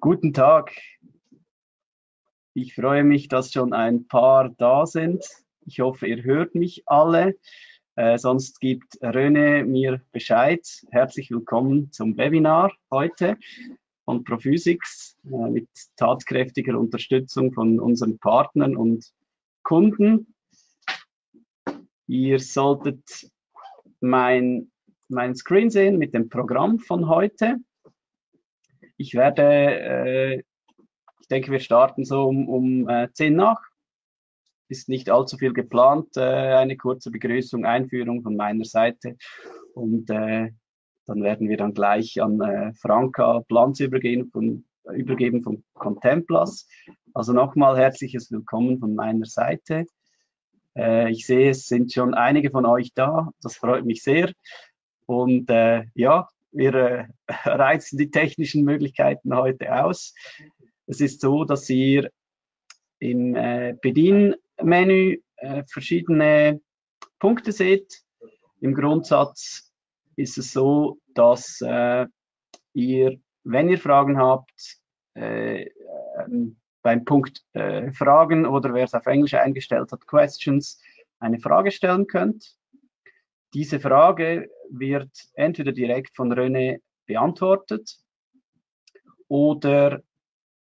Guten Tag. Ich freue mich, dass schon ein paar da sind. Ich hoffe, ihr hört mich alle. Äh, sonst gibt Röne mir Bescheid. Herzlich willkommen zum Webinar heute von Prophysics äh, mit tatkräftiger Unterstützung von unseren Partnern und Kunden. Ihr solltet mein, mein Screen sehen mit dem Programm von heute. Ich werde, äh, ich denke, wir starten so um, um äh, 10 nach. Ist nicht allzu viel geplant. Äh, eine kurze Begrüßung, Einführung von meiner Seite. Und äh, dann werden wir dann gleich an äh, Franka Planz übergehen von, übergeben von Contemplas. Also nochmal herzliches Willkommen von meiner Seite. Äh, ich sehe, es sind schon einige von euch da. Das freut mich sehr. Und äh, ja, wir reizen die technischen Möglichkeiten heute aus. Es ist so, dass ihr im äh, Bedienmenü äh, verschiedene Punkte seht. Im Grundsatz ist es so, dass äh, ihr, wenn ihr Fragen habt, äh, ähm, beim Punkt Fragen oder wer es auf Englisch eingestellt hat, Questions, eine Frage stellen könnt. Diese Frage wird entweder direkt von René beantwortet oder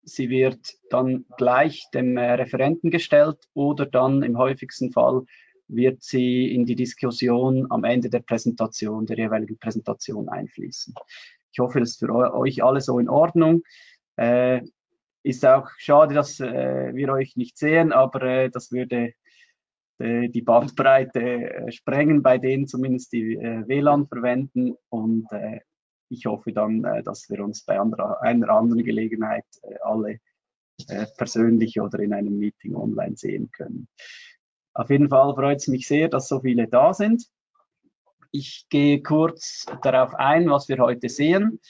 sie wird dann gleich dem äh, Referenten gestellt oder dann im häufigsten Fall wird sie in die Diskussion am Ende der Präsentation, der jeweiligen Präsentation einfließen. Ich hoffe, das ist für euch alle so in Ordnung. Äh, ist auch schade, dass äh, wir euch nicht sehen, aber äh, das würde die Bandbreite äh, sprengen, bei denen zumindest die äh, WLAN verwenden. Und ich hoffe dann, dass wir uns bei einer anderen Gelegenheit alle persönlich oder in einem Meeting online sehen können. Auf jeden Fall freut es mich sehr, dass so viele da sind. Ich gehe kurz darauf ein, was wir heute sehen.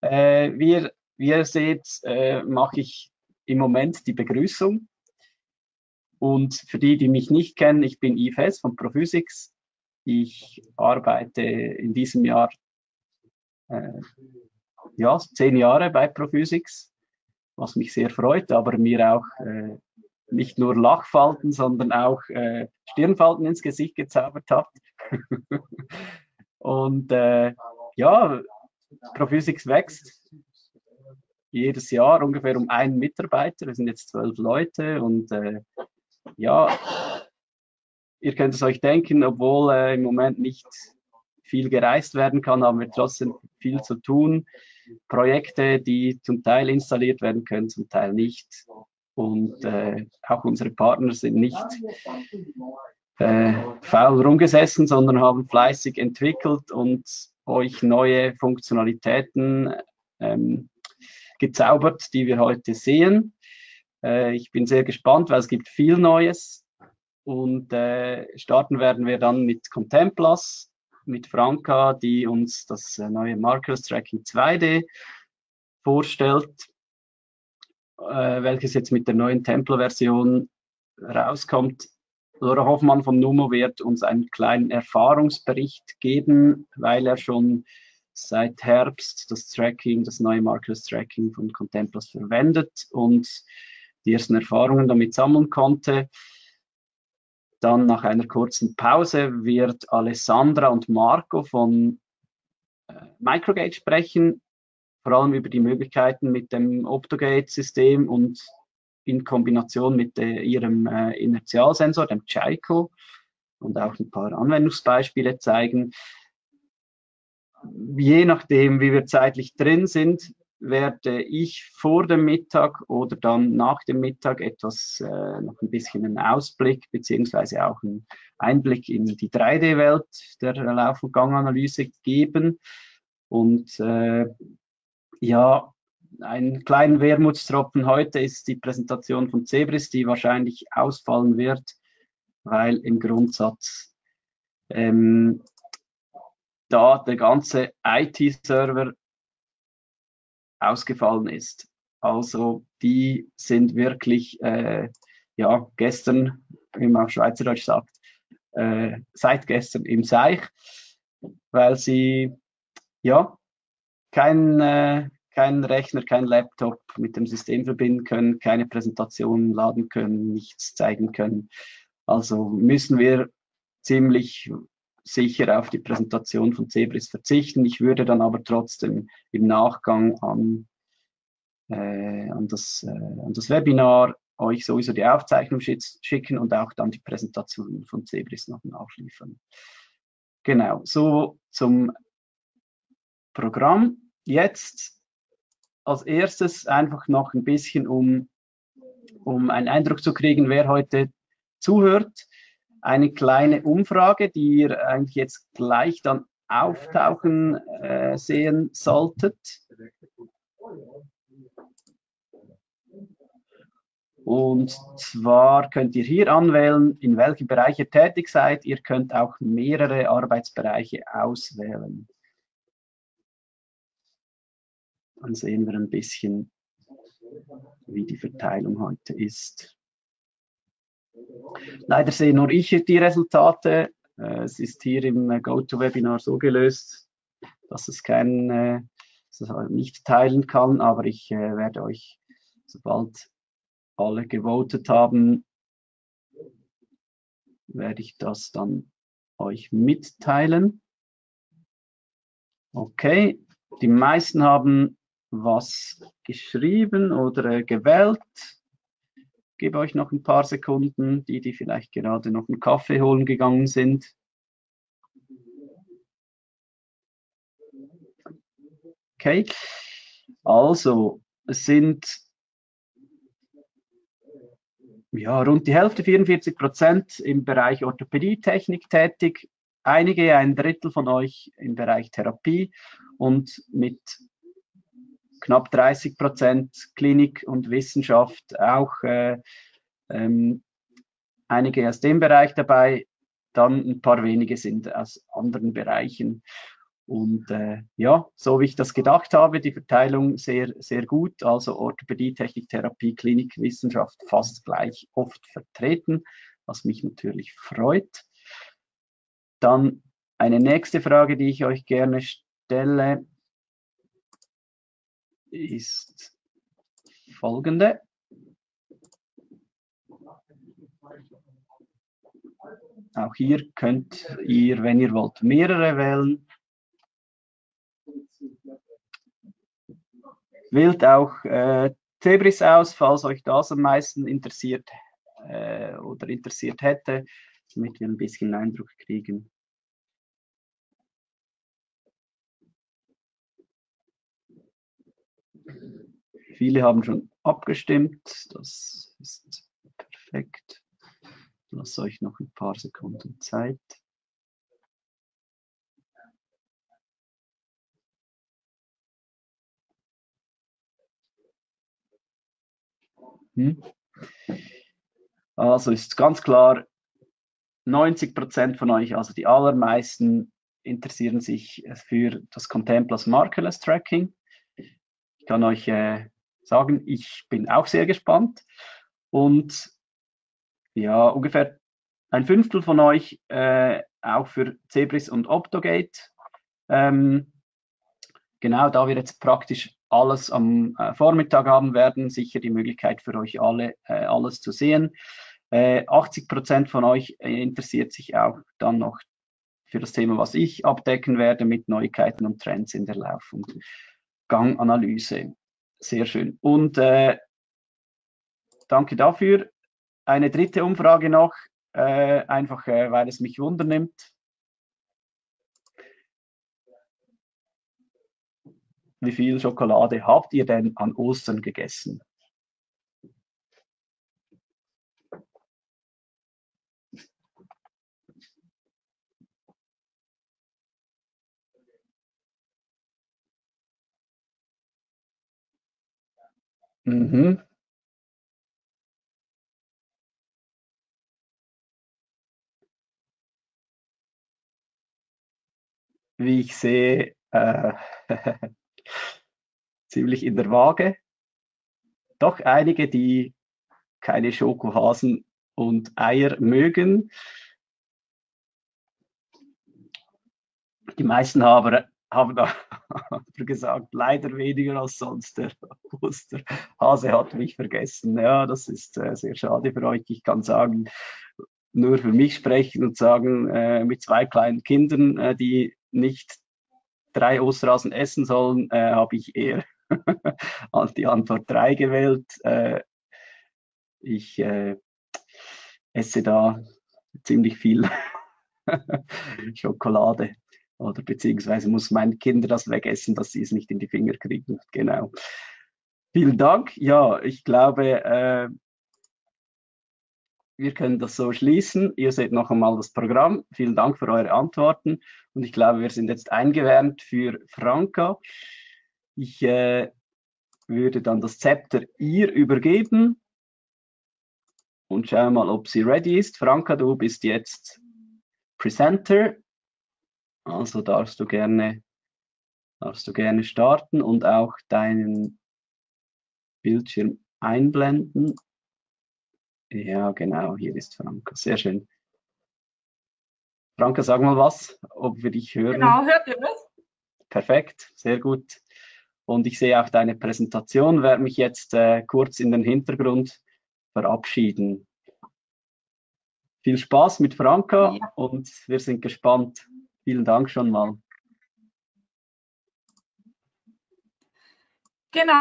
Äh, wie ihr seht, äh, mache ich im Moment die Begrüßung. Und für die, die mich nicht kennen, ich bin Yves Hess von Prophysics. Ich arbeite in diesem Jahr äh, ja, zehn Jahre bei Prophysics, was mich sehr freut, aber mir auch äh, nicht nur Lachfalten, sondern auch äh, Stirnfalten ins Gesicht gezaubert hat. Und äh, ja, Prophysics wächst jedes Jahr ungefähr um einen Mitarbeiter. Wir sind jetzt zwölf Leute und äh, ja, ihr könnt es euch denken, obwohl äh, im Moment nicht viel gereist werden kann, haben wir trotzdem viel zu tun. Projekte, die zum Teil installiert werden können, zum Teil nicht. Und äh, auch unsere Partner sind nicht äh, faul rumgesessen, sondern haben fleißig entwickelt und euch neue Funktionalitäten ähm, gezaubert, die wir heute sehen. Äh, ich bin sehr gespannt, weil es gibt viel Neues. Und äh, starten werden wir dann mit Contemplas, mit Franka, die uns das äh, neue Markers Tracking 2D vorstellt, äh, welches jetzt mit der neuen Templar-Version rauskommt. Laura Hoffmann von Numo wird uns einen kleinen Erfahrungsbericht geben, weil er schon seit Herbst das Tracking, das neue Markers Tracking von Contemplas verwendet und die ersten Erfahrungen damit sammeln konnte. Dann nach einer kurzen Pause wird Alessandra und Marco von äh, Microgate sprechen, vor allem über die Möglichkeiten mit dem Optogate-System und in Kombination mit äh, ihrem äh, Inertialsensor, dem Chaiko, und auch ein paar Anwendungsbeispiele zeigen. Je nachdem, wie wir zeitlich drin sind, werde ich vor dem Mittag oder dann nach dem Mittag etwas, äh, noch ein bisschen einen Ausblick beziehungsweise auch einen Einblick in die 3D-Welt der Lauf- und Ganganalyse geben. Und äh, ja, ein kleiner Wermutstropfen heute ist die Präsentation von Zebris, die wahrscheinlich ausfallen wird, weil im Grundsatz ähm, da der ganze IT-Server ausgefallen ist. Also die sind wirklich, äh, ja, gestern, wie man auf Schweizerdeutsch sagt, äh, seit gestern im Seich, weil sie, ja, kein, äh, keinen Rechner, keinen Laptop mit dem System verbinden können, keine Präsentation laden können, nichts zeigen können. Also müssen wir ziemlich sicher auf die Präsentation von Zebris verzichten. Ich würde dann aber trotzdem im Nachgang an, äh, an, das, äh, an das Webinar euch sowieso die Aufzeichnung schicken und auch dann die Präsentation von Zebris noch nachliefern. Genau, so zum Programm. Jetzt als erstes einfach noch ein bisschen, um, um einen Eindruck zu kriegen, wer heute zuhört. Eine kleine Umfrage, die ihr eigentlich jetzt gleich dann auftauchen äh, sehen solltet. Und zwar könnt ihr hier anwählen, in welchem Bereich ihr tätig seid. Ihr könnt auch mehrere Arbeitsbereiche auswählen. Dann sehen wir ein bisschen, wie die Verteilung heute ist. Leider sehe nur ich die Resultate. Äh, es ist hier im GoToWebinar so gelöst, dass es kein, äh, nicht teilen kann, aber ich äh, werde euch, sobald alle gewotet haben, werde ich das dann euch mitteilen. Okay, die meisten haben was geschrieben oder gewählt gebe euch noch ein paar Sekunden, die, die vielleicht gerade noch einen Kaffee holen gegangen sind. Okay, also es sind ja, rund die Hälfte, 44 Prozent im Bereich Orthopädie-Technik tätig, einige, ein Drittel von euch im Bereich Therapie und mit knapp 30 Prozent Klinik und Wissenschaft, auch äh, ähm, einige aus dem Bereich dabei, dann ein paar wenige sind aus anderen Bereichen. Und äh, ja, so wie ich das gedacht habe, die Verteilung sehr, sehr gut. Also Orthopädie, Technik, Therapie, Klinik, Wissenschaft fast gleich oft vertreten, was mich natürlich freut. Dann eine nächste Frage, die ich euch gerne stelle ist folgende. Auch hier könnt ihr, wenn ihr wollt, mehrere wählen. Wählt auch äh, Tebris aus, falls euch das am meisten interessiert äh, oder interessiert hätte, damit wir ein bisschen Eindruck kriegen. Viele haben schon abgestimmt. Das ist perfekt. Ich lasse euch noch ein paar Sekunden Zeit. Hm. Also ist ganz klar, 90 Prozent von euch, also die allermeisten, interessieren sich für das Contemplas Markerless Tracking. Ich kann euch äh, sagen, ich bin auch sehr gespannt. Und ja, ungefähr ein Fünftel von euch äh, auch für Zebris und Optogate. Ähm, genau, da wir jetzt praktisch alles am äh, Vormittag haben werden, sicher die Möglichkeit für euch alle, äh, alles zu sehen. Äh, 80 Prozent von euch äh, interessiert sich auch dann noch für das Thema, was ich abdecken werde mit Neuigkeiten und Trends in der Lauf- und Ganganalyse. Sehr schön. Und äh, danke dafür. Eine dritte Umfrage noch, äh, einfach äh, weil es mich wundernimmt. Wie viel Schokolade habt ihr denn an Ostern gegessen? Mhm. Wie ich sehe, äh, ziemlich in der Waage. Doch einige, die keine Schokohasen und Eier mögen. Die meisten haben, haben da gesagt, leider weniger als sonst. Der Osterhase hat mich vergessen. Ja, das ist äh, sehr schade für euch. Ich kann sagen, nur für mich sprechen und sagen, äh, mit zwei kleinen Kindern, äh, die nicht drei Osterhasen essen sollen, äh, habe ich eher die Antwort drei gewählt. Äh, ich äh, esse da ziemlich viel Schokolade oder beziehungsweise muss meinen Kindern das wegessen, dass sie es nicht in die Finger kriegen. Genau. Vielen Dank. Ja, ich glaube, äh, wir können das so schließen. Ihr seht noch einmal das Programm. Vielen Dank für eure Antworten. Und ich glaube, wir sind jetzt eingewärmt für Franka. Ich äh, würde dann das Zepter ihr übergeben und schau mal, ob sie ready ist. Franka, du bist jetzt Presenter also darfst du gerne, darfst du gerne starten und auch deinen Bildschirm einblenden. Ja, genau, hier ist Franka. Sehr schön. Franka, sag mal was, ob wir dich hören. Genau, hört ihr das? Perfekt, sehr gut. Und ich sehe auch deine Präsentation, werde mich jetzt äh, kurz in den Hintergrund verabschieden. Viel Spaß mit Franka ja. und wir sind gespannt, Vielen Dank schon mal. Genau.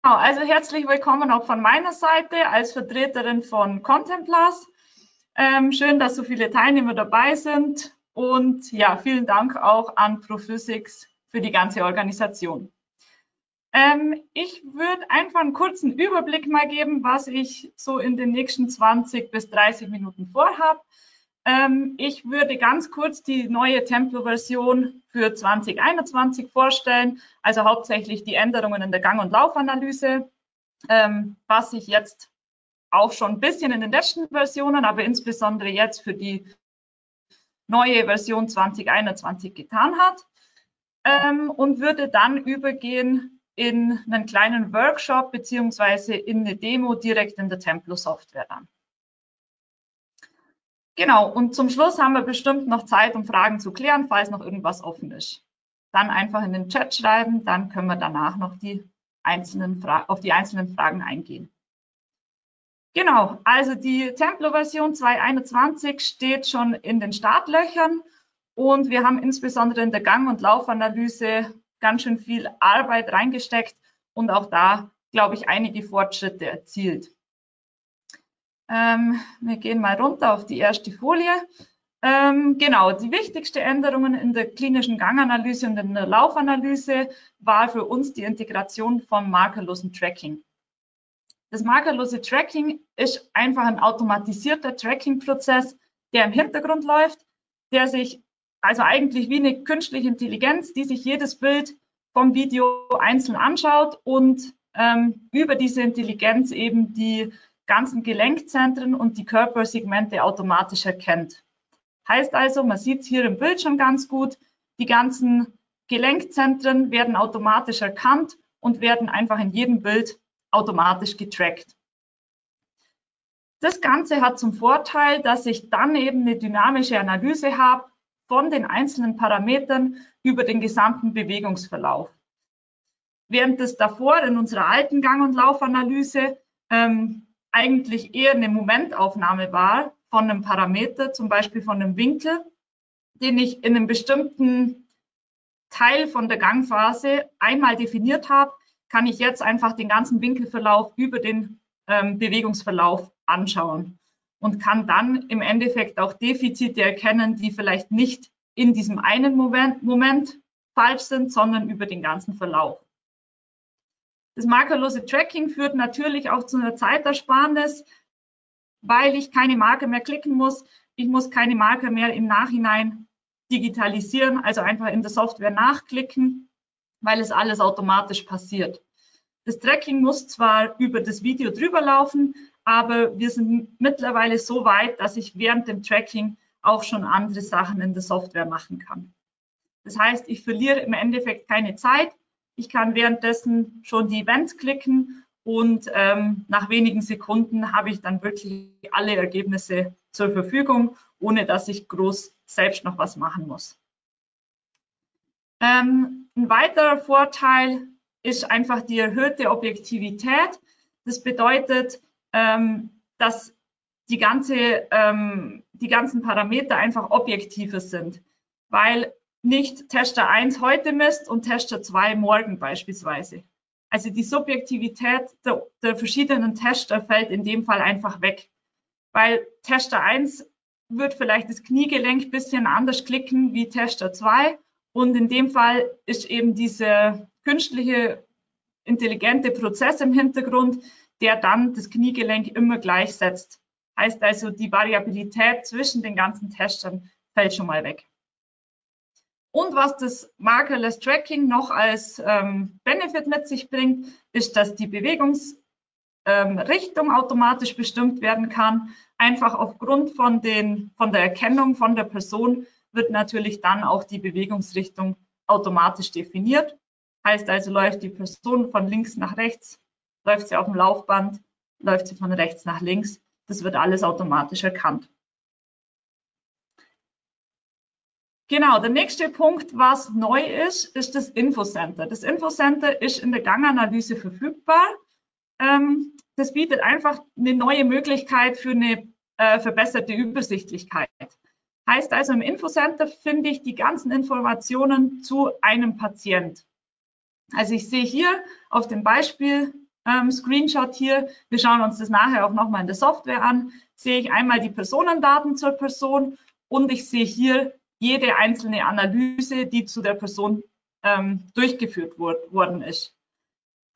Also herzlich willkommen auch von meiner Seite als Vertreterin von Contemplas. Ähm, schön, dass so viele Teilnehmer dabei sind und ja, vielen Dank auch an Prophysics für die ganze Organisation. Ähm, ich würde einfach einen kurzen Überblick mal geben, was ich so in den nächsten 20 bis 30 Minuten vorhabe. Ähm, ich würde ganz kurz die neue Templo-Version für 2021 vorstellen, also hauptsächlich die Änderungen in der Gang- und Laufanalyse, ähm, was sich jetzt auch schon ein bisschen in den letzten Versionen, aber insbesondere jetzt für die neue Version 2021 getan hat ähm, und würde dann übergehen in einen kleinen Workshop beziehungsweise in eine Demo direkt in der Templo-Software dann. Genau, und zum Schluss haben wir bestimmt noch Zeit, um Fragen zu klären, falls noch irgendwas offen ist. Dann einfach in den Chat schreiben, dann können wir danach noch die einzelnen auf die einzelnen Fragen eingehen. Genau, also die Templo-Version 2.21 steht schon in den Startlöchern und wir haben insbesondere in der Gang- und Laufanalyse ganz schön viel Arbeit reingesteckt und auch da, glaube ich, einige Fortschritte erzielt. Ähm, wir gehen mal runter auf die erste Folie. Ähm, genau, die wichtigste Änderungen in der klinischen Ganganalyse und in der Laufanalyse war für uns die Integration von markerlosen Tracking. Das markerlose Tracking ist einfach ein automatisierter Tracking-Prozess, der im Hintergrund läuft, der sich also eigentlich wie eine künstliche Intelligenz, die sich jedes Bild vom Video einzeln anschaut und ähm, über diese Intelligenz eben die ganzen Gelenkzentren und die Körpersegmente automatisch erkennt. Heißt also, man sieht es hier im Bild schon ganz gut, die ganzen Gelenkzentren werden automatisch erkannt und werden einfach in jedem Bild automatisch getrackt. Das Ganze hat zum Vorteil, dass ich dann eben eine dynamische Analyse habe von den einzelnen Parametern über den gesamten Bewegungsverlauf. Während es davor in unserer alten Gang- und Laufanalyse ähm, eigentlich eher eine Momentaufnahme war von einem Parameter, zum Beispiel von einem Winkel, den ich in einem bestimmten Teil von der Gangphase einmal definiert habe, kann ich jetzt einfach den ganzen Winkelverlauf über den ähm, Bewegungsverlauf anschauen und kann dann im Endeffekt auch Defizite erkennen, die vielleicht nicht in diesem einen Moment, Moment falsch sind, sondern über den ganzen Verlauf. Das markerlose Tracking führt natürlich auch zu einer Zeitersparnis, weil ich keine Marke mehr klicken muss. Ich muss keine Marke mehr im Nachhinein digitalisieren, also einfach in der Software nachklicken, weil es alles automatisch passiert. Das Tracking muss zwar über das Video drüber laufen, aber wir sind mittlerweile so weit, dass ich während dem Tracking auch schon andere Sachen in der Software machen kann. Das heißt, ich verliere im Endeffekt keine Zeit, ich kann währenddessen schon die Events klicken und ähm, nach wenigen Sekunden habe ich dann wirklich alle Ergebnisse zur Verfügung, ohne dass ich groß selbst noch was machen muss. Ähm, ein weiterer Vorteil ist einfach die erhöhte Objektivität. Das bedeutet, ähm, dass die, ganze, ähm, die ganzen Parameter einfach objektiver sind, weil nicht Tester 1 heute misst und Tester 2 morgen beispielsweise. Also die Subjektivität der, der verschiedenen Tester fällt in dem Fall einfach weg, weil Tester 1 wird vielleicht das Kniegelenk bisschen anders klicken wie Tester 2 und in dem Fall ist eben diese künstliche intelligente Prozess im Hintergrund, der dann das Kniegelenk immer gleich setzt. Heißt also, die Variabilität zwischen den ganzen Testern fällt schon mal weg. Und was das Markerless Tracking noch als ähm, Benefit mit sich bringt, ist, dass die Bewegungsrichtung ähm, automatisch bestimmt werden kann. Einfach aufgrund von, den, von der Erkennung von der Person wird natürlich dann auch die Bewegungsrichtung automatisch definiert. Heißt also, läuft die Person von links nach rechts, läuft sie auf dem Laufband, läuft sie von rechts nach links. Das wird alles automatisch erkannt. Genau, der nächste Punkt, was neu ist, ist das Infocenter. Das Infocenter ist in der Ganganalyse verfügbar. Ähm, das bietet einfach eine neue Möglichkeit für eine äh, verbesserte Übersichtlichkeit. Heißt also, im Infocenter finde ich die ganzen Informationen zu einem Patient. Also ich sehe hier auf dem Beispiel ähm, Screenshot hier, wir schauen uns das nachher auch nochmal in der Software an, sehe ich einmal die Personendaten zur Person und ich sehe hier jede einzelne Analyse, die zu der Person ähm, durchgeführt worden ist.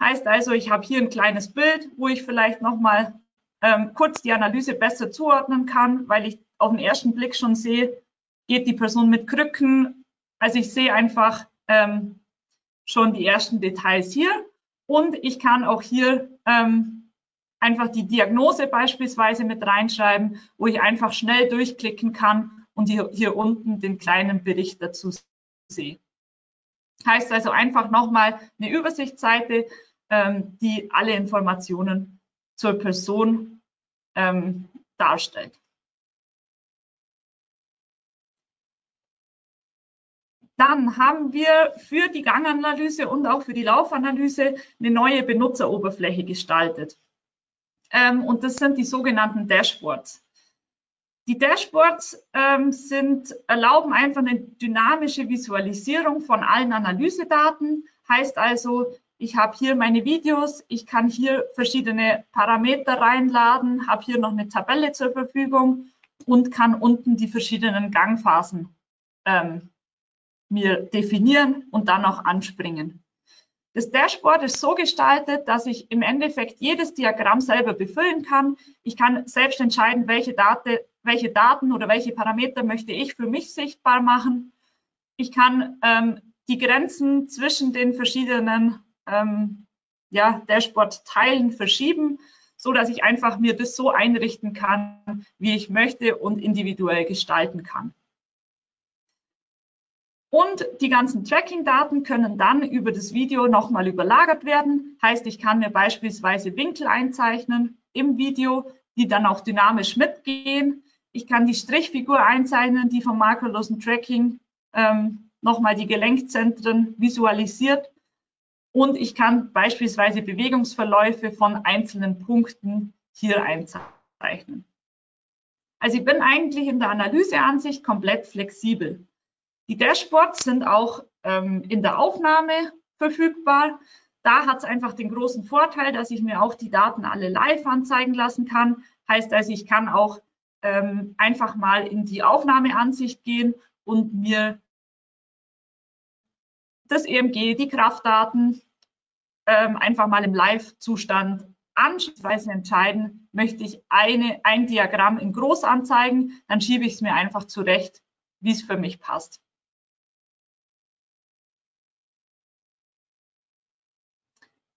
Heißt also, ich habe hier ein kleines Bild, wo ich vielleicht nochmal ähm, kurz die Analyse besser zuordnen kann, weil ich auf den ersten Blick schon sehe, geht die Person mit Krücken. Also ich sehe einfach, ähm, schon die ersten Details hier. Und ich kann auch hier ähm, einfach die Diagnose beispielsweise mit reinschreiben, wo ich einfach schnell durchklicken kann und hier, hier unten den kleinen Bericht dazu sehe. Heißt also einfach nochmal eine Übersichtsseite, ähm, die alle Informationen zur Person ähm, darstellt. Dann haben wir für die Ganganalyse und auch für die Laufanalyse eine neue Benutzeroberfläche gestaltet. Ähm, und das sind die sogenannten Dashboards. Die Dashboards ähm, sind, erlauben einfach eine dynamische Visualisierung von allen Analysedaten. Heißt also, ich habe hier meine Videos, ich kann hier verschiedene Parameter reinladen, habe hier noch eine Tabelle zur Verfügung und kann unten die verschiedenen Gangphasen ähm, mir definieren und dann auch anspringen. Das Dashboard ist so gestaltet, dass ich im Endeffekt jedes Diagramm selber befüllen kann. Ich kann selbst entscheiden, welche, Date, welche Daten oder welche Parameter möchte ich für mich sichtbar machen. Ich kann ähm, die Grenzen zwischen den verschiedenen ähm, ja, Dashboard-Teilen verschieben, so dass ich einfach mir das so einrichten kann, wie ich möchte und individuell gestalten kann. Und die ganzen Tracking-Daten können dann über das Video nochmal überlagert werden. Heißt, ich kann mir beispielsweise Winkel einzeichnen im Video, die dann auch dynamisch mitgehen. Ich kann die Strichfigur einzeichnen, die vom makrolosen Tracking ähm, nochmal die Gelenkzentren visualisiert. Und ich kann beispielsweise Bewegungsverläufe von einzelnen Punkten hier einzeichnen. Also ich bin eigentlich in der Analyseansicht komplett flexibel. Die Dashboards sind auch ähm, in der Aufnahme verfügbar. Da hat es einfach den großen Vorteil, dass ich mir auch die Daten alle live anzeigen lassen kann. Heißt also, ich kann auch ähm, einfach mal in die Aufnahmeansicht gehen und mir das EMG, die Kraftdaten ähm, einfach mal im Live-Zustand anschließend entscheiden, möchte ich eine, ein Diagramm in groß anzeigen, dann schiebe ich es mir einfach zurecht, wie es für mich passt.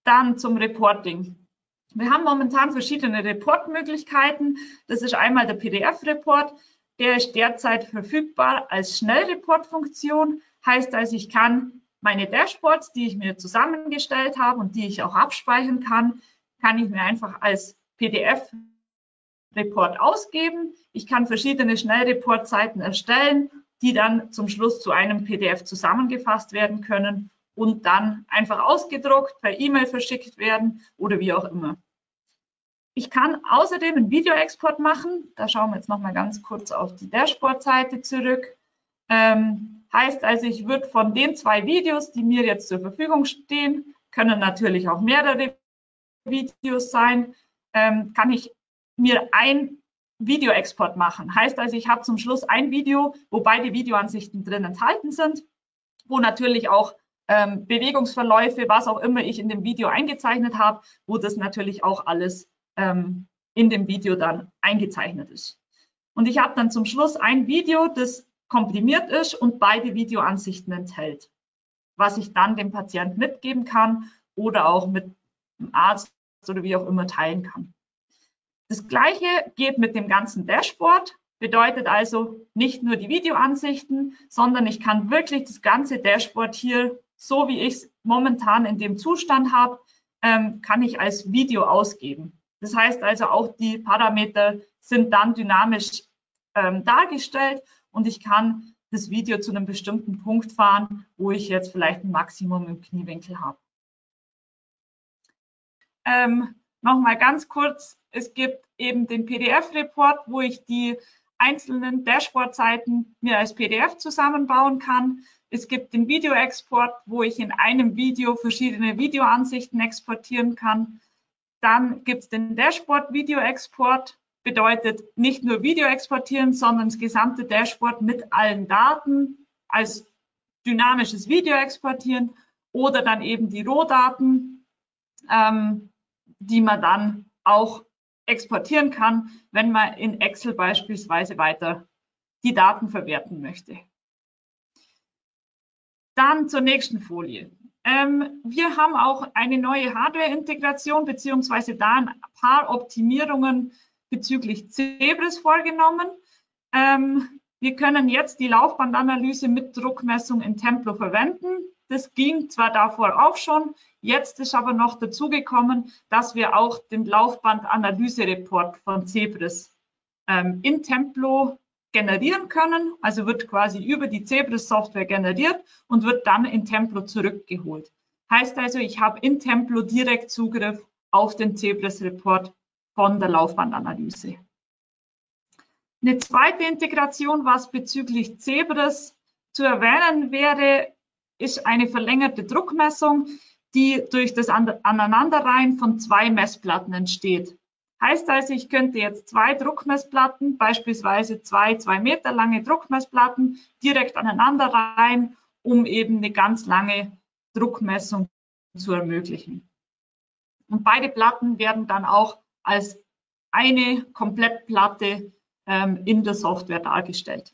Dann zum Reporting. Wir haben momentan verschiedene Reportmöglichkeiten. Das ist einmal der PDF-Report. Der ist derzeit verfügbar als Schnellreport-Funktion. Heißt also, ich kann meine Dashboards, die ich mir zusammengestellt habe und die ich auch abspeichern kann, kann ich mir einfach als PDF-Report ausgeben. Ich kann verschiedene Schnellreport-Seiten erstellen die dann zum Schluss zu einem PDF zusammengefasst werden können und dann einfach ausgedruckt, per E-Mail verschickt werden oder wie auch immer. Ich kann außerdem einen Videoexport machen. Da schauen wir jetzt noch mal ganz kurz auf die Dashboard-Seite zurück. Ähm, heißt also, ich würde von den zwei Videos, die mir jetzt zur Verfügung stehen, können natürlich auch mehrere Videos sein, ähm, kann ich mir ein Videoexport machen. Heißt also, ich habe zum Schluss ein Video, wo beide Videoansichten drin enthalten sind, wo natürlich auch ähm, Bewegungsverläufe, was auch immer ich in dem Video eingezeichnet habe, wo das natürlich auch alles ähm, in dem Video dann eingezeichnet ist. Und ich habe dann zum Schluss ein Video, das komprimiert ist und beide Videoansichten enthält, was ich dann dem Patienten mitgeben kann oder auch mit dem Arzt oder wie auch immer teilen kann. Das gleiche geht mit dem ganzen Dashboard, bedeutet also nicht nur die Videoansichten, sondern ich kann wirklich das ganze Dashboard hier, so wie ich es momentan in dem Zustand habe, ähm, kann ich als Video ausgeben. Das heißt also auch die Parameter sind dann dynamisch ähm, dargestellt und ich kann das Video zu einem bestimmten Punkt fahren, wo ich jetzt vielleicht ein Maximum im Kniewinkel habe. Ähm, Nochmal ganz kurz, es gibt eben den PDF-Report, wo ich die einzelnen Dashboard-Seiten mir als PDF zusammenbauen kann. Es gibt den Video-Export, wo ich in einem Video verschiedene Videoansichten exportieren kann. Dann gibt es den Dashboard-Video-Export, bedeutet nicht nur Video exportieren, sondern das gesamte Dashboard mit allen Daten als dynamisches Video exportieren oder dann eben die Rohdaten. Ähm, die man dann auch exportieren kann, wenn man in Excel beispielsweise weiter die Daten verwerten möchte. Dann zur nächsten Folie. Ähm, wir haben auch eine neue Hardware-Integration beziehungsweise da ein paar Optimierungen bezüglich Zebris vorgenommen. Ähm, wir können jetzt die Laufbandanalyse mit Druckmessung in Templo verwenden. Das ging zwar davor auch schon, jetzt ist aber noch dazugekommen, dass wir auch den Laufbandanalyse-Report von Zebris ähm, in Templo generieren können. Also wird quasi über die Zebris-Software generiert und wird dann in Templo zurückgeholt. Heißt also, ich habe in Templo direkt Zugriff auf den Zebris-Report von der Laufbandanalyse. Eine zweite Integration, was bezüglich Zebris zu erwähnen wäre, ist eine verlängerte Druckmessung, die durch das Aneinanderreihen von zwei Messplatten entsteht. Heißt also, ich könnte jetzt zwei Druckmessplatten, beispielsweise zwei zwei Meter lange Druckmessplatten, direkt aneinanderreihen, um eben eine ganz lange Druckmessung zu ermöglichen. Und beide Platten werden dann auch als eine Komplettplatte ähm, in der Software dargestellt.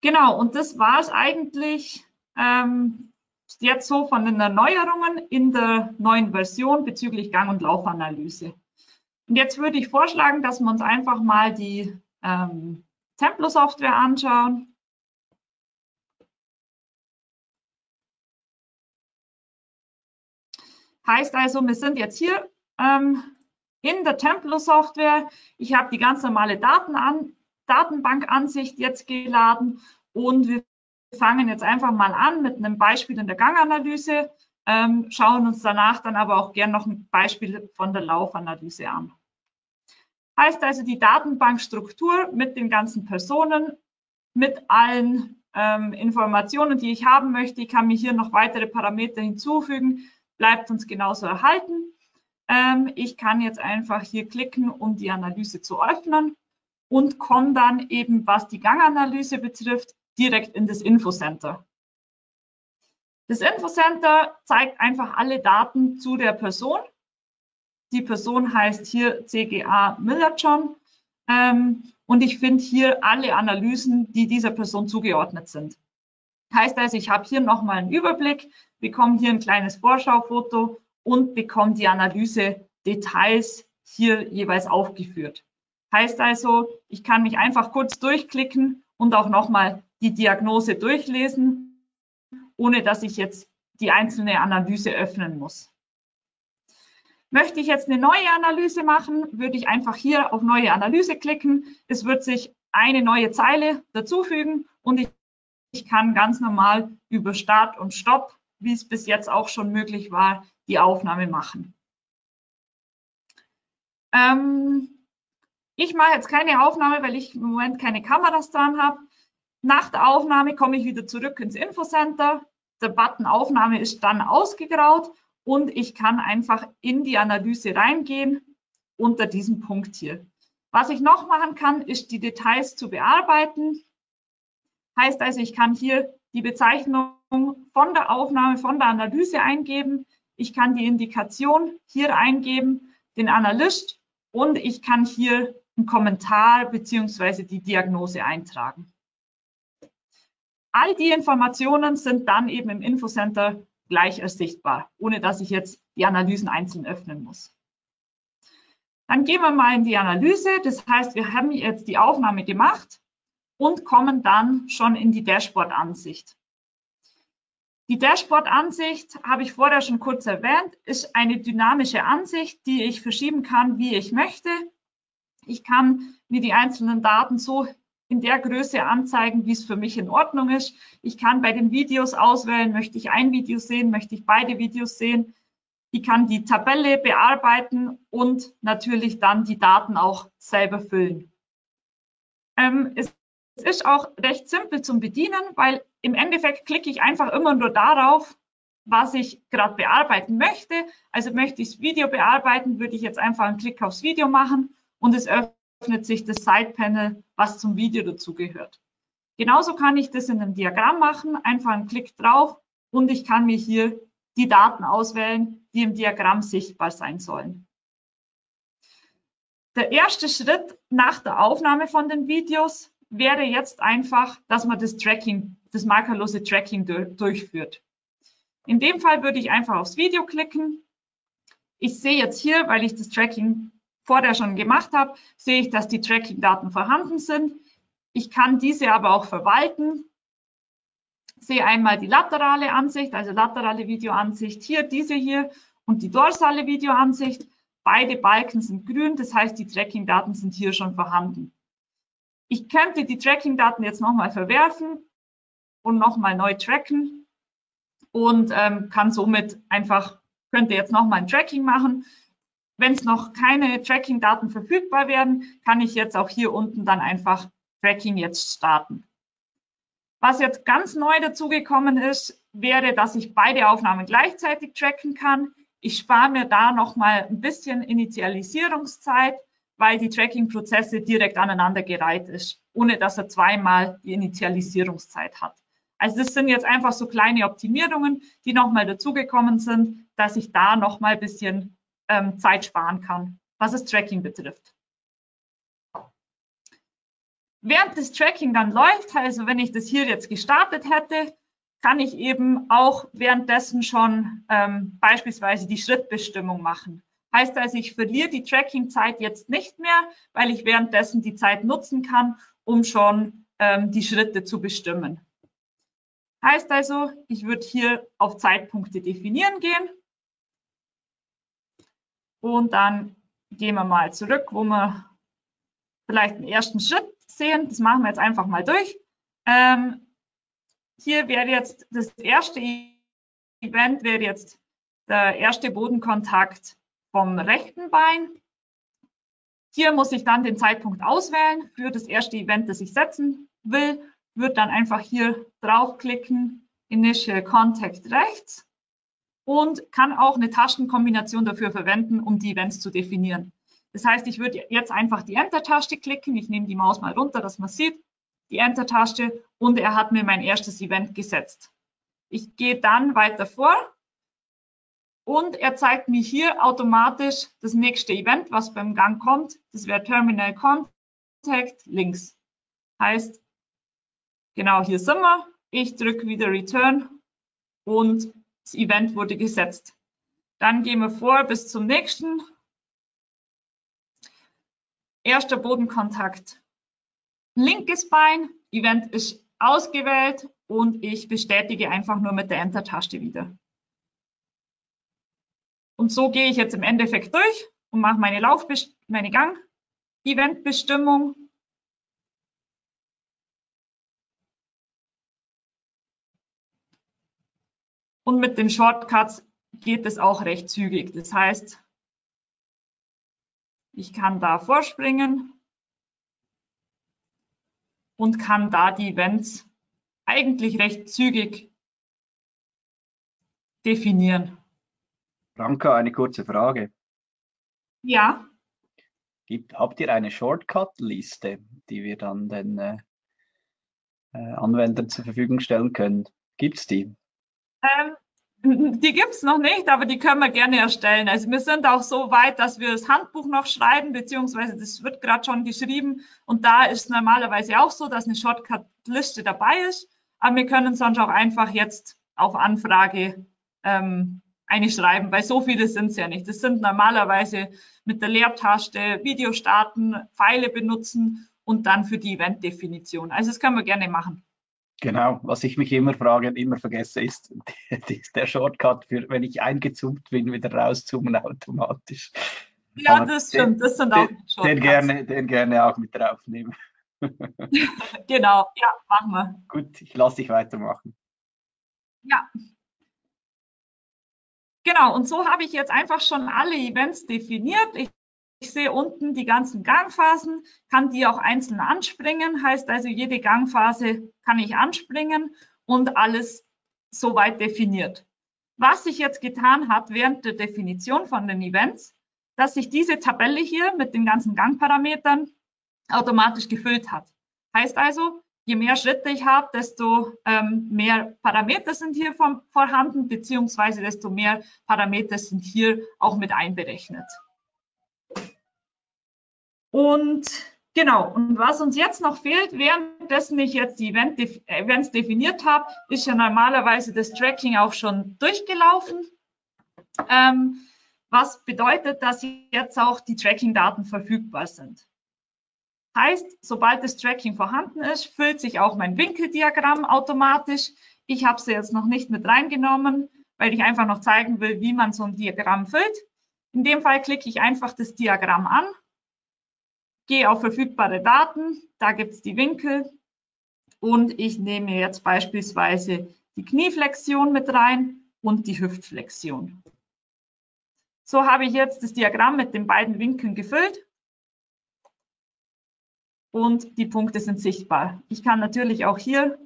Genau, und das war es eigentlich ähm, jetzt so von den Erneuerungen in der neuen Version bezüglich Gang- und Laufanalyse. Und jetzt würde ich vorschlagen, dass wir uns einfach mal die ähm, Templo-Software anschauen. Heißt also, wir sind jetzt hier ähm, in der Templo-Software. Ich habe die ganz normale Daten an, Datenbankansicht jetzt geladen und wir fangen jetzt einfach mal an mit einem Beispiel in der Ganganalyse, ähm, schauen uns danach dann aber auch gern noch ein Beispiel von der Laufanalyse an. Heißt also die Datenbankstruktur mit den ganzen Personen, mit allen ähm, Informationen, die ich haben möchte. Ich kann mir hier noch weitere Parameter hinzufügen, bleibt uns genauso erhalten. Ähm, ich kann jetzt einfach hier klicken, um die Analyse zu öffnen und komme dann eben, was die Ganganalyse betrifft, direkt in das Infocenter. Das Infocenter zeigt einfach alle Daten zu der Person. Die Person heißt hier CGA Millerjohn ähm, und ich finde hier alle Analysen, die dieser Person zugeordnet sind. Heißt also, ich habe hier nochmal einen Überblick, bekomme hier ein kleines Vorschaufoto und bekomme die Analyse-Details hier jeweils aufgeführt. Heißt also, ich kann mich einfach kurz durchklicken und auch nochmal die Diagnose durchlesen, ohne dass ich jetzt die einzelne Analyse öffnen muss. Möchte ich jetzt eine neue Analyse machen, würde ich einfach hier auf neue Analyse klicken. Es wird sich eine neue Zeile dazufügen und ich, ich kann ganz normal über Start und Stopp, wie es bis jetzt auch schon möglich war, die Aufnahme machen. Ähm, ich mache jetzt keine Aufnahme, weil ich im Moment keine Kameras dran habe. Nach der Aufnahme komme ich wieder zurück ins Infocenter. Der Button Aufnahme ist dann ausgegraut und ich kann einfach in die Analyse reingehen unter diesem Punkt hier. Was ich noch machen kann, ist die Details zu bearbeiten. Heißt also, ich kann hier die Bezeichnung von der Aufnahme, von der Analyse eingeben. Ich kann die Indikation hier eingeben, den Analyst und ich kann hier einen Kommentar beziehungsweise die Diagnose eintragen. All die Informationen sind dann eben im Infocenter gleich ersichtbar, ohne dass ich jetzt die Analysen einzeln öffnen muss. Dann gehen wir mal in die Analyse. Das heißt, wir haben jetzt die Aufnahme gemacht und kommen dann schon in die Dashboard-Ansicht. Die Dashboard-Ansicht habe ich vorher schon kurz erwähnt, ist eine dynamische Ansicht, die ich verschieben kann, wie ich möchte. Ich kann mir die einzelnen Daten so in der Größe anzeigen, wie es für mich in Ordnung ist. Ich kann bei den Videos auswählen, möchte ich ein Video sehen, möchte ich beide Videos sehen. Ich kann die Tabelle bearbeiten und natürlich dann die Daten auch selber füllen. Ähm, es ist auch recht simpel zum Bedienen, weil im Endeffekt klicke ich einfach immer nur darauf, was ich gerade bearbeiten möchte. Also möchte ich das Video bearbeiten, würde ich jetzt einfach einen Klick aufs Video machen und es öffnet sich das Side-Panel, was zum Video dazugehört. Genauso kann ich das in einem Diagramm machen, einfach einen Klick drauf und ich kann mir hier die Daten auswählen, die im Diagramm sichtbar sein sollen. Der erste Schritt nach der Aufnahme von den Videos wäre jetzt einfach, dass man das Tracking, das markerlose Tracking durchführt. In dem Fall würde ich einfach aufs Video klicken. Ich sehe jetzt hier, weil ich das Tracking vorher schon gemacht habe, sehe ich, dass die Tracking-Daten vorhanden sind. Ich kann diese aber auch verwalten sehe einmal die laterale Ansicht, also laterale Videoansicht, hier diese hier und die dorsale Videoansicht. Beide Balken sind grün, das heißt, die Tracking-Daten sind hier schon vorhanden. Ich könnte die Tracking-Daten jetzt nochmal verwerfen und nochmal neu tracken und ähm, kann somit einfach, könnte jetzt nochmal ein Tracking machen. Wenn es noch keine Tracking-Daten verfügbar werden, kann ich jetzt auch hier unten dann einfach Tracking jetzt starten. Was jetzt ganz neu dazugekommen ist, wäre, dass ich beide Aufnahmen gleichzeitig tracken kann. Ich spare mir da nochmal ein bisschen Initialisierungszeit, weil die Tracking-Prozesse direkt aneinandergereiht ist, ohne dass er zweimal die Initialisierungszeit hat. Also das sind jetzt einfach so kleine Optimierungen, die nochmal dazugekommen sind, dass ich da nochmal ein bisschen ähm, Zeit sparen kann, was das Tracking betrifft. Während das Tracking dann läuft, also wenn ich das hier jetzt gestartet hätte, kann ich eben auch währenddessen schon ähm, beispielsweise die Schrittbestimmung machen. Heißt also, ich verliere die Tracking-Zeit jetzt nicht mehr, weil ich währenddessen die Zeit nutzen kann, um schon ähm, die Schritte zu bestimmen. Heißt also, ich würde hier auf Zeitpunkte definieren gehen. Und dann gehen wir mal zurück, wo wir vielleicht einen ersten Schritt sehen. Das machen wir jetzt einfach mal durch. Ähm, hier wäre jetzt das erste Event, wäre jetzt der erste Bodenkontakt vom rechten Bein. Hier muss ich dann den Zeitpunkt auswählen für das erste Event, das ich setzen will. Würde dann einfach hier draufklicken, Initial Contact rechts und kann auch eine Tastenkombination dafür verwenden, um die Events zu definieren. Das heißt, ich würde jetzt einfach die Enter-Taste klicken. Ich nehme die Maus mal runter, dass man sieht. Die Enter-Taste und er hat mir mein erstes Event gesetzt. Ich gehe dann weiter vor und er zeigt mir hier automatisch das nächste Event, was beim Gang kommt. Das wäre Terminal Contact links. Heißt, genau hier sind wir. Ich drücke wieder Return und das Event wurde gesetzt. Dann gehen wir vor bis zum nächsten Erster Bodenkontakt. Linkes Bein, Event ist ausgewählt und ich bestätige einfach nur mit der Enter-Taste wieder. Und so gehe ich jetzt im Endeffekt durch und mache meine Lauf, meine Gang, Eventbestimmung. Und mit den Shortcuts geht es auch recht zügig. Das heißt, ich kann da vorspringen und kann da die Events eigentlich recht zügig definieren. Franka, eine kurze Frage. Ja. Gibt, habt ihr eine Shortcut-Liste, die wir dann den äh, äh Anwendern zur Verfügung stellen können? Gibt es die? Ähm, die gibt es noch nicht, aber die können wir gerne erstellen. Also wir sind auch so weit, dass wir das Handbuch noch schreiben, beziehungsweise das wird gerade schon geschrieben. Und da ist normalerweise auch so, dass eine Shortcut-Liste dabei ist. Aber wir können sonst auch einfach jetzt auf Anfrage ähm, eine schreiben, weil so viele sind es ja nicht. Das sind normalerweise mit der Leertaste Video starten, Pfeile benutzen und dann für die Event-Definition. Also das können wir gerne machen. Genau, was ich mich immer frage und immer vergesse, ist, ist der Shortcut für, wenn ich eingezoomt bin, wieder rauszoomen automatisch. Ja, Aber das stimmt, das sind auch den, den gerne, den gerne auch mit draufnehmen. genau, ja, machen wir. Gut, ich lasse dich weitermachen. Ja. Genau, und so habe ich jetzt einfach schon alle Events definiert. Ich ich sehe unten die ganzen Gangphasen, kann die auch einzeln anspringen, heißt also jede Gangphase kann ich anspringen und alles soweit definiert. Was sich jetzt getan hat während der Definition von den Events, dass sich diese Tabelle hier mit den ganzen Gangparametern automatisch gefüllt hat. Heißt also, je mehr Schritte ich habe, desto ähm, mehr Parameter sind hier vom, vorhanden, beziehungsweise desto mehr Parameter sind hier auch mit einberechnet. Und genau, und was uns jetzt noch fehlt, währenddessen ich jetzt die Event, Events definiert habe, ist ja normalerweise das Tracking auch schon durchgelaufen. Ähm, was bedeutet, dass jetzt auch die Tracking-Daten verfügbar sind. Heißt, sobald das Tracking vorhanden ist, füllt sich auch mein Winkeldiagramm automatisch. Ich habe sie jetzt noch nicht mit reingenommen, weil ich einfach noch zeigen will, wie man so ein Diagramm füllt. In dem Fall klicke ich einfach das Diagramm an gehe auf verfügbare Daten, da gibt es die Winkel und ich nehme jetzt beispielsweise die Knieflexion mit rein und die Hüftflexion. So habe ich jetzt das Diagramm mit den beiden Winkeln gefüllt und die Punkte sind sichtbar. Ich kann natürlich auch hier,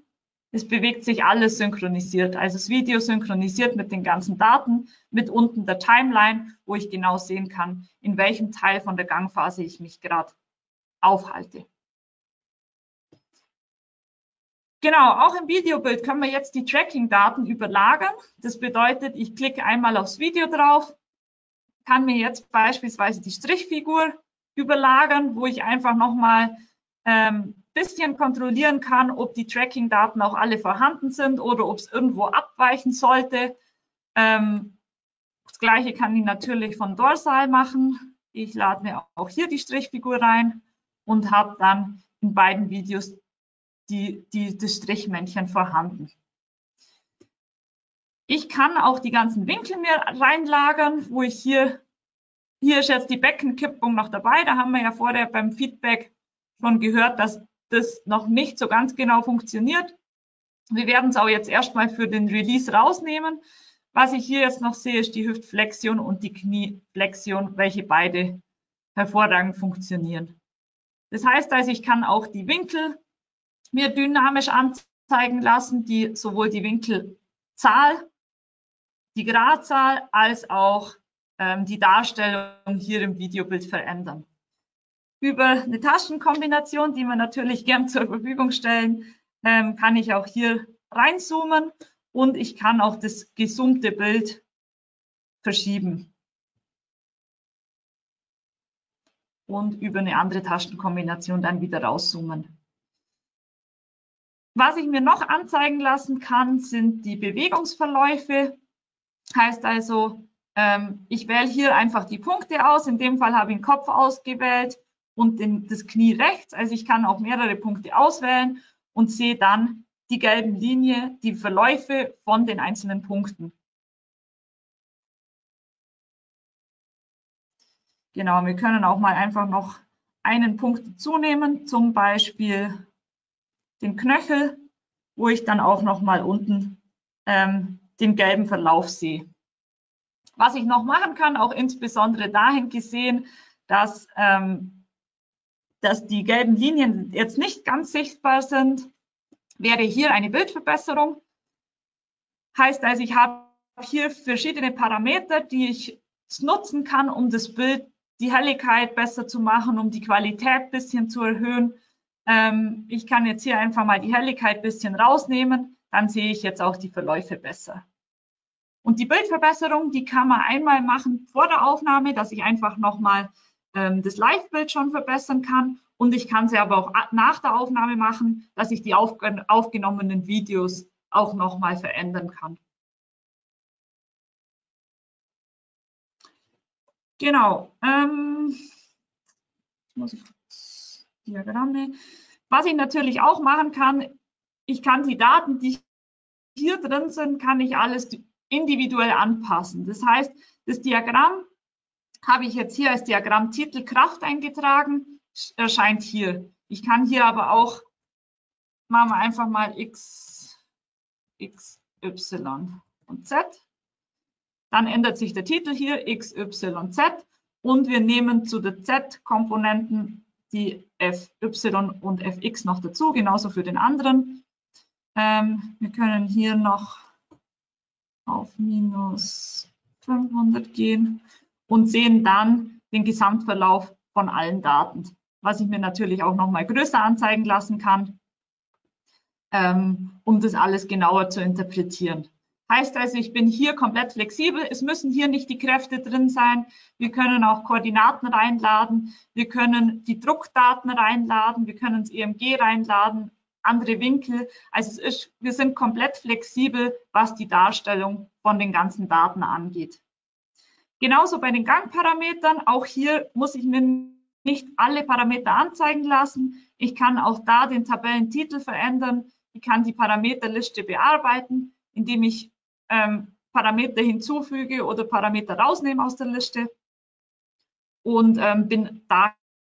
es bewegt sich alles synchronisiert, also das Video synchronisiert mit den ganzen Daten, mit unten der Timeline, wo ich genau sehen kann, in welchem Teil von der Gangphase ich mich gerade aufhalte. Genau, auch im Videobild können wir jetzt die Tracking-Daten überlagern. Das bedeutet, ich klicke einmal aufs Video drauf, kann mir jetzt beispielsweise die Strichfigur überlagern, wo ich einfach nochmal ähm, bisschen kontrollieren kann, ob die Tracking-Daten auch alle vorhanden sind oder ob es irgendwo abweichen sollte. Ähm, das gleiche kann ich natürlich von Dorsal machen. Ich lade mir auch hier die Strichfigur rein und habe dann in beiden Videos die, die, das Strichmännchen vorhanden. Ich kann auch die ganzen Winkel mir reinlagern, wo ich hier, hier ist jetzt die Beckenkippung noch dabei. Da haben wir ja vorher beim Feedback schon gehört, dass das noch nicht so ganz genau funktioniert. Wir werden es auch jetzt erstmal für den Release rausnehmen. Was ich hier jetzt noch sehe, ist die Hüftflexion und die Knieflexion, welche beide hervorragend funktionieren. Das heißt also, ich kann auch die Winkel mir dynamisch anzeigen lassen, die sowohl die Winkelzahl, die Gradzahl als auch ähm, die Darstellung hier im Videobild verändern. Über eine Taschenkombination, die wir natürlich gern zur Verfügung stellen, ähm, kann ich auch hier reinzoomen und ich kann auch das gezoomte Bild verschieben. Und über eine andere Tastenkombination dann wieder rauszoomen. Was ich mir noch anzeigen lassen kann, sind die Bewegungsverläufe. Heißt also, ähm, ich wähle hier einfach die Punkte aus. In dem Fall habe ich den Kopf ausgewählt und den, das Knie rechts. Also ich kann auch mehrere Punkte auswählen und sehe dann die gelben Linie, die Verläufe von den einzelnen Punkten. Genau, wir können auch mal einfach noch einen Punkt zunehmen, zum Beispiel den Knöchel, wo ich dann auch noch mal unten ähm, den gelben Verlauf sehe. Was ich noch machen kann, auch insbesondere dahin gesehen, dass, ähm, dass die gelben Linien jetzt nicht ganz sichtbar sind, wäre hier eine Bildverbesserung. Heißt also, ich habe hier verschiedene Parameter, die ich nutzen kann, um das Bild, die Helligkeit besser zu machen, um die Qualität ein bisschen zu erhöhen. Ähm, ich kann jetzt hier einfach mal die Helligkeit ein bisschen rausnehmen, dann sehe ich jetzt auch die Verläufe besser. Und die Bildverbesserung, die kann man einmal machen vor der Aufnahme, dass ich einfach nochmal ähm, das Live-Bild schon verbessern kann. Und ich kann sie aber auch nach der Aufnahme machen, dass ich die auf, aufgenommenen Videos auch nochmal verändern kann. Genau. Ähm, muss ich Diagramme. Was ich natürlich auch machen kann, ich kann die Daten, die hier drin sind, kann ich alles individuell anpassen. Das heißt, das Diagramm habe ich jetzt hier als Diagrammtitel Kraft eingetragen, erscheint hier. Ich kann hier aber auch, machen wir einfach mal X, X, Y und Z. Dann ändert sich der Titel hier X, Y, Z und wir nehmen zu den Z-Komponenten die Fy und Fx noch dazu, genauso für den anderen. Ähm, wir können hier noch auf minus 500 gehen und sehen dann den Gesamtverlauf von allen Daten, was ich mir natürlich auch noch mal größer anzeigen lassen kann, ähm, um das alles genauer zu interpretieren. Heißt also, ich bin hier komplett flexibel. Es müssen hier nicht die Kräfte drin sein. Wir können auch Koordinaten reinladen. Wir können die Druckdaten reinladen. Wir können das EMG reinladen, andere Winkel. Also es ist, wir sind komplett flexibel, was die Darstellung von den ganzen Daten angeht. Genauso bei den Gangparametern. Auch hier muss ich mir nicht alle Parameter anzeigen lassen. Ich kann auch da den Tabellentitel verändern. Ich kann die Parameterliste bearbeiten, indem ich ähm, Parameter hinzufüge oder Parameter rausnehme aus der Liste und ähm, bin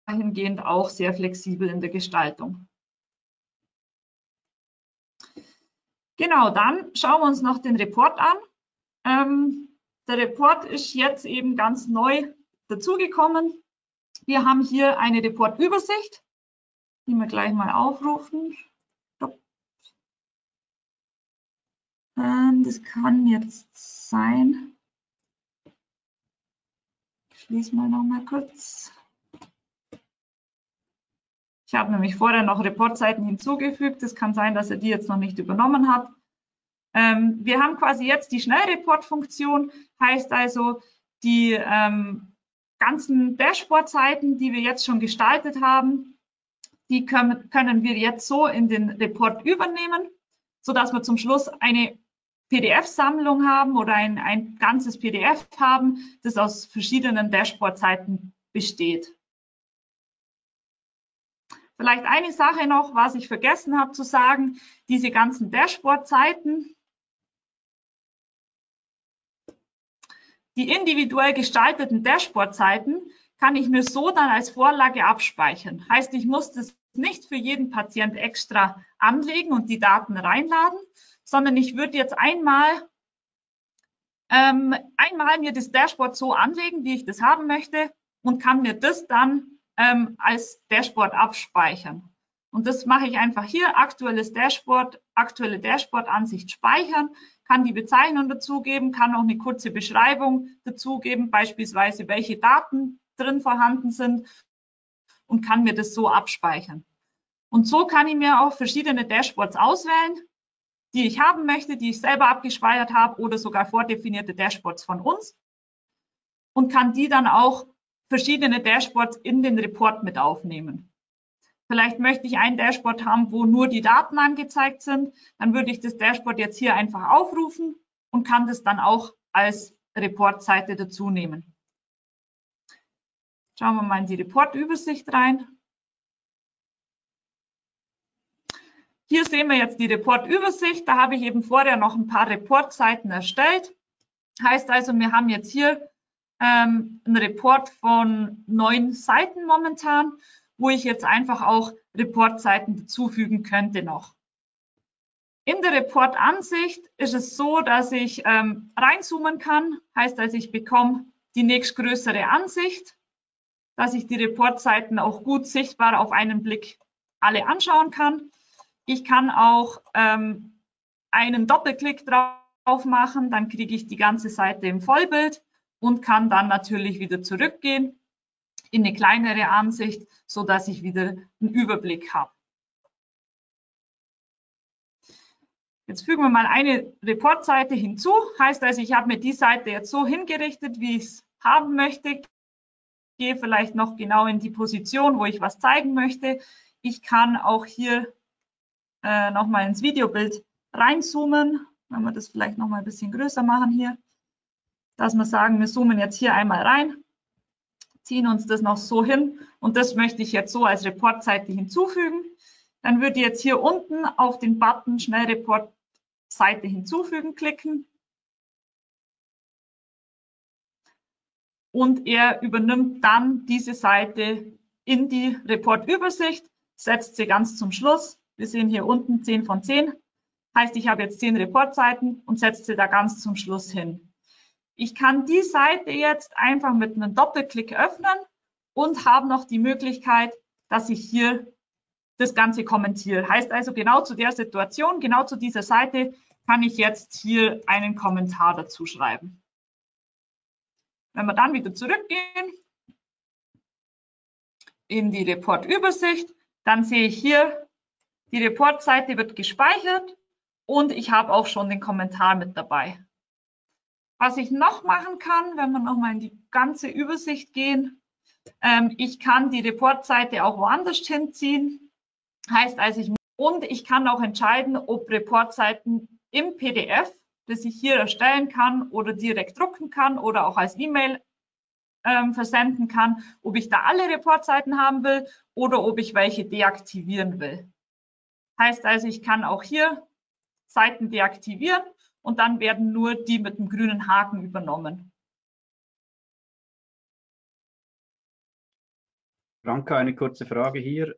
dahingehend auch sehr flexibel in der Gestaltung. Genau, dann schauen wir uns noch den Report an. Ähm, der Report ist jetzt eben ganz neu dazugekommen. Wir haben hier eine Reportübersicht, die wir gleich mal aufrufen. Ähm, das kann jetzt sein. Ich schließe mal noch mal kurz. Ich habe nämlich vorher noch Reportseiten hinzugefügt. Es kann sein, dass er die jetzt noch nicht übernommen hat. Ähm, wir haben quasi jetzt die Schnellreport-Funktion, heißt also, die ähm, ganzen Dashboard-Seiten, die wir jetzt schon gestaltet haben, die können, können wir jetzt so in den Report übernehmen, sodass wir zum Schluss eine PDF-Sammlung haben oder ein, ein ganzes PDF haben, das aus verschiedenen Dashboard-Seiten besteht. Vielleicht eine Sache noch, was ich vergessen habe zu sagen. Diese ganzen Dashboard-Seiten, die individuell gestalteten Dashboard-Seiten kann ich mir so dann als Vorlage abspeichern. Heißt, ich muss das nicht für jeden Patient extra anlegen und die Daten reinladen, sondern ich würde jetzt einmal, ähm, einmal mir das Dashboard so anlegen, wie ich das haben möchte und kann mir das dann ähm, als Dashboard abspeichern. Und das mache ich einfach hier, aktuelles Dashboard, aktuelle Dashboard-Ansicht speichern, kann die Bezeichnung dazugeben, kann auch eine kurze Beschreibung dazugeben, beispielsweise welche Daten drin vorhanden sind und kann mir das so abspeichern. Und so kann ich mir auch verschiedene Dashboards auswählen die ich haben möchte, die ich selber abgespeichert habe oder sogar vordefinierte Dashboards von uns und kann die dann auch verschiedene Dashboards in den Report mit aufnehmen. Vielleicht möchte ich ein Dashboard haben, wo nur die Daten angezeigt sind. Dann würde ich das Dashboard jetzt hier einfach aufrufen und kann das dann auch als Reportseite dazu nehmen. Schauen wir mal in die Reportübersicht rein. Hier sehen wir jetzt die Reportübersicht. Da habe ich eben vorher noch ein paar Reportseiten erstellt. Heißt also, wir haben jetzt hier ähm, einen Report von neun Seiten momentan, wo ich jetzt einfach auch Reportseiten dazufügen könnte noch. In der Report-Ansicht ist es so, dass ich ähm, reinzoomen kann, heißt also, ich bekomme die nächstgrößere Ansicht, dass ich die Reportseiten auch gut sichtbar auf einen Blick alle anschauen kann. Ich kann auch ähm, einen Doppelklick drauf machen, dann kriege ich die ganze Seite im Vollbild und kann dann natürlich wieder zurückgehen in eine kleinere Ansicht, so dass ich wieder einen Überblick habe. Jetzt fügen wir mal eine Reportseite hinzu. Heißt also, ich habe mir die Seite jetzt so hingerichtet, wie ich es haben möchte. Gehe vielleicht noch genau in die Position, wo ich was zeigen möchte. Ich kann auch hier äh, nochmal ins Videobild reinzoomen. Wenn wir das vielleicht noch mal ein bisschen größer machen hier, dass wir sagen, wir zoomen jetzt hier einmal rein, ziehen uns das noch so hin und das möchte ich jetzt so als Reportseite hinzufügen. Dann würde ich jetzt hier unten auf den Button Schnell Report Seite hinzufügen klicken. Und er übernimmt dann diese Seite in die Report-Übersicht, setzt sie ganz zum Schluss. Wir sehen hier unten 10 von 10. Heißt, ich habe jetzt 10 Reportseiten und setze sie da ganz zum Schluss hin. Ich kann die Seite jetzt einfach mit einem Doppelklick öffnen und habe noch die Möglichkeit, dass ich hier das Ganze kommentiere. Heißt also, genau zu der Situation, genau zu dieser Seite kann ich jetzt hier einen Kommentar dazu schreiben. Wenn wir dann wieder zurückgehen in die Report-Übersicht, dann sehe ich hier, die Reportseite wird gespeichert und ich habe auch schon den Kommentar mit dabei. Was ich noch machen kann, wenn wir nochmal in die ganze Übersicht gehen, ähm, ich kann die Reportseite auch woanders hinziehen. Heißt also, ich und ich kann auch entscheiden, ob Reportseiten im PDF, das ich hier erstellen kann oder direkt drucken kann oder auch als E-Mail ähm, versenden kann, ob ich da alle Reportseiten haben will oder ob ich welche deaktivieren will. Heißt also, ich kann auch hier Seiten deaktivieren und dann werden nur die mit dem grünen Haken übernommen. Franka, eine kurze Frage hier.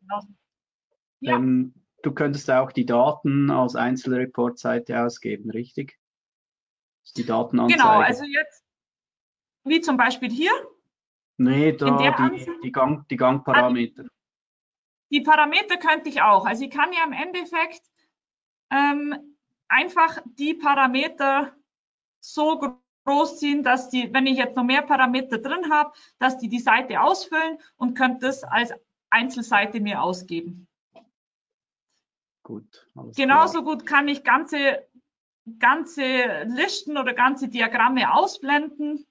Ja. Ähm, du könntest auch die Daten als einzelne Reportseite ausgeben, richtig? Die Datenanzeige. Genau, also jetzt, wie zum Beispiel hier. Nee, da die, die, Gang, die Gangparameter. Die Parameter könnte ich auch. Also ich kann ja im Endeffekt ähm, einfach die Parameter so groß ziehen, dass die, wenn ich jetzt noch mehr Parameter drin habe, dass die die Seite ausfüllen und könnte das als Einzelseite mir ausgeben. Gut. Genauso klar. gut kann ich ganze, ganze Listen oder ganze Diagramme ausblenden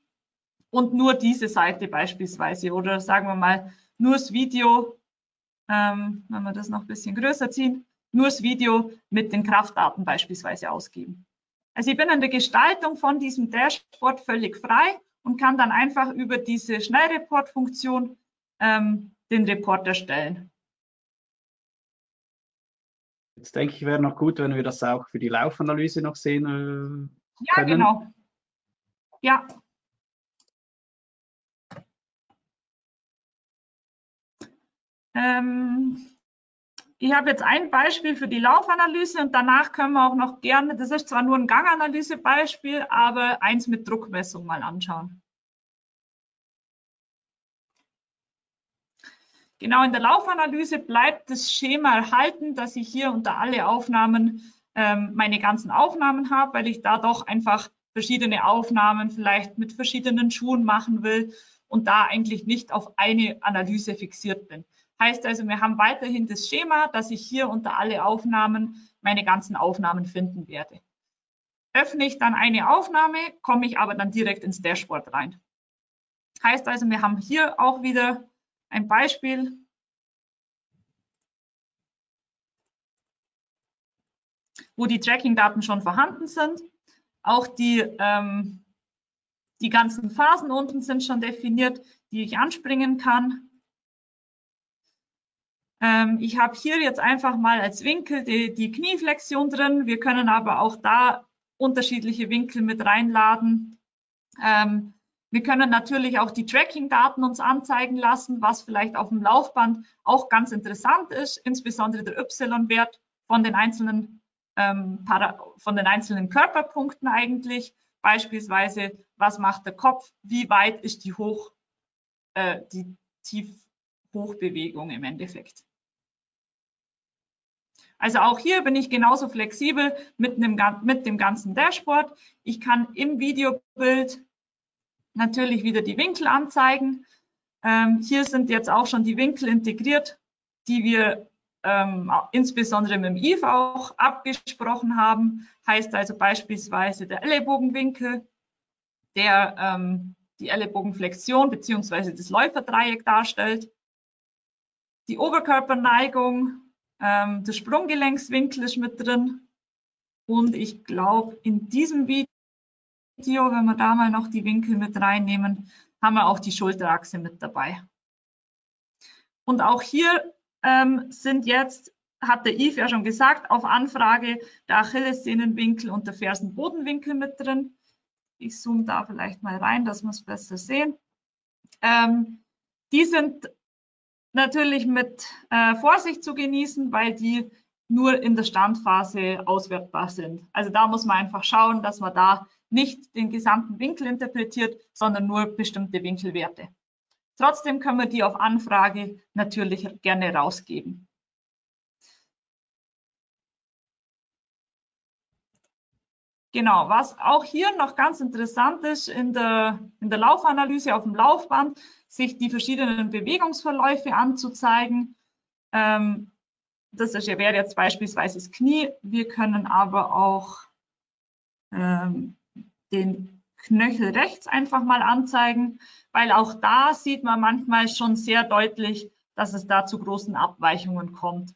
und nur diese Seite beispielsweise oder sagen wir mal nur das Video, ähm, wenn wir das noch ein bisschen größer ziehen, nur das Video mit den Kraftdaten beispielsweise ausgeben. Also ich bin in der Gestaltung von diesem Dashboard völlig frei und kann dann einfach über diese Schnellreport-Funktion ähm, den Report erstellen. Jetzt denke ich, wäre noch gut, wenn wir das auch für die Laufanalyse noch sehen äh, Ja, genau. Ja. Ähm, ich habe jetzt ein Beispiel für die Laufanalyse und danach können wir auch noch gerne, das ist zwar nur ein Ganganalysebeispiel, aber eins mit Druckmessung mal anschauen. Genau, in der Laufanalyse bleibt das Schema erhalten, dass ich hier unter alle Aufnahmen ähm, meine ganzen Aufnahmen habe, weil ich da doch einfach verschiedene Aufnahmen vielleicht mit verschiedenen Schuhen machen will und da eigentlich nicht auf eine Analyse fixiert bin. Heißt also, wir haben weiterhin das Schema, dass ich hier unter alle Aufnahmen meine ganzen Aufnahmen finden werde. Öffne ich dann eine Aufnahme, komme ich aber dann direkt ins Dashboard rein. Heißt also, wir haben hier auch wieder ein Beispiel. wo die Tracking-Daten schon vorhanden sind. Auch die, ähm, die ganzen Phasen unten sind schon definiert, die ich anspringen kann. Ähm, ich habe hier jetzt einfach mal als Winkel die, die Knieflexion drin. Wir können aber auch da unterschiedliche Winkel mit reinladen. Ähm, wir können natürlich auch die Tracking-Daten uns anzeigen lassen, was vielleicht auf dem Laufband auch ganz interessant ist, insbesondere der Y-Wert von den einzelnen ähm, von den einzelnen Körperpunkten eigentlich. Beispielsweise, was macht der Kopf, wie weit ist die Hoch, äh, die Tief-Hochbewegung im Endeffekt. Also auch hier bin ich genauso flexibel mit, einem, mit dem ganzen Dashboard. Ich kann im Videobild natürlich wieder die Winkel anzeigen. Ähm, hier sind jetzt auch schon die Winkel integriert, die wir ähm, insbesondere mit dem IV auch abgesprochen haben. Heißt also beispielsweise der Ellenbogenwinkel, der ähm, die Ellenbogenflexion beziehungsweise das Läuferdreieck darstellt. Die Oberkörperneigung, ähm, der Sprunggelenkswinkel ist mit drin. Und ich glaube, in diesem Video, wenn wir da mal noch die Winkel mit reinnehmen, haben wir auch die Schulterachse mit dabei. Und auch hier ähm, sind jetzt, hat der Yves ja schon gesagt, auf Anfrage der Achillessehnenwinkel und der Fersenbodenwinkel mit drin. Ich zoome da vielleicht mal rein, dass wir es besser sehen. Ähm, die sind natürlich mit äh, Vorsicht zu genießen, weil die nur in der Standphase auswertbar sind. Also da muss man einfach schauen, dass man da nicht den gesamten Winkel interpretiert, sondern nur bestimmte Winkelwerte. Trotzdem können wir die auf Anfrage natürlich gerne rausgeben. Genau, was auch hier noch ganz interessant ist in der, in der Laufanalyse auf dem Laufband, sich die verschiedenen Bewegungsverläufe anzuzeigen. Ähm, das ist, wäre jetzt beispielsweise das Knie. Wir können aber auch ähm, den Knöchel rechts einfach mal anzeigen weil auch da sieht man manchmal schon sehr deutlich, dass es da zu großen Abweichungen kommt.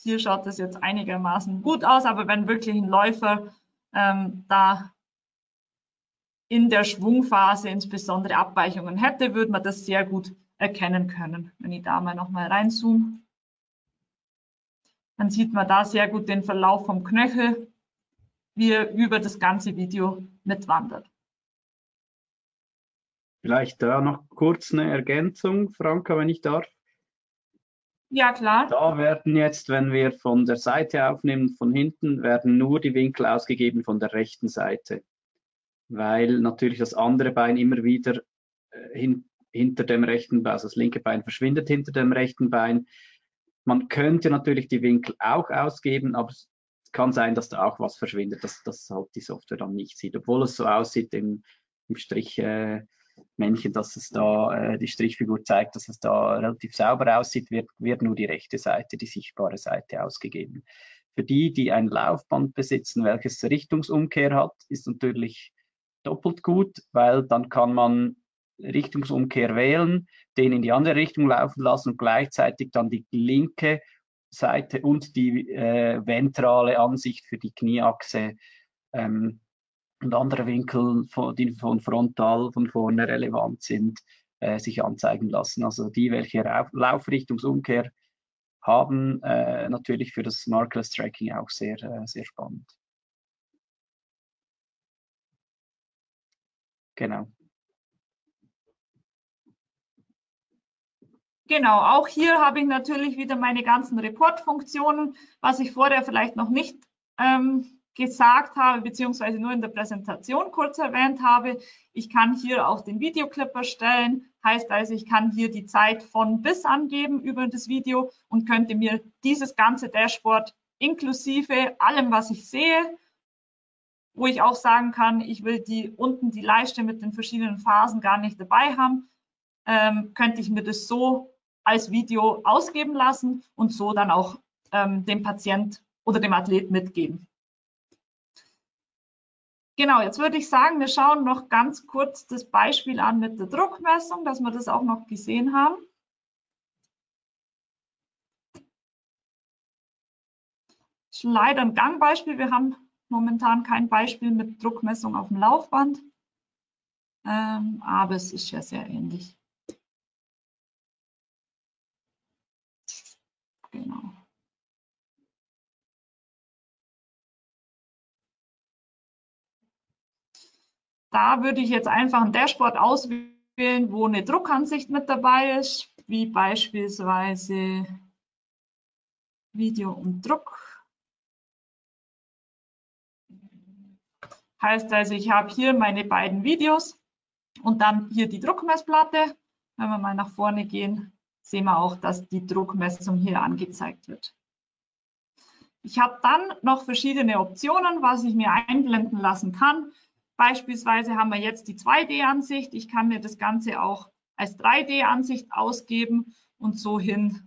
Hier schaut es jetzt einigermaßen gut aus, aber wenn wirklich ein Läufer ähm, da in der Schwungphase insbesondere Abweichungen hätte, würde man das sehr gut erkennen können. Wenn ich da mal nochmal reinzoome, dann sieht man da sehr gut den Verlauf vom Knöchel, wie er über das ganze Video mitwandert. Vielleicht da noch kurz eine Ergänzung, Franka, wenn ich darf. Ja, klar. Da werden jetzt, wenn wir von der Seite aufnehmen, von hinten, werden nur die Winkel ausgegeben von der rechten Seite. Weil natürlich das andere Bein immer wieder äh, hin, hinter dem rechten Bein, also das linke Bein verschwindet hinter dem rechten Bein. Man könnte natürlich die Winkel auch ausgeben, aber kann sein, dass da auch was verschwindet, dass das halt die Software dann nicht sieht, obwohl es so aussieht im, im Strich. Äh, Männchen, dass es da äh, die Strichfigur zeigt, dass es da relativ sauber aussieht, wird, wird nur die rechte Seite, die sichtbare Seite ausgegeben. Für die, die ein Laufband besitzen, welches Richtungsumkehr hat, ist natürlich doppelt gut, weil dann kann man Richtungsumkehr wählen, den in die andere Richtung laufen lassen und gleichzeitig dann die linke Seite und die äh, ventrale Ansicht für die Knieachse ähm, und andere Winkel, die von frontal von vorne relevant sind, äh, sich anzeigen lassen. Also die, welche Laufrichtungsumkehr haben, äh, natürlich für das Markerless Tracking auch sehr, äh, sehr spannend. Genau. Genau, auch hier habe ich natürlich wieder meine ganzen Report-Funktionen, was ich vorher vielleicht noch nicht ähm, gesagt habe, beziehungsweise nur in der Präsentation kurz erwähnt habe. Ich kann hier auch den Videoclip erstellen. Heißt also, ich kann hier die Zeit von bis angeben über das Video und könnte mir dieses ganze Dashboard inklusive allem, was ich sehe, wo ich auch sagen kann, ich will die unten die Leiste mit den verschiedenen Phasen gar nicht dabei haben, ähm, könnte ich mir das so als Video ausgeben lassen und so dann auch ähm, dem Patient oder dem Athlet mitgeben. Genau, jetzt würde ich sagen, wir schauen noch ganz kurz das Beispiel an mit der Druckmessung, dass wir das auch noch gesehen haben. Leider ein Gangbeispiel. Wir haben momentan kein Beispiel mit Druckmessung auf dem Laufband, ähm, aber es ist ja sehr ähnlich. Genau. Da würde ich jetzt einfach ein Dashboard auswählen, wo eine Druckansicht mit dabei ist, wie beispielsweise Video und Druck. Heißt also, ich habe hier meine beiden Videos und dann hier die Druckmessplatte. Wenn wir mal nach vorne gehen, sehen wir auch, dass die Druckmessung hier angezeigt wird. Ich habe dann noch verschiedene Optionen, was ich mir einblenden lassen kann. Beispielsweise haben wir jetzt die 2D-Ansicht. Ich kann mir das Ganze auch als 3D-Ansicht ausgeben und so hinziehen,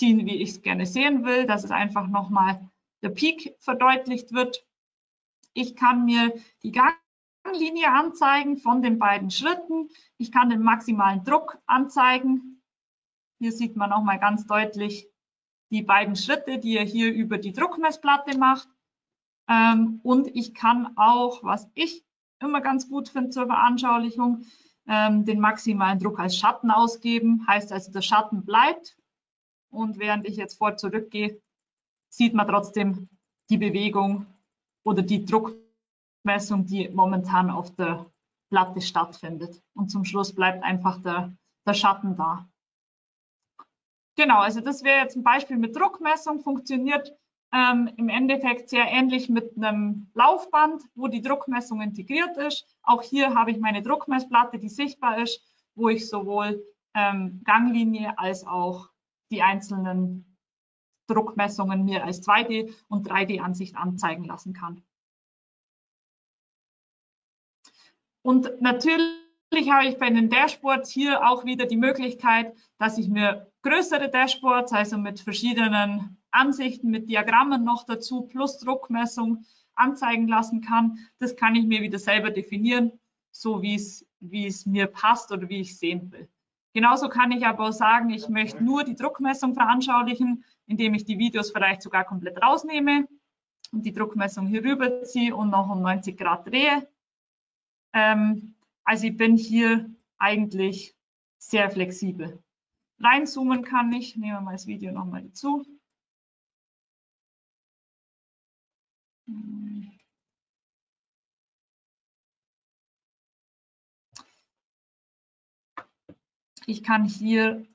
wie ich es gerne sehen will, dass es einfach nochmal der Peak verdeutlicht wird. Ich kann mir die Ganglinie anzeigen von den beiden Schritten. Ich kann den maximalen Druck anzeigen. Hier sieht man nochmal ganz deutlich die beiden Schritte, die er hier über die Druckmessplatte macht. Ähm, und ich kann auch, was ich immer ganz gut finde zur Veranschaulichung, ähm, den maximalen Druck als Schatten ausgeben. Heißt also, der Schatten bleibt. Und während ich jetzt vor zurückgehe, sieht man trotzdem die Bewegung oder die Druckmessung, die momentan auf der Platte stattfindet. Und zum Schluss bleibt einfach der, der Schatten da. Genau, also das wäre jetzt ein Beispiel mit Druckmessung, funktioniert ähm, im Endeffekt sehr ähnlich mit einem Laufband, wo die Druckmessung integriert ist. Auch hier habe ich meine Druckmessplatte, die sichtbar ist, wo ich sowohl ähm, Ganglinie als auch die einzelnen Druckmessungen mir als 2D- und 3D-Ansicht anzeigen lassen kann. Und natürlich habe ich bei den Dashboards hier auch wieder die Möglichkeit, dass ich mir größere Dashboards, also mit verschiedenen Ansichten, mit Diagrammen noch dazu, plus Druckmessung anzeigen lassen kann. Das kann ich mir wieder selber definieren, so wie es, wie es mir passt oder wie ich sehen will. Genauso kann ich aber auch sagen, ich möchte nur die Druckmessung veranschaulichen, indem ich die Videos vielleicht sogar komplett rausnehme und die Druckmessung hier rüber ziehe und noch um 90 Grad drehe. Ähm, also ich bin hier eigentlich sehr flexibel. Reinzoomen kann ich, nehmen wir mal das Video nochmal dazu. Ich kann hier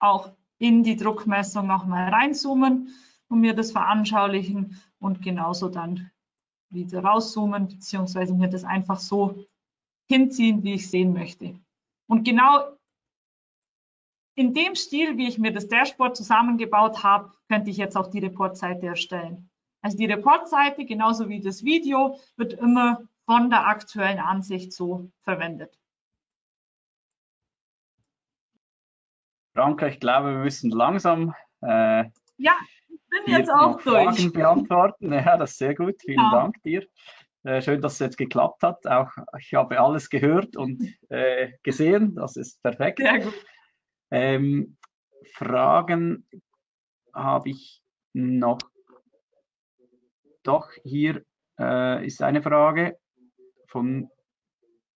auch in die Druckmessung nochmal reinzoomen und mir das veranschaulichen und genauso dann wieder rauszoomen, beziehungsweise mir das einfach so hinziehen, wie ich sehen möchte. Und genau in dem Stil, wie ich mir das Dashboard zusammengebaut habe, könnte ich jetzt auch die Reportseite erstellen. Also die Reportseite, genauso wie das Video, wird immer von der aktuellen Ansicht so verwendet. Franka, ich glaube, wir müssen langsam äh, ja, ich bin jetzt auch durch. Fragen beantworten. Ja, das ist sehr gut. Vielen ja. Dank dir. Äh, schön, dass es jetzt geklappt hat. Auch ich habe alles gehört und äh, gesehen. Das ist perfekt. Sehr gut. Ähm, Fragen habe ich noch. Doch, hier äh, ist eine Frage von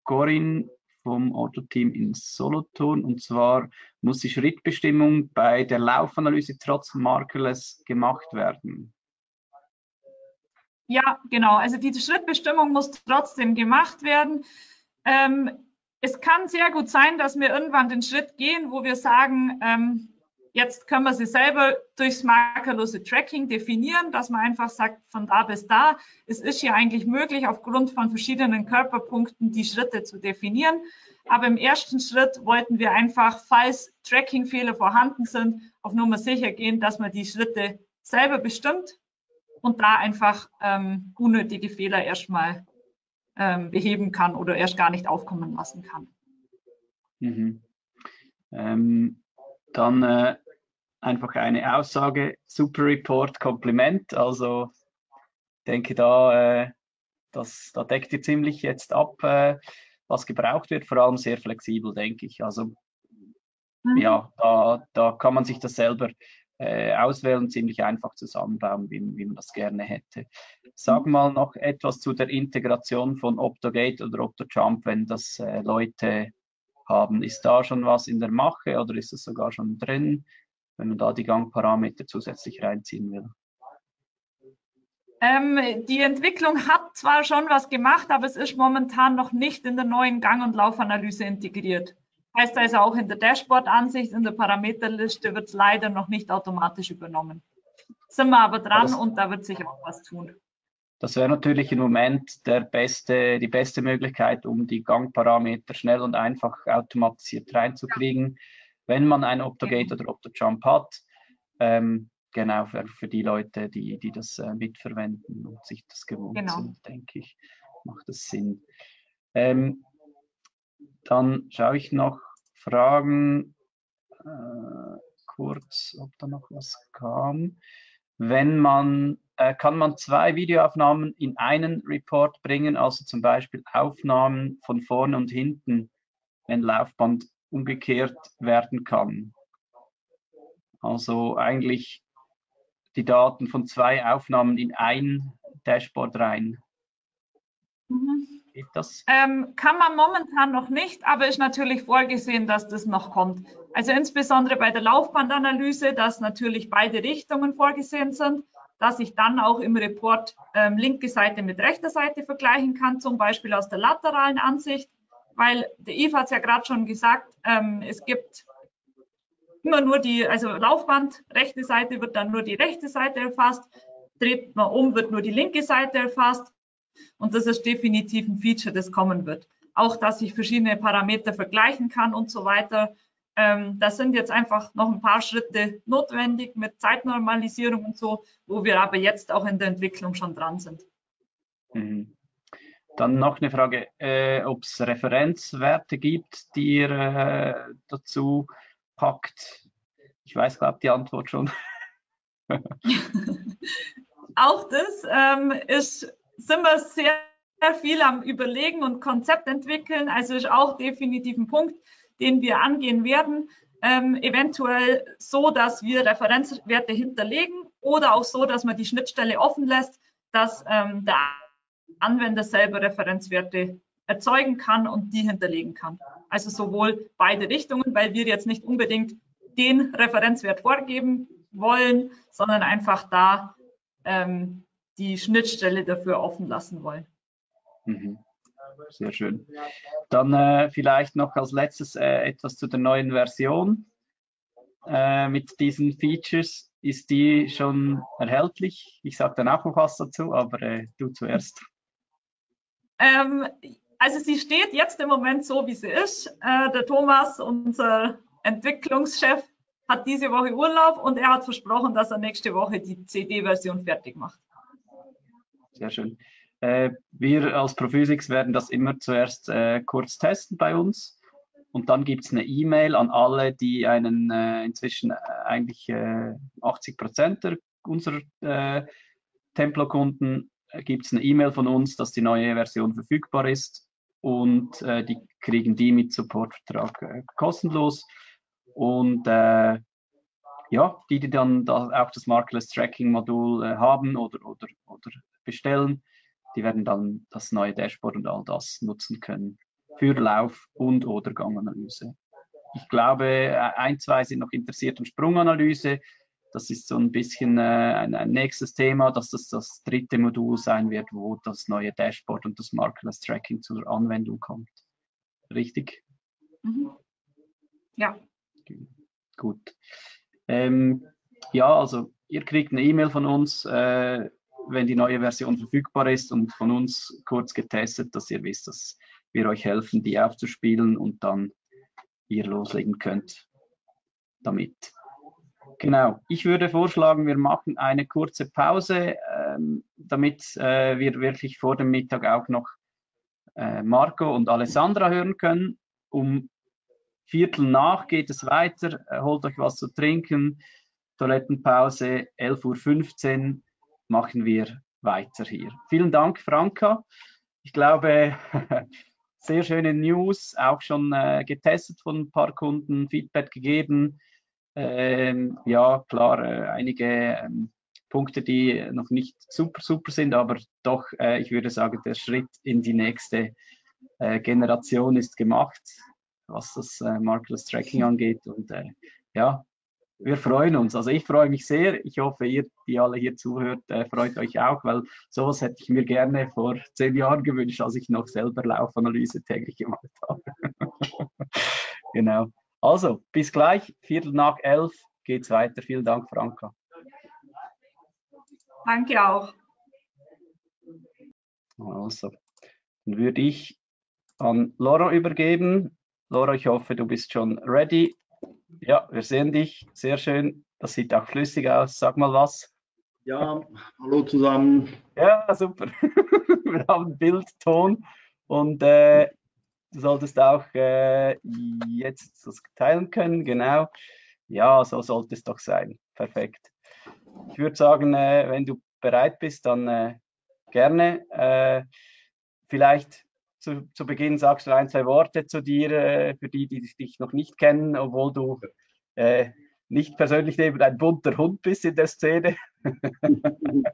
Corinne vom Autoteam in Solothurn. Und zwar muss die Schrittbestimmung bei der Laufanalyse trotz Markerless gemacht werden. Ja, genau. Also die Schrittbestimmung muss trotzdem gemacht werden. Ähm, es kann sehr gut sein, dass wir irgendwann den Schritt gehen, wo wir sagen, ähm, jetzt können wir sie selber durchs markerlose Tracking definieren, dass man einfach sagt, von da bis da. Es ist hier eigentlich möglich, aufgrund von verschiedenen Körperpunkten die Schritte zu definieren. Aber im ersten Schritt wollten wir einfach, falls Tracking-Fehler vorhanden sind, auf Nummer sicher gehen, dass man die Schritte selber bestimmt und da einfach ähm, unnötige Fehler erstmal ähm, beheben kann oder erst gar nicht aufkommen lassen kann. Mhm. Ähm, dann äh, einfach eine Aussage, Super Report, Kompliment. Also denke da, äh, das, da deckt ihr ziemlich jetzt ab, äh, was gebraucht wird, vor allem sehr flexibel, denke ich. Also mhm. ja, da, da kann man sich das selber äh, auswählen, ziemlich einfach zusammenbauen, wie, wie man das gerne hätte. Sag mhm. mal noch etwas zu der Integration von Optogate oder OptoJump, wenn das äh, Leute haben. Ist da schon was in der Mache oder ist es sogar schon drin, wenn man da die Gangparameter zusätzlich reinziehen will? Ähm, die Entwicklung hat zwar schon was gemacht, aber es ist momentan noch nicht in der neuen Gang- und Laufanalyse integriert. Heißt also auch in der Dashboard-Ansicht, in der Parameterliste wird es leider noch nicht automatisch übernommen. Sind wir aber dran das, und da wird sich auch was tun. Das wäre natürlich im Moment der beste, die beste Möglichkeit, um die Gangparameter schnell und einfach automatisiert reinzukriegen, wenn man ein Optogate oder Optojump hat. Ähm, genau, für, für, die Leute, die, die das äh, mitverwenden und sich das gewohnt genau. sind, denke ich, macht das Sinn. Ähm, dann schaue ich noch Fragen äh, kurz, ob da noch was kam. Wenn man, äh, kann man zwei Videoaufnahmen in einen Report bringen, also zum Beispiel Aufnahmen von vorne und hinten, wenn Laufband umgekehrt werden kann. Also eigentlich die Daten von zwei Aufnahmen in ein Dashboard rein. Mhm. Geht das? Ähm, kann man momentan noch nicht, aber ist natürlich vorgesehen, dass das noch kommt. Also insbesondere bei der Laufbandanalyse, dass natürlich beide Richtungen vorgesehen sind, dass ich dann auch im Report ähm, linke Seite mit rechter Seite vergleichen kann, zum Beispiel aus der lateralen Ansicht, weil der Eve hat es ja gerade schon gesagt, ähm, es gibt immer nur die, also Laufband, rechte Seite wird dann nur die rechte Seite erfasst, dreht man um, wird nur die linke Seite erfasst und das ist definitiv ein Feature, das kommen wird. Auch, dass ich verschiedene Parameter vergleichen kann und so weiter. Ähm, das sind jetzt einfach noch ein paar Schritte notwendig mit Zeitnormalisierung und so, wo wir aber jetzt auch in der Entwicklung schon dran sind. Mhm. Dann noch eine Frage, äh, ob es Referenzwerte gibt, die ihr äh, dazu packt. Ich weiß, glaube die Antwort schon. auch das ähm, ist sind wir sehr, sehr viel am Überlegen und Konzept entwickeln. Also ist auch definitiv ein Punkt, den wir angehen werden. Ähm, eventuell so, dass wir Referenzwerte hinterlegen oder auch so, dass man die Schnittstelle offen lässt, dass ähm, der Anwender selber Referenzwerte erzeugen kann und die hinterlegen kann. Also sowohl beide Richtungen, weil wir jetzt nicht unbedingt den Referenzwert vorgeben wollen, sondern einfach da ähm, die Schnittstelle dafür offen lassen wollen. Mhm. Sehr schön. Dann äh, vielleicht noch als letztes äh, etwas zu der neuen Version. Äh, mit diesen Features ist die schon erhältlich. Ich sage dann auch noch was dazu, aber äh, du zuerst. Ähm, also sie steht jetzt im Moment so, wie sie ist. Äh, der Thomas, unser Entwicklungschef, hat diese Woche Urlaub und er hat versprochen, dass er nächste Woche die CD-Version fertig macht. Sehr schön. Äh, wir als Prophysics werden das immer zuerst äh, kurz testen bei uns. Und dann gibt es eine E-Mail an alle, die einen äh, inzwischen äh, eigentlich 80 äh, Prozent unserer äh, Templo-Kunden gibt es eine E-Mail von uns, dass die neue Version verfügbar ist. Und die kriegen die mit Supportvertrag kostenlos. Und ja, die, die dann da auch das Markerless Tracking Modul haben oder, oder, oder bestellen. Die werden dann das neue Dashboard und all das nutzen können für Lauf- und oder Ganganalyse. Ich glaube, äh, ein, zwei sind noch interessiert an Sprunganalyse. Das ist so ein bisschen äh, ein, ein, nächstes Thema, dass das das dritte Modul sein wird, wo das neue Dashboard und das Markerless Tracking zur Anwendung kommt. Richtig? Mhm. Ja. Gut. Ähm, ja, also ihr kriegt eine E-Mail von uns. Äh, wenn die neue Version verfügbar ist und von uns kurz getestet, dass ihr wisst, dass wir euch helfen, die aufzuspielen und dann ihr loslegen könnt damit. Genau, ich würde vorschlagen, wir machen eine kurze Pause, ähm, damit äh, wir wirklich vor dem Mittag auch noch äh, Marco und Alessandra hören können. Um Viertel nach geht es weiter, äh, holt euch was zu trinken, Toilettenpause 11.15 Uhr machen wir weiter hier. Vielen Dank, Franka. Ich glaube, sehr schöne News, auch schon äh, getestet von ein paar Kunden, Feedback gegeben. Ähm, ja, klar, äh, einige ähm, Punkte, die noch nicht super, super sind, aber doch, äh, ich würde sagen, der Schritt in die nächste äh, Generation ist gemacht, was das äh, Markerless Tracking angeht. Und äh, ja, wir freuen uns. Also ich freue mich sehr. Ich hoffe, ihr, die alle hier zuhört, äh, freut euch auch, weil sowas hätte ich mir gerne vor zehn Jahren gewünscht, als ich noch selber Laufanalyse täglich gemacht habe. Genau. Also, bis gleich. Viertel nach elf geht's weiter. Vielen Dank, Franka. Danke auch. Also, dann würde ich an Laura übergeben. Laura, ich hoffe, du bist schon ready. Ja, wir sehen dich. Sehr schön. Das sieht auch flüssig aus. Sag mal was. Ja, hallo zusammen. Ja, super. wir haben Bild, Ton und äh, du solltest auch äh, jetzt das teilen können. Genau. Ja, so sollte es doch sein. Perfekt. Ich würde sagen, äh, wenn du bereit bist, dann äh, gerne. Äh, vielleicht zu, zu, Beginn sagst du ein, zwei Worte zu dir, äh, für die, die dich noch nicht kennen, obwohl du äh, nicht persönlich eben ein bunter Hund bist in der Szene.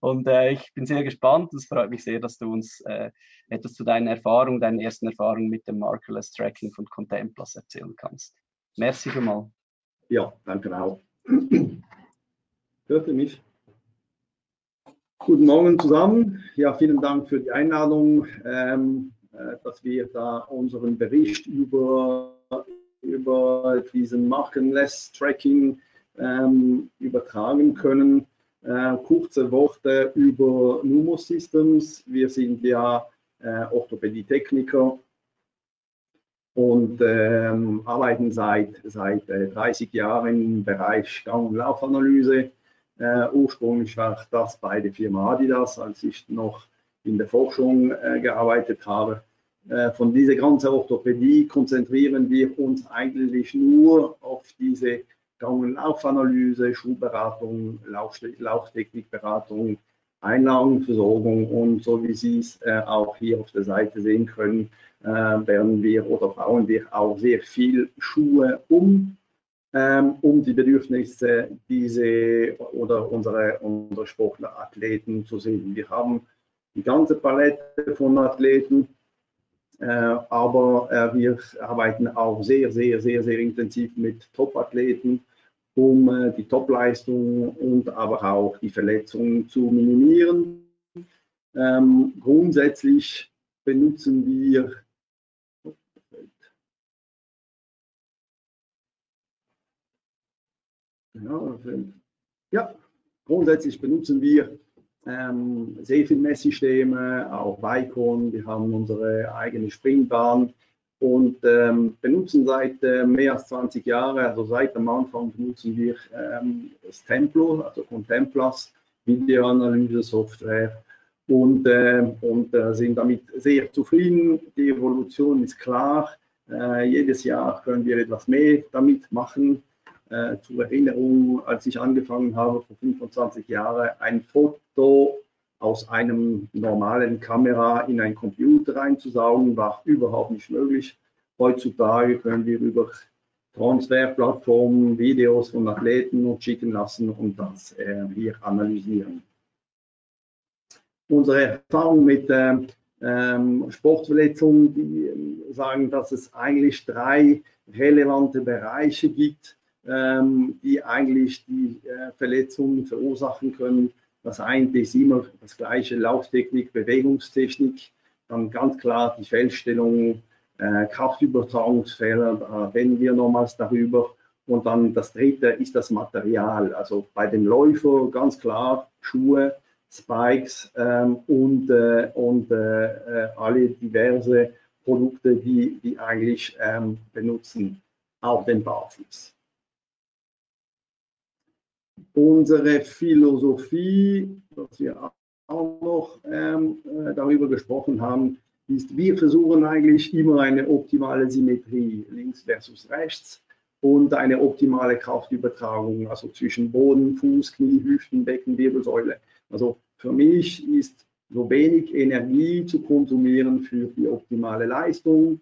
Und äh, ich bin sehr gespannt. Es freut mich sehr, dass du uns äh, etwas zu deinen Erfahrungen, deinen ersten Erfahrungen mit dem Markerless Tracking von Contemplas erzählen kannst. Merci schon mal. Ja, danke auch. Hört ihr mich? Guten Morgen zusammen. Ja, vielen Dank für die Einladung, ähm, äh, dass wir da unseren Bericht über, über diesen Markenless Tracking ähm, übertragen können. Äh, kurze Worte über Numo Systems. Wir sind ja äh, Orthopädie-Techniker und ähm, arbeiten seit, seit äh, 30 Jahren im Bereich Gang- und Laufanalyse äh, ursprünglich war das bei der Firma Adidas, als ich noch in der Forschung äh, gearbeitet habe. Äh, von dieser ganzen Orthopädie konzentrieren wir uns eigentlich nur auf diese Gang- und Laufanalyse, Schuhberatung, Lauf Lauftechnikberatung, Einlagenversorgung und so wie Sie es äh, auch hier auf der Seite sehen können, äh, werden wir oder bauen wir auch sehr viel Schuhe um ähm, um die Bedürfnisse diese oder unsere, unsere Sportlerathleten zu sehen. Wir haben die ganze Palette von Athleten, äh, aber äh, wir arbeiten auch sehr, sehr, sehr, sehr intensiv mit Top-Athleten, um äh, die Topleistung und aber auch die Verletzungen zu minimieren. Ähm, grundsätzlich benutzen wir Ja, ja, grundsätzlich benutzen wir ähm, sehr viele Messsysteme, auch Vicon. Wir haben unsere eigene Springbahn und ähm, benutzen seit äh, mehr als 20 Jahren, also seit am Anfang benutzen wir ähm, das Templo, also Contemplas Videoanalyse-Software und, äh, und äh, sind damit sehr zufrieden. Die Evolution ist klar. Äh, jedes Jahr können wir etwas mehr damit machen. Äh, zur Erinnerung, als ich angefangen habe vor 25 Jahren, ein Foto aus einem normalen Kamera in einen Computer reinzusaugen, war überhaupt nicht möglich. Heutzutage können wir über Transferplattformen Videos von Athleten schicken lassen und das äh, hier analysieren. Unsere Erfahrung mit äh, ähm, Sportverletzungen, die äh, sagen, dass es eigentlich drei relevante Bereiche gibt, ähm, die eigentlich die äh, Verletzungen verursachen können. Das eine ist immer das gleiche, Lauftechnik, Bewegungstechnik, dann ganz klar die Feldstellung, äh, Kraftübertragungsfehler, da reden wir nochmals darüber. Und dann das dritte ist das Material. Also bei den Läufer ganz klar Schuhe, Spikes ähm, und, äh, und äh, äh alle diverse Produkte, die, die eigentlich ähm, benutzen, auch den Barfuß. Unsere Philosophie, was wir auch noch ähm, äh, darüber gesprochen haben, ist, wir versuchen eigentlich immer eine optimale Symmetrie links versus rechts und eine optimale Kraftübertragung, also zwischen Boden, Fuß, Knie, Hüften, Becken, Wirbelsäule. Also für mich ist so wenig Energie zu konsumieren für die optimale Leistung.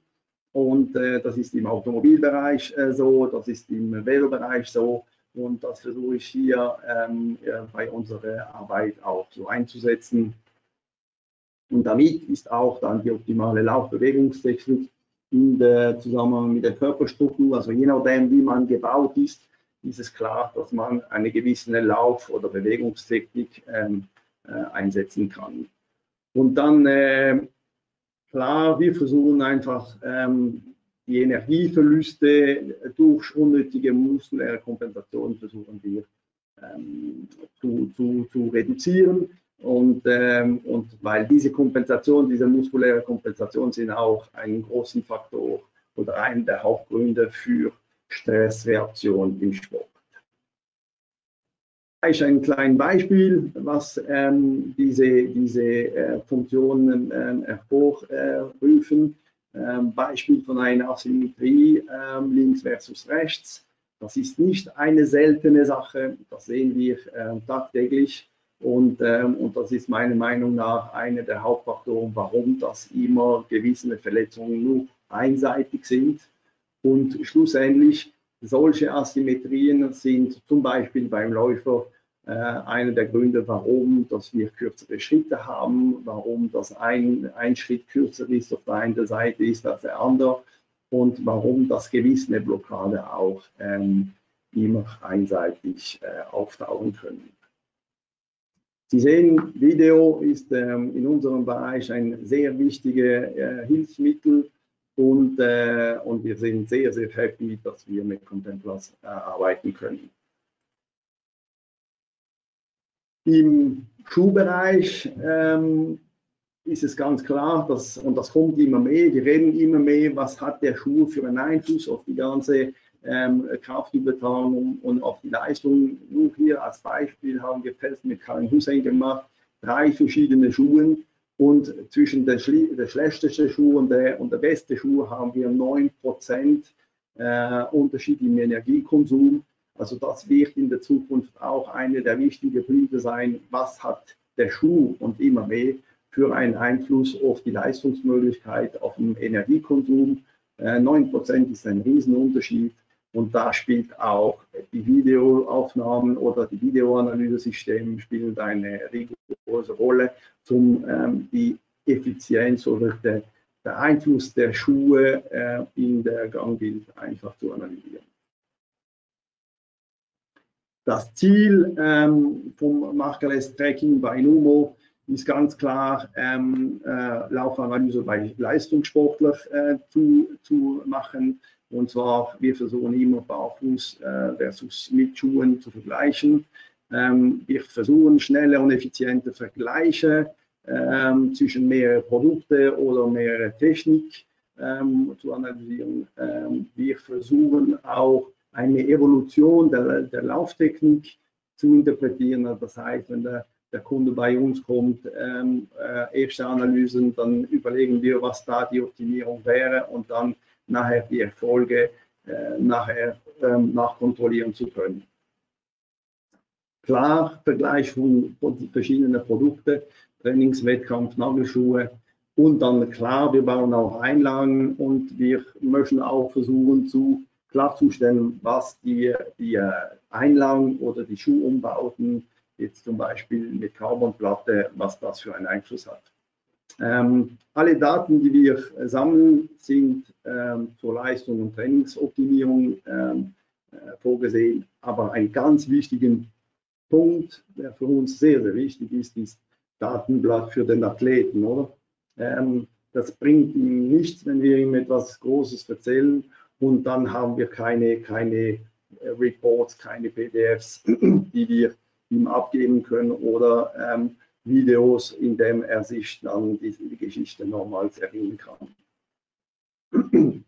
Und äh, das ist im Automobilbereich äh, so, das ist im Velobereich so. Und das versuche ich hier ähm, bei unserer Arbeit auch so einzusetzen. Und damit ist auch dann die optimale Laufbewegungstechnik in der Zusammenhang mit der Körperstruktur, also je nachdem, wie man gebaut ist, ist es klar, dass man eine gewisse Lauf- oder Bewegungstechnik ähm, äh, einsetzen kann. Und dann, äh, klar, wir versuchen einfach ähm, die Energieverluste durch unnötige muskuläre Kompensation versuchen wir ähm, zu, zu, zu reduzieren. Und, ähm, und weil diese Kompensation, diese muskuläre Kompensation sind auch ein großen Faktor oder einer der Hauptgründe für Stressreaktion im Sport. Ich ein kleines Beispiel, was ähm, diese, diese äh, Funktionen ähm, hervorrufen. Ähm, Beispiel von einer Asymmetrie ähm, links versus rechts. Das ist nicht eine seltene Sache, das sehen wir äh, tagtäglich. Und, ähm, und das ist meiner Meinung nach einer der Hauptfaktoren, warum das immer gewisse Verletzungen nur einseitig sind. Und schlussendlich, solche Asymmetrien sind zum Beispiel beim Läufer einer der Gründe, warum dass wir kürzere Schritte haben, warum das ein, ein Schritt kürzer ist auf der einen Seite ist als der andere und warum das gewisse Blockade auch ähm, immer einseitig äh, auftauchen können. Sie sehen, Video ist ähm, in unserem Bereich ein sehr wichtiges äh, Hilfsmittel und, äh, und wir sind sehr, sehr happy, dass wir mit Contemplas äh, arbeiten können. Im Schuhbereich ähm, ist es ganz klar, dass, und das kommt immer mehr, wir reden immer mehr, was hat der Schuh für einen Einfluss auf die ganze ähm, Kraftübertragung und auf die Leistung. Nur hier als Beispiel haben wir Tests mit Karin Hussein gemacht, drei verschiedene Schuhe und zwischen der, der schlechteste Schuh und der, und der beste Schuh haben wir 9% äh, Unterschied im Energiekonsum. Also das wird in der Zukunft auch eine der wichtigen Punkte sein, was hat der Schuh und immer mehr für einen Einfluss auf die Leistungsmöglichkeit, auf den Energiekonsum. Äh, 9% ist ein Riesenunterschied. Und da spielt auch die Videoaufnahmen oder die Videoanalyse-Systeme spielen eine große Rolle, um ähm, die Effizienz oder der, der, Einfluss der Schuhe äh, in der Gangbild einfach zu analysieren. Das Ziel ähm, vom Markerless Tracking bei Numo ist ganz klar, ähm, äh, Laufanalyse bei Leistungssportlern äh, zu, zu machen. Und zwar, wir versuchen immer Barfuß äh, versus mit Schuhen zu vergleichen. Ähm, wir versuchen schnelle und effiziente Vergleiche ähm, zwischen mehreren Produkten oder mehrere Technik ähm, zu analysieren. Ähm, wir versuchen auch eine Evolution der, der Lauftechnik zu interpretieren. Das heißt, wenn der, der Kunde bei uns kommt, ähm, äh, erste Analysen, dann überlegen wir, was da die Optimierung wäre und dann nachher die Erfolge äh, nachher ähm, nachkontrollieren zu können. Klar, Vergleich von verschiedenen Produkten, Trainingswettkampf, Nagelschuhe und dann klar, wir bauen auch Einlagen und wir möchten auch versuchen zu klarzustellen, was die, die äh, Einlagen oder die Schuhumbauten jetzt zum Beispiel mit Carbonplatte, was das für einen Einfluss hat. Ähm, alle Daten, die wir sammeln, sind ähm, zur Leistung und Trainingsoptimierung ähm, äh, vorgesehen. Aber ein ganz wichtiger Punkt, der für uns sehr, sehr wichtig ist, ist Datenblatt für den Athleten, oder? Ähm, das bringt ihm nichts, wenn wir ihm etwas Großes erzählen und dann haben wir keine, keine äh, Reports, keine PDFs, die wir ihm abgeben können oder ähm, Videos, in dem er sich dann die, die Geschichte nochmals erinnern kann.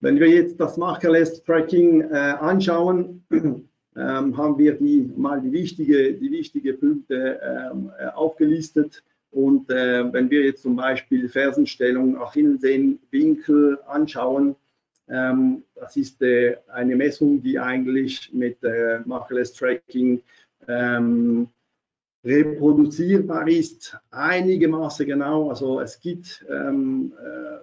Wenn wir jetzt das Markerless Tracking äh, anschauen, ähm, haben wir die, mal die wichtigen die wichtige Punkte ähm, äh, aufgelistet. Und äh, wenn wir jetzt zum Beispiel Fersenstellung, Achillessehnenwinkel anschauen, ähm, das ist äh, eine Messung, die eigentlich mit äh, Markerless Tracking ähm, reproduzierbar ist, einigermaßen genau. Also es gibt ähm, äh,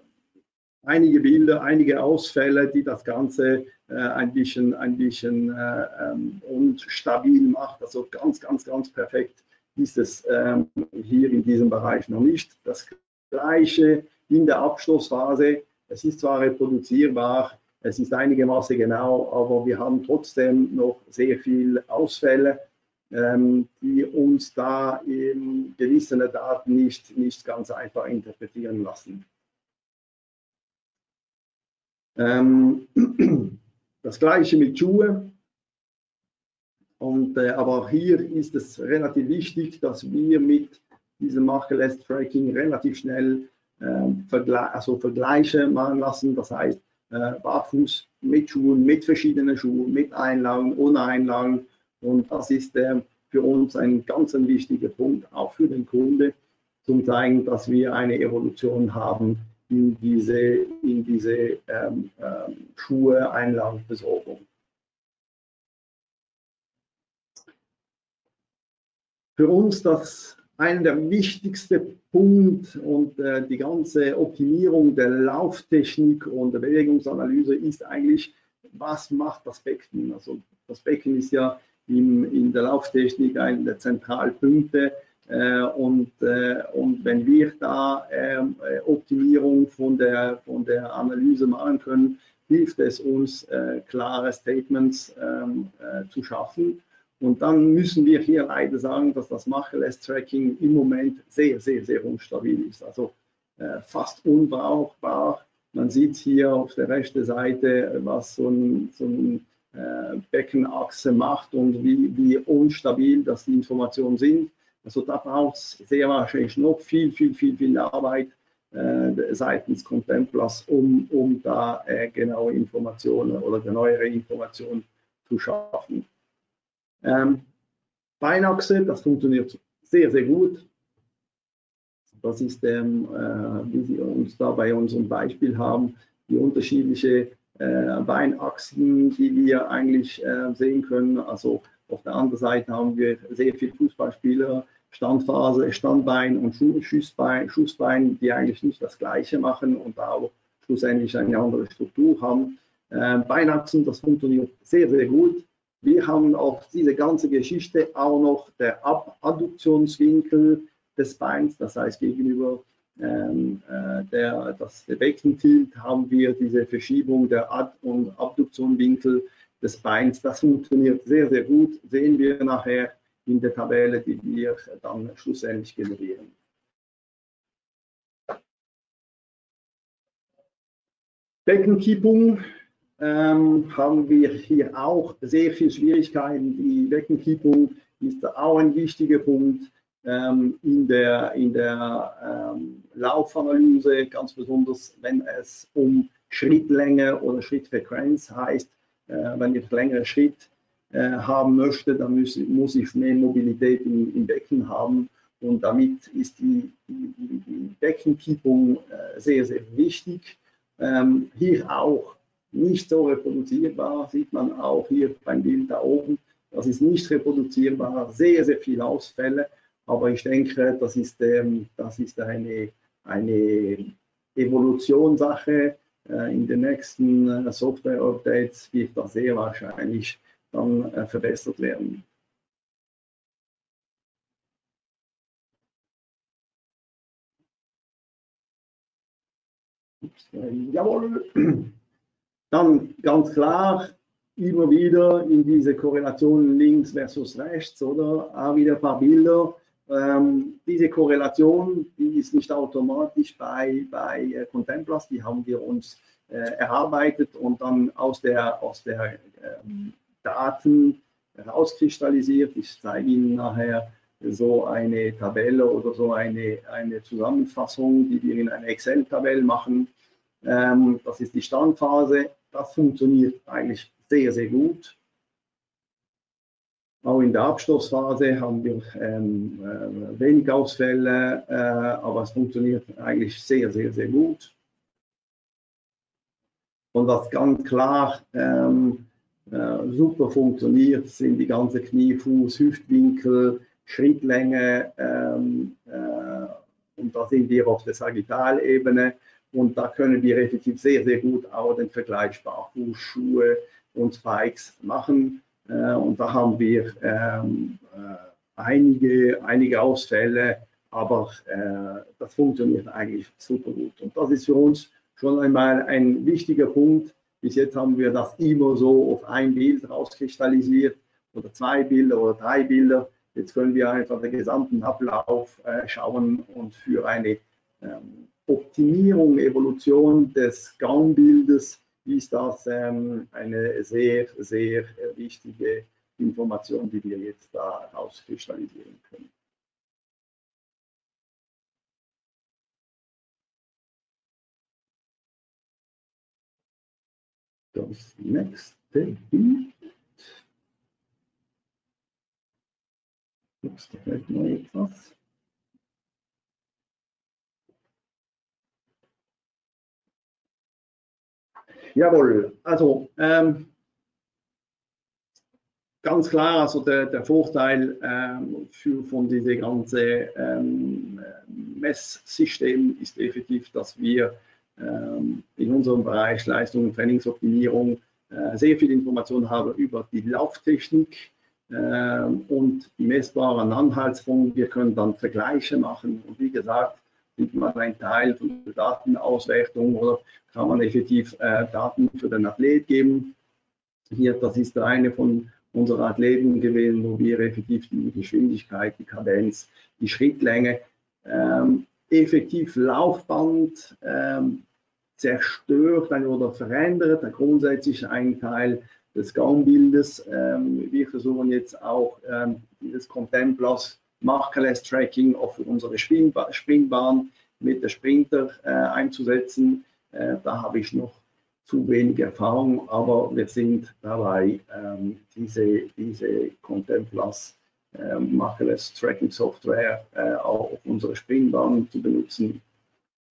einige Bilder, einige Ausfälle, die das Ganze äh, ein bisschen, ein bisschen äh, ähm, und stabil macht. Also ganz, ganz, ganz perfekt ist es ähm, hier in diesem Bereich noch nicht. Das gleiche in der Abschlussphase. Es ist zwar reproduzierbar, es ist einigermaßen genau, aber wir haben trotzdem noch sehr viele Ausfälle ähm, die uns da eben gewisse Daten nicht, nicht ganz einfach interpretieren lassen. Ähm, das gleiche mit Schuhe. Und, äh, aber auch hier ist es relativ wichtig, dass wir mit diesem Markerless Tracking relativ schnell äh, Vergle also Vergleiche machen lassen. Das heißt, äh, barfuß mit Schuhen, mit verschiedenen Schuhen, mit Einlagen, ohne Einlagen. Und das ist äh, für uns ein ganz ein wichtiger Punkt, auch für den Kunde, zum zeigen, dass wir eine Evolution haben in diese, in diese ähm, ähm, Schuhe, Einlagenbesorgung. Für uns das einer der wichtigsten Punkte und äh, die ganze Optimierung der Lauftechnik und der Bewegungsanalyse ist eigentlich, was macht das Becken? Also das Becken ist ja in, in der Lauftechnik einer der Zentralpunkte. Äh, und, äh, und wenn wir da ähm, äh, Optimierung von der, von der Analyse machen können, hilft es uns, äh, klare Statements ähm, äh, zu schaffen. Und dann müssen wir hier leider sagen, dass das Macherless-Tracking im Moment sehr, sehr, sehr unstabil ist. Also äh, fast unbrauchbar. Man sieht hier auf der rechten Seite, was so ein, so ein äh, Beckenachse macht und wie, wie unstabil das die Informationen sind. Also da braucht es sehr wahrscheinlich noch viel, viel, viel, viel Arbeit äh, seitens Contemplas, um, um da äh, genaue Informationen oder genauere Informationen zu schaffen. Ähm, Beinachse, das funktioniert sehr, sehr gut. Das ist, ähm, äh, wie Sie uns da bei unserem Beispiel haben, die unterschiedliche äh, Beinachsen, die wir eigentlich äh, sehen können. Also auf der anderen Seite haben wir sehr viele Fußballspieler, Standphase, Standbein und Schussbein, Schussbein, die eigentlich nicht das Gleiche machen und auch schlussendlich eine andere Struktur haben. Äh, Beinachsen, das funktioniert sehr, sehr gut. Wir haben auch diese ganze Geschichte auch noch der Adduktionswinkel des Beins, das heißt gegenüber ähm, äh, der, das Beckenbild haben wir diese Verschiebung der Ad- und Abduktionwinkel des Beins. Das funktioniert sehr, sehr gut. Sehen wir nachher in der Tabelle, die wir dann schlussendlich generieren. Beckenkippung ähm, haben wir hier auch sehr viele Schwierigkeiten. Die Beckenkippung ist auch ein wichtiger Punkt ähm, in der, in der ähm, Laufanalyse, ganz besonders wenn es um Schrittlänge oder Schrittfrequenz heißt. Äh, wenn ich längere Schritt äh, haben möchte, dann muss, muss ich mehr Mobilität im, im, Becken haben. Und damit ist die, die, die Beckenkippung äh, sehr, sehr wichtig. Ähm, hier auch nicht so reproduzierbar, sieht man auch hier beim Bild da oben. Das ist nicht reproduzierbar, sehr, sehr viele Ausfälle. Aber ich denke, das ist, ähm, das ist eine, eine Evolutionssache. Äh, in den nächsten äh, Software-Updates wird das sehr wahrscheinlich dann äh, verbessert werden. Äh, jawohl. Dann ganz klar, immer wieder in diese Korrelation links versus rechts, oder? Auch wieder ein paar Bilder. Ähm, diese Korrelation, die ist nicht automatisch bei, bei äh, Contemplas, die haben wir uns äh, erarbeitet und dann aus der, aus der ähm, Daten herauskristallisiert. Ich zeige Ihnen nachher so eine Tabelle oder so eine, eine Zusammenfassung, die wir in einer Excel-Tabelle machen. Ähm, das ist die Standphase. Das funktioniert eigentlich sehr, sehr gut. Auch in der Abstoßphase haben wir ähm, äh, wenig Ausfälle, äh, aber es funktioniert eigentlich sehr, sehr, sehr gut. Und was ganz klar ähm, äh, super funktioniert, sind die ganzen Knie, Fuß, Hüftwinkel, Schrittlänge. Ähm, äh, und da sind wir auf der Sagittalebene. Und da können wir effektiv sehr, sehr gut auch den Vergleich Barfußschuhe und Spikes machen. Äh, und da haben wir ähm, äh, einige, einige Ausfälle, aber äh, das funktioniert eigentlich super gut. Und das ist für uns schon einmal ein wichtiger Punkt. Bis jetzt haben wir das immer so auf ein Bild rauskristallisiert oder zwei Bilder oder drei Bilder. Jetzt können wir einfach den gesamten Ablauf äh, schauen und für eine ähm, Optimierung, Evolution des Gaumbildes ist das ähm, eine sehr, sehr wichtige Information, die wir jetzt da herauskristallisieren können. Das nächste Bild. Ups, da fällt noch etwas. Jawohl, also ähm, ganz klar, also der, der Vorteil ähm, für, von diesem ganzen ähm, Messsystem ist effektiv, dass wir ähm, in unserem Bereich Leistung und Trainingsoptimierung äh, sehr viel Informationen haben über die Lauftechnik äh, und die messbaren Anhaltspunkte. Wir können dann Vergleiche machen und wie gesagt, sieht man ein Teil von der Datenauswertung oder kann man effektiv äh, Daten für den Athlet geben. Hier, das ist eine von unseren Athleten gewesen, wo wir effektiv die Geschwindigkeit, die Kadenz, die Schrittlänge, ähm, effektiv Laufband ähm, zerstört oder verändert. Grundsätzlich ein Teil des Gaumbildes. Ähm, wir versuchen jetzt auch ähm, dieses Content Plus Markerless Tracking auch für unsere Springbahn mit der Sprinter äh, einzusetzen. Äh, da habe ich noch zu wenig Erfahrung, aber wir sind dabei, ähm, diese, diese Content Plus äh, Markerless Tracking Software äh, auch auf unsere Springbahn zu benutzen.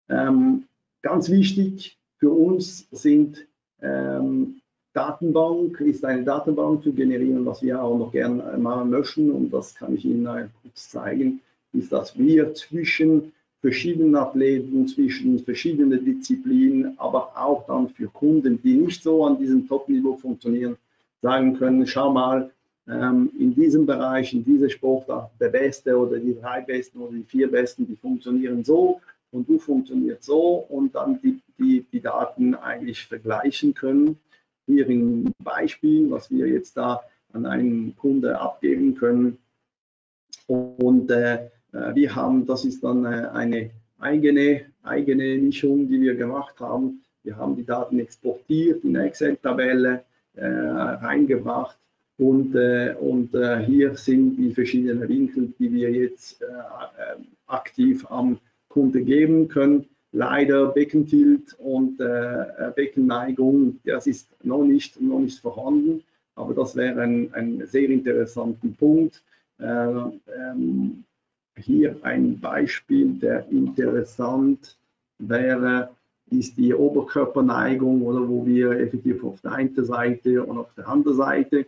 Ähm, ganz wichtig für uns sind ähm, Datenbank ist eine Datenbank zu generieren, was wir auch noch gerne machen möchten. Und das kann ich Ihnen kurz zeigen, ist, dass wir zwischen verschiedenen Athleten, zwischen verschiedenen Disziplinen, aber auch dann für Kunden, die nicht so an diesem Top-Niveau funktionieren, sagen können, schau mal, ähm, in diesem Bereich, in dieser Sportart, der Beste oder die drei Besten oder die vier Besten, die funktionieren so und du funktionierst so und dann die, die, die Daten eigentlich vergleichen können hier ein Beispiel, was wir jetzt da an einen Kunde abgeben können. Und äh, äh, wir haben, das ist dann äh, eine eigene, eigene Mischung, die wir gemacht haben. Wir haben die Daten exportiert in Excel-Tabelle äh, reingebracht und, äh, und äh, hier sind die verschiedenen Winkel, die wir jetzt aktiv am Kunde geben können leider Beckentilt und äh, Beckenneigung, das ist noch nicht, noch nicht vorhanden, aber das wäre ein, ein sehr interessanter Punkt. Äh, ähm, hier ein Beispiel, der interessant wäre, ist die Oberkörperneigung oder wo wir effektiv auf der einen Seite und auf der anderen Seite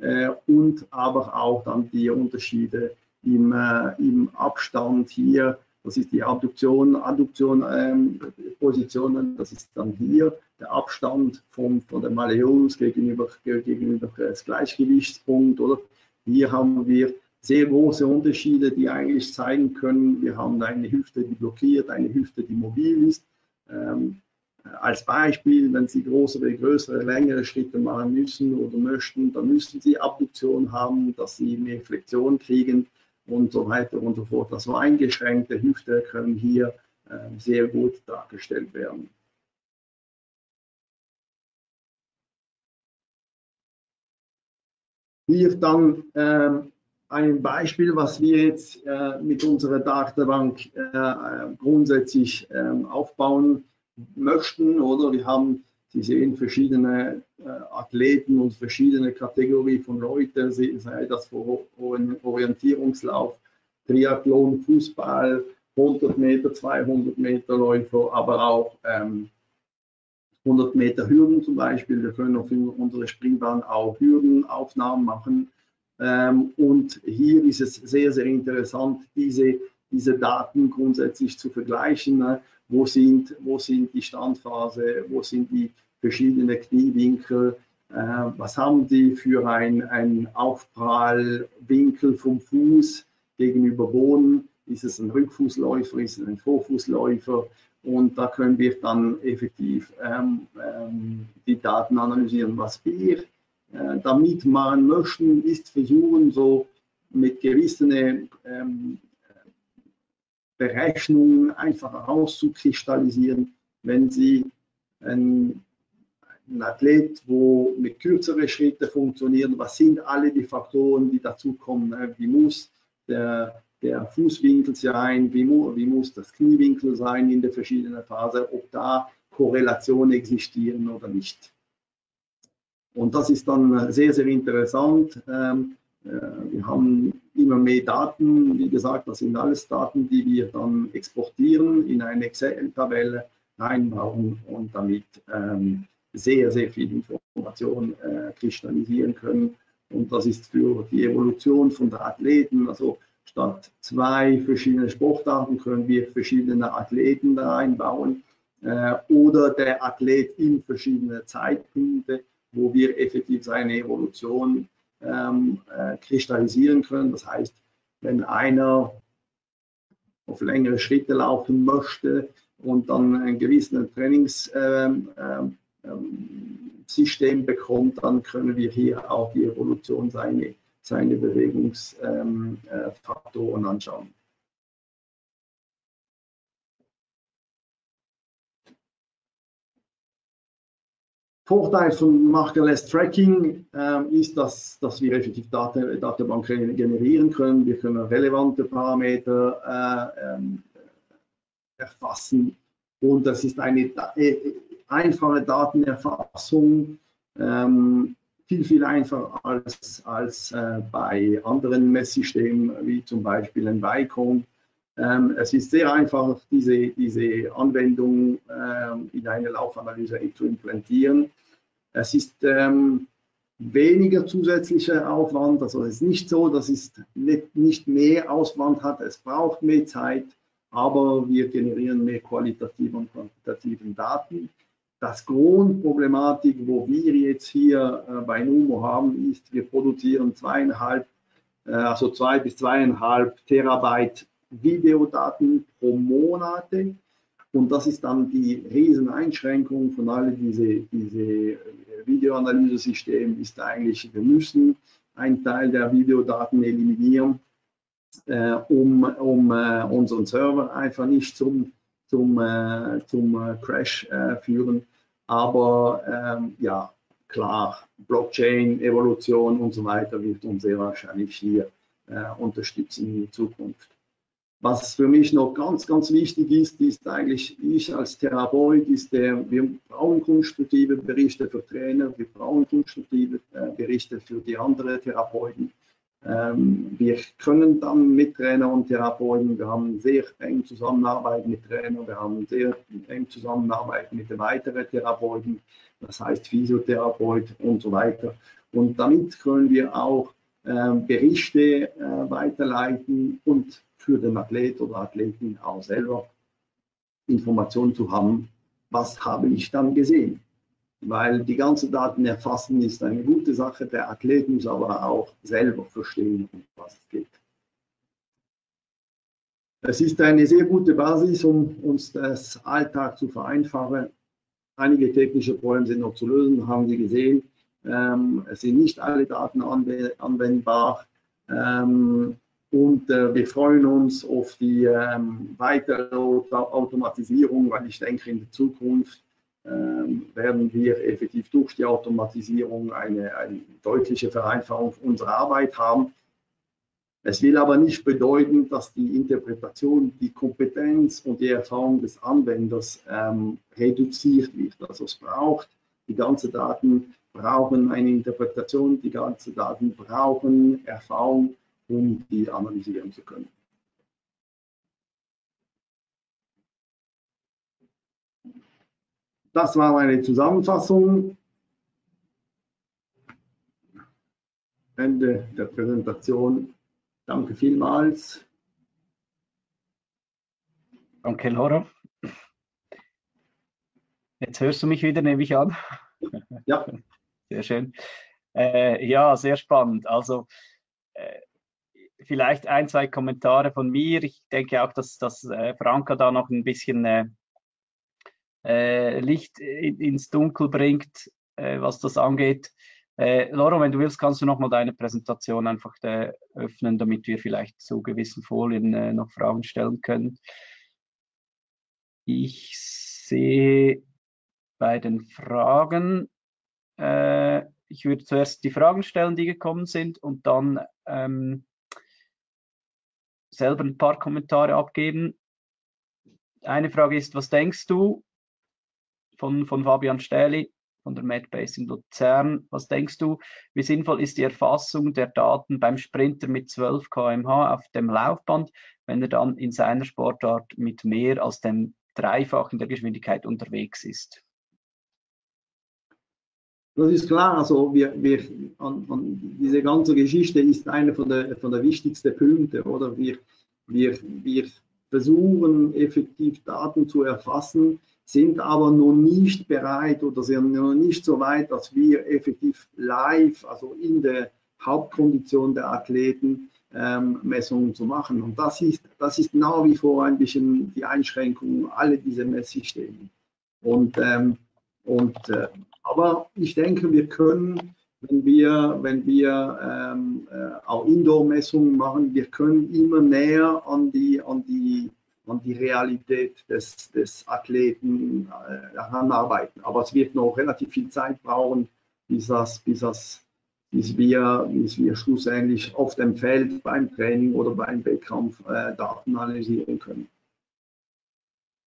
äh, und aber auch dann die Unterschiede im, äh, im Abstand hier das ist die Abduktion, Adduktion, ähm, Positionen. Das ist dann hier der Abstand vom, von der Malleolus gegenüber, gegenüber das Gleichgewichtspunkt. Oder hier haben wir sehr große Unterschiede, die eigentlich zeigen können, wir haben eine Hüfte, die blockiert, eine Hüfte, die mobil ist. Ähm, als Beispiel, wenn Sie größere, größere, längere Schritte machen müssen oder möchten, dann müssen Sie Abduktion haben, dass Sie mehr Flexion kriegen und so weiter und so fort. Also eingeschränkte Hüfte können hier äh, sehr gut dargestellt werden. Hier dann ähm, ein Beispiel, was wir jetzt äh, mit unserer Datenbank äh, grundsätzlich ähm, aufbauen möchten. Oder wir haben Sie sehen verschiedene äh, Athleten und verschiedene Kategorien von Leuten, sei das für Orientierungslauf, Triathlon, Fußball, 100 Meter, 200 Meter Läufer, aber auch ähm, 100 Meter Hürden zum Beispiel. Wir können auf unsere Springbahn auch Hürdenaufnahmen machen. Ähm, und hier ist es sehr, sehr interessant, diese, diese Daten grundsätzlich zu vergleichen. Ne? Wo, sind, wo sind die Standphase, wo sind die verschiedene Kniewinkel. Äh, was haben die für einen Aufprallwinkel vom Fuß gegenüber Boden? Ist es ein Rückfußläufer, ist es ein Vorfußläufer? Und da können wir dann effektiv ähm, ähm, die Daten analysieren. Was wir äh, damit machen möchten, ist versuchen, so mit gewissen ähm, Berechnungen einfach herauszukristallisieren, wenn Sie ein ein Athlet, wo mit kürzeren Schritten funktioniert, was sind alle die Faktoren, die dazukommen, ne? wie muss der, der Fußwinkel sein, wie, mu wie muss das Kniewinkel sein in der verschiedenen Phase, ob da Korrelationen existieren oder nicht. Und das ist dann sehr, sehr interessant. Ähm, äh, wir haben immer mehr Daten. Wie gesagt, das sind alles Daten, die wir dann exportieren, in eine Excel-Tabelle reinbauen und damit ähm, sehr, sehr viel Information äh, kristallisieren können. Und das ist für die Evolution von der Athleten, also statt zwei verschiedene Sportarten können wir verschiedene Athleten da einbauen äh, oder der Athlet in verschiedene Zeitpunkte, wo wir effektiv seine Evolution ähm, äh, kristallisieren können. Das heißt, wenn einer auf längere Schritte laufen möchte und dann ein gewisses Trainingssystem ähm, ähm, bekommt, dann können wir hier auch die Evolution seine, seine Bewegungsfaktoren ähm, äh, anschauen. Vorteil von Markerless Tracking äh, ist, dass, dass wir effektiv Daten, Datenbanken generieren können. Wir können relevante Parameter äh, ähm, erfassen und das ist eine äh, einfache Datenerfassung, ähm, viel, viel einfacher als, als äh, bei anderen Messsystemen wie zum Beispiel ein Vicon. Ähm, es ist sehr einfach, diese, diese Anwendung ähm, in eine Laufanalyse zu implementieren. Es ist ähm, weniger zusätzlicher Aufwand, also es ist nicht so, dass es nicht, nicht mehr Aufwand hat, es braucht mehr Zeit, aber wir generieren mehr qualitative und quantitative Daten. Das Grundproblematik, wo wir jetzt hier äh, bei NUMO haben, ist, wir produzieren zweieinhalb, äh, also zwei bis zweieinhalb Terabyte Videodaten pro Monate. Und das ist dann die Rieseneinschränkung von all diese, diese Videoanalyse-System ist eigentlich, wir müssen einen Teil der Videodaten eliminieren, äh, um, um äh, unseren Server einfach nicht zum, zum, äh, zum äh, Crash äh, führen. Aber ähm, ja, klar, Blockchain, Evolution und so weiter wird uns sehr wahrscheinlich hier äh, unterstützen in Zukunft. Was für mich noch ganz, ganz wichtig ist, ist eigentlich, ich als Therapeut, ist der, wir brauchen konstruktive Berichte für Trainer, wir brauchen konstruktive äh, Berichte für die anderen Therapeuten. Ähm, wir können dann mit Trainer und Therapeuten, wir haben sehr eng Zusammenarbeit mit Trainern, wir haben sehr eng Zusammenarbeit mit den weiteren Therapeuten, das heißt Physiotherapeut und so weiter. Und damit können wir auch äh, Berichte äh, weiterleiten und für den Athlet oder Athletin auch selber Informationen zu haben, was habe ich dann gesehen. Weil die ganzen Daten erfassen ist eine gute Sache, der Athlet muss aber auch selber verstehen, um was es geht. Es ist eine sehr gute Basis, um uns das Alltag zu vereinfachen. Einige technische Probleme sind noch zu lösen, haben Sie gesehen. Ähm, es sind nicht alle Daten anwendbar. Ähm, und äh, wir freuen uns auf die ähm, weitere Automatisierung, weil ich denke, in der Zukunft werden wir effektiv durch die Automatisierung eine, eine deutliche Vereinfachung unserer Arbeit haben. Es will aber nicht bedeuten, dass die Interpretation, die Kompetenz und die Erfahrung des Anwenders ähm, reduziert wird. Also es braucht, die ganzen Daten brauchen eine Interpretation, die ganzen Daten brauchen Erfahrung um die analysieren zu können. Das war meine Zusammenfassung. Ende der Präsentation. Danke vielmals. Danke, Laura. Jetzt hörst du mich wieder, nehme ich an. Ja. Sehr schön. Äh, ja, sehr spannend. Also äh, vielleicht ein, zwei Kommentare von mir. Ich denke auch, dass, dass äh, Franka da noch ein bisschen äh, Licht in, ins Dunkel bringt, äh, was das angeht. Äh, Laura, wenn du willst, kannst du nochmal deine Präsentation einfach öffnen, damit wir vielleicht zu gewissen Folien äh, noch Fragen stellen können. Ich sehe bei den Fragen äh, ich würde zuerst die Fragen stellen, die gekommen sind und dann ähm, selber ein paar Kommentare abgeben. Eine Frage ist, was denkst du von, von Fabian Stähli von der MedBase in Luzern? Was denkst du, wie sinnvoll ist die Erfassung der Daten beim Sprinter mit 12 km/h auf dem Laufband, wenn er dann in seiner Sportart mit mehr als dem Dreifachen der Geschwindigkeit unterwegs ist? Das ist klar, also wir, wir, an, an diese ganze Geschichte ist eine von der, von der wichtigsten Punkte, oder? Wir, wir, wir versuchen effektiv Daten zu erfassen, sind aber noch nicht bereit oder sind noch nicht so weit, dass wir effektiv live, also in der Hauptkondition der Athleten, ähm, Messungen zu machen. Und das ist, das ist nach wie vor ein bisschen die Einschränkung, alle diese Messsysteme. Und, ähm, und äh, aber ich denke, wir können, wenn wir, wenn wir ähm, äh, auch Indoor-Messungen machen, wir können immer näher an die, an die, an die Realität des, des Athleten äh, heranarbeiten. Aber es wird noch relativ viel Zeit brauchen, bis, das, bis, das, bis, wir, bis wir schlussendlich auf dem Feld beim Training oder beim Wettkampf äh, Daten analysieren können.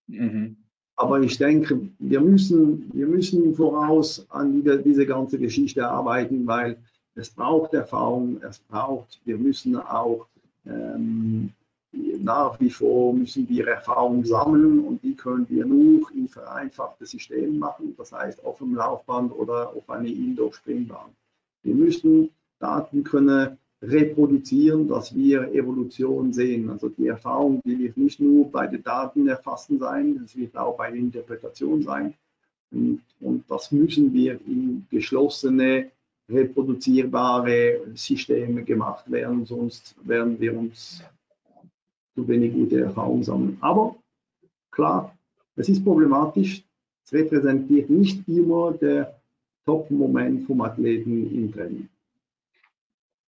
Mhm. Aber ich denke, wir müssen, wir müssen voraus an die, diese ganze Geschichte arbeiten, weil es braucht Erfahrung, es braucht, wir müssen auch ähm, nach wie vor müssen wir Erfahrung sammeln und die können wir nur in vereinfachte Systemen machen, das heißt auf dem Laufband oder auf eine Indoor-Springbahn. Wir müssen Daten können reproduzieren, dass wir Evolution sehen. Also die Erfahrung, die wird nicht nur bei den Daten erfassen sein, es wird auch bei der Interpretation sein. Und, und das müssen wir in geschlossene, reproduzierbare Systeme gemacht werden, sonst werden wir uns zu wenig gute Erfahrung sammeln. Aber klar, es ist problematisch. Es repräsentiert nicht immer der Top-Moment vom Athleten im Training.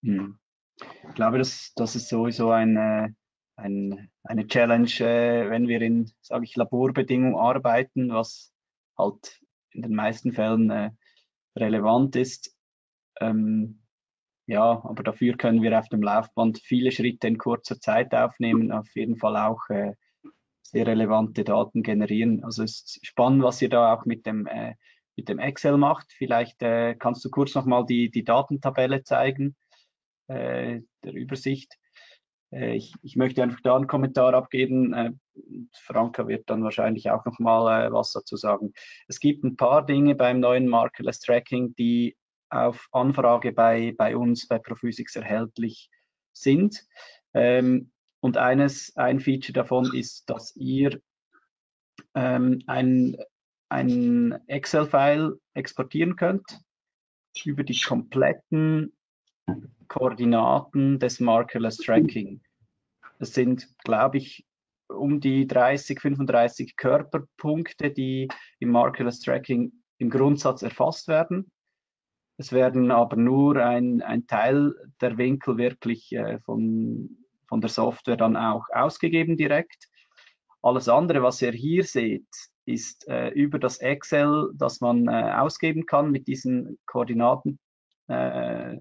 Hm. Ich glaube, das, das ist sowieso eine, ein, eine Challenge, äh, wenn wir in, sage ich, Laborbedingungen arbeiten, was halt in den meisten Fällen äh, relevant ist. Ähm, ja, aber dafür können wir auf dem Laufband viele Schritte in kurzer Zeit aufnehmen, auf jeden Fall auch äh, sehr relevante Daten generieren. Also es ist spannend, was ihr da auch mit dem, äh, mit dem Excel macht. Vielleicht äh, kannst du kurz nochmal die, die Datentabelle zeigen. Äh, der Übersicht. Äh, ich, ich, möchte einfach da einen Kommentar abgeben. Äh, Franka wird dann wahrscheinlich auch noch mal was dazu sagen. Es gibt ein paar Dinge beim neuen Markerless Tracking, die auf Anfrage bei, bei uns bei Prophysics erhältlich sind. Ähm, und eines, ein Feature davon ist, dass ihr ähm, ein, ein Excel-File exportieren könnt über die kompletten Koordinaten des Markerless Tracking. Das sind, glaube ich, um die 30, 35 Körperpunkte, die im Markerless Tracking im Grundsatz erfasst werden. Es werden aber nur ein, ein Teil der Winkel wirklich äh, von, von der Software dann auch ausgegeben direkt. Alles andere, was ihr hier seht, ist äh, über das Excel, das man äh, ausgeben kann mit diesen Koordinaten, äh,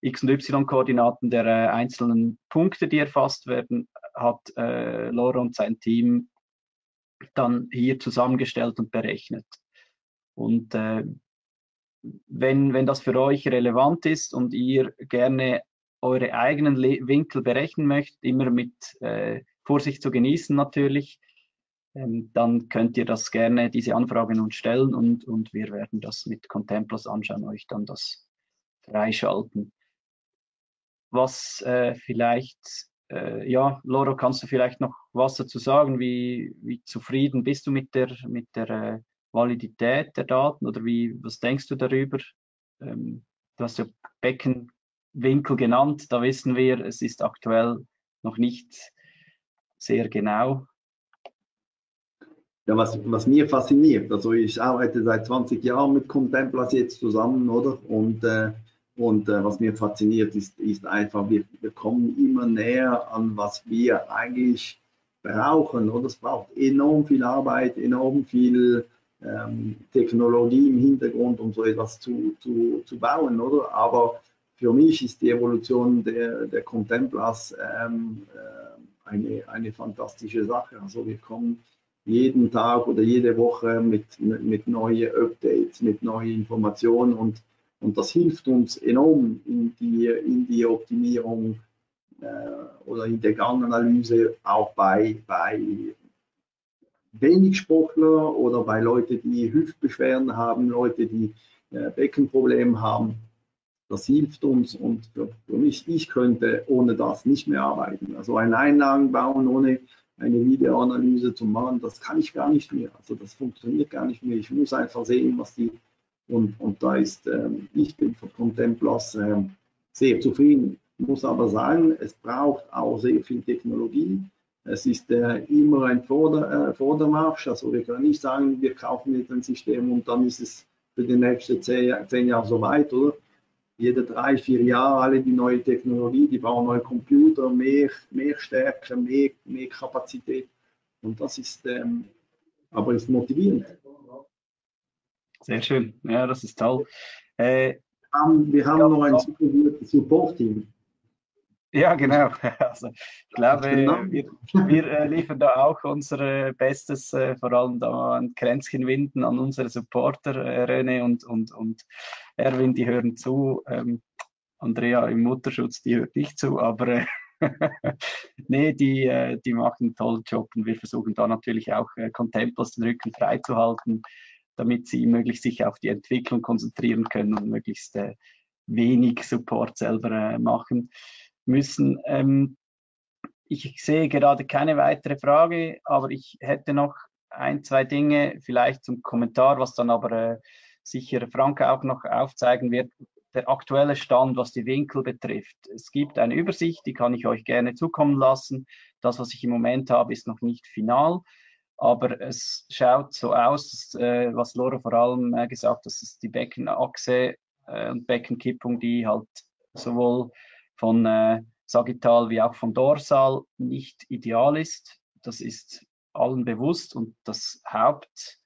X- und Y-Koordinaten der äh, einzelnen Punkte, die erfasst werden, hat äh, Laura und sein Team dann hier zusammengestellt und berechnet. Und äh, wenn, wenn das für euch relevant ist und ihr gerne eure eigenen Le Winkel berechnen möchtet, immer mit äh, Vorsicht zu genießen natürlich, ähm, dann könnt ihr das gerne, diese Anfragen uns stellen und, und wir werden das mit Contemplas anschauen, euch dann das freischalten was äh, vielleicht, äh, ja, Loro, kannst du vielleicht noch was dazu sagen? Wie, wie zufrieden bist du mit der, mit der äh, Validität der Daten oder wie, was denkst du darüber? Ähm, du hast ja Beckenwinkel genannt, da wissen wir, es ist aktuell noch nicht sehr genau. Ja, was, was mir fasziniert, also ich arbeite seit 20 Jahren mit Contemplas jetzt zusammen, oder? Und äh, und äh, was mir fasziniert, ist, ist einfach, wir, wir kommen immer näher an, was wir eigentlich brauchen. Und es braucht enorm viel Arbeit, enorm viel Technologie im Hintergrund, um so etwas zu, zu, zu bauen, oder? Aber für mich ist die Evolution der, der Contemplas ähm, äh, eine, eine fantastische Sache. Also wir kommen jeden Tag oder jede Woche mit, mit neuen Updates, mit neuen Informationen und, und das hilft uns enorm in die, in die Optimierung äh, oder in der Ganganalyse auch bei, bei wenig Sportler oder bei Leuten, die Hüftbeschwerden haben, Leute, die äh, Beckenprobleme haben. Das hilft uns und für, mich, ich könnte ohne das nicht mehr arbeiten. Also ein Einlagen bauen ohne eine Videoanalyse zu machen, das kann ich gar nicht mehr. Also das funktioniert gar nicht mehr. Ich muss einfach sehen, was die und, und da ist, ähm, ich bin von Contemplas äh, sehr zufrieden. Muss aber sagen, es braucht auch sehr viel Technologie. Es ist äh, immer ein Vorder, äh, Vordermarsch. Also wir können nicht sagen, wir kaufen jetzt ein System und dann ist es für die nächsten zehn, zehn Jahre so weit, oder? Jede drei, vier Jahre alle die neue Technologie, die bauen neue Computer, mehr, mehr Stärke, mehr, mehr Kapazität. Und das ist, ähm, aber ist motivierend. Sehr schön, ja, das ist toll. Äh, wir haben, wir haben noch ein super gutes Support-Team. Ja, genau. Also, ich glaube, wir, wir äh, liefern da auch unser Bestes, äh, vor allem da an Kränzchen winden, an unsere Supporter, äh, René und, und, und Erwin, die hören zu. Ähm, Andrea im Mutterschutz, die hört nicht zu, aber äh, nee, die, äh, die machen einen tollen Job und wir versuchen da natürlich auch äh, Contemplas den Rücken freizuhalten, damit sie möglichst sich auf die Entwicklung konzentrieren können und möglichst äh, wenig Support selber äh, machen müssen. Ähm, ich sehe gerade keine weitere Frage, aber ich hätte noch ein, zwei Dinge vielleicht zum Kommentar, was dann aber äh, sicher Franke auch noch aufzeigen wird. Der aktuelle Stand, was die Winkel betrifft. Es gibt eine Übersicht, die kann ich euch gerne zukommen lassen. Das, was ich im Moment habe, ist noch nicht final, aber es schaut so aus, dass, äh, was Laura vor allem äh, gesagt hat, dass es die Beckenachse äh, und Beckenkippung, die halt sowohl von äh, Sagittal wie auch von Dorsal nicht ideal ist. Das ist allen bewusst und das Haupt,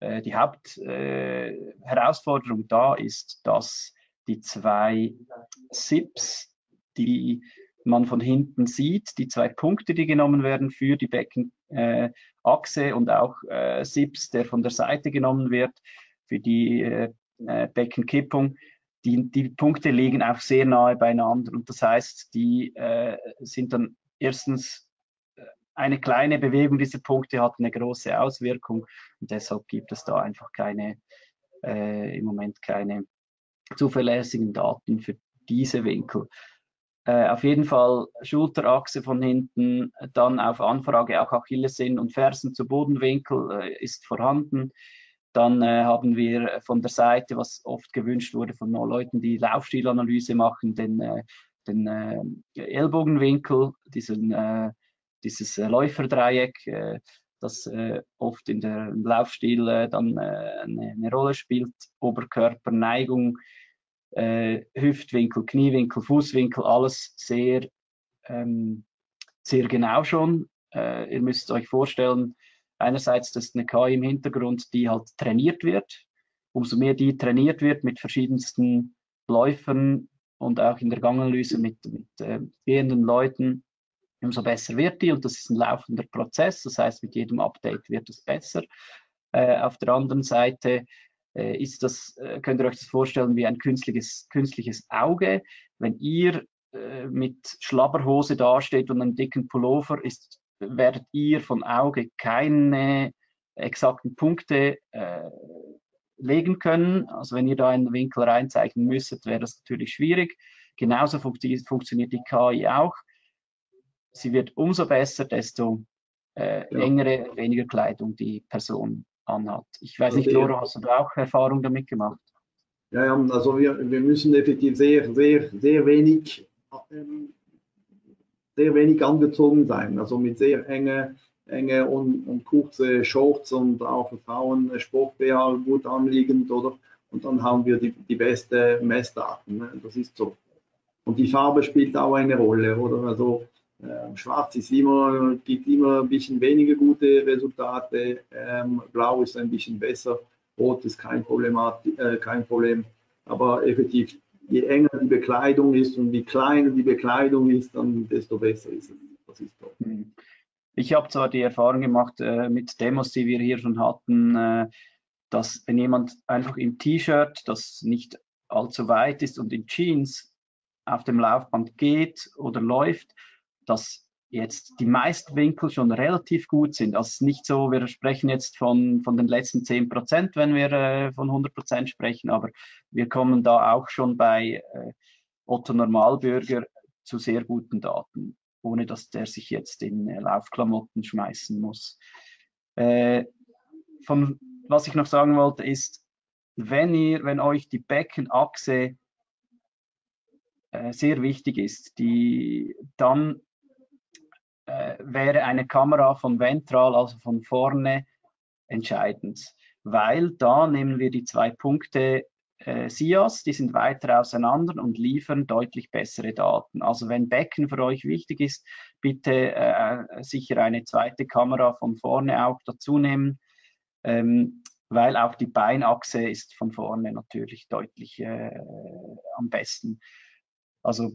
äh, die Hauptherausforderung äh, da ist, dass die zwei SIPs, die man von hinten sieht, die zwei Punkte, die genommen werden für die Beckenachse äh, und auch äh, SIPs, der von der Seite genommen wird für die äh, äh Beckenkippung, die, die Punkte liegen auch sehr nahe beieinander und das heißt, die äh, sind dann erstens äh, eine kleine Bewegung dieser Punkte hat eine große Auswirkung und deshalb gibt es da einfach keine, äh, im Moment keine zuverlässigen Daten für diese Winkel. Äh, auf jeden Fall Schulterachse von hinten, dann auf Anfrage auch Achillessehnen und Fersen zu Bodenwinkel äh, ist vorhanden. Dann äh, haben wir von der Seite, was oft gewünscht wurde von Leuten, die Laufstilanalyse machen, den, äh, den äh, Ellbogenwinkel, diesen, äh, dieses äh, Läuferdreieck, äh, das oft in der Laufstil dann eine, eine, Rolle spielt. Oberkörperneigung, Hüftwinkel, Kniewinkel, Fußwinkel, alles sehr, ähm, sehr genau schon. ihr müsst euch vorstellen, Einerseits, das ist eine KI im Hintergrund, die halt trainiert wird. Umso mehr die trainiert wird mit verschiedensten Läufern und auch in der Ganganalyse mit, mit äh, gehenden Leuten, umso besser wird die. Und das ist ein laufender Prozess. Das heißt, mit jedem Update wird es besser. Äh, auf der anderen Seite äh, ist das, äh, könnt ihr euch das vorstellen, wie ein künstliches, künstliches Auge. Wenn ihr äh, mit Schlabberhose dasteht und einem dicken Pullover, ist werdet ihr von Auge keine exakten Punkte äh, legen können. Also wenn ihr da einen Winkel reinzeichnen müsstet, wäre das natürlich schwierig. Genauso funktio funktioniert die KI auch. Sie wird umso besser, desto äh, ja. engere, weniger Kleidung die Person anhat. Ich weiß nicht, Laura, hast du da auch Erfahrung damit gemacht? Ja, ja also wir, wir müssen effektiv sehr, sehr, sehr wenig ähm, sehr wenig angezogen sein, also mit sehr enge, enge und, und kurze Shorts und auch für Frauen sport gut anliegend, oder? Und dann haben wir die, die beste Messdaten, ne? das ist so. Und die Farbe spielt auch eine Rolle, oder? Also Ähm, schwarz ist immer, gibt immer ein bisschen weniger gute Resultate, ähm, blau ist ein bisschen besser, rot ist kein, äh, kein Problem. Aber effektiv, je enger die Bekleidung ist und wie kleiner die Bekleidung ist, dann desto besser ist es. Das ist top. Hm. Ich habe zwar die Erfahrung gemacht äh, mit Demos, die wir hier schon hatten, äh, dass wenn jemand einfach im T-Shirt, das nicht allzu weit ist und in Jeans auf dem Laufband geht oder läuft, dass jetzt die meisten Winkel schon relativ gut sind. Also nicht so, wir sprechen jetzt von, von den letzten 10 Prozent, wenn wir äh, von 100 Prozent sprechen, aber wir kommen da auch schon bei äh, Otto Normalbürger zu sehr guten Daten, ohne dass der sich jetzt in äh, Laufklamotten schmeißen muss. Äh, von, was ich noch sagen wollte, ist, wenn ihr, wenn euch die Beckenachse äh, sehr wichtig ist, die, dann äh, wäre eine Kamera von ventral, also von vorne, entscheidend, weil da nehmen wir die zwei Punkte äh, SIAS, die sind weiter auseinander und liefern deutlich bessere Daten. Also wenn Becken für euch wichtig ist, bitte äh, sicher eine zweite Kamera von vorne auch dazu nehmen, ähm, weil auch die Beinachse ist von vorne natürlich deutlich äh, am besten. Also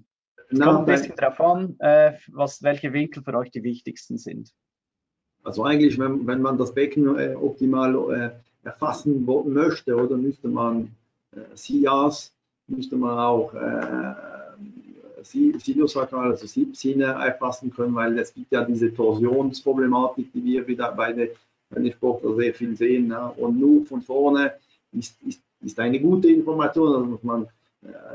es kommt ein bisschen darauf an, äh, was, welche Winkel für euch die wichtigsten sind. Also eigentlich, wenn, wenn man das Becken äh, optimal äh, erfassen möchte, oder müsste man äh, SIAS, müsste man auch äh, Sinusakral, also Sinne erfassen können, weil es gibt ja diese Torsionsproblematik, die wir wieder bei den, bei den Sportlern sehr viel sehen. Ne? Und nur von vorne ist, ist, ist eine gute Information, also man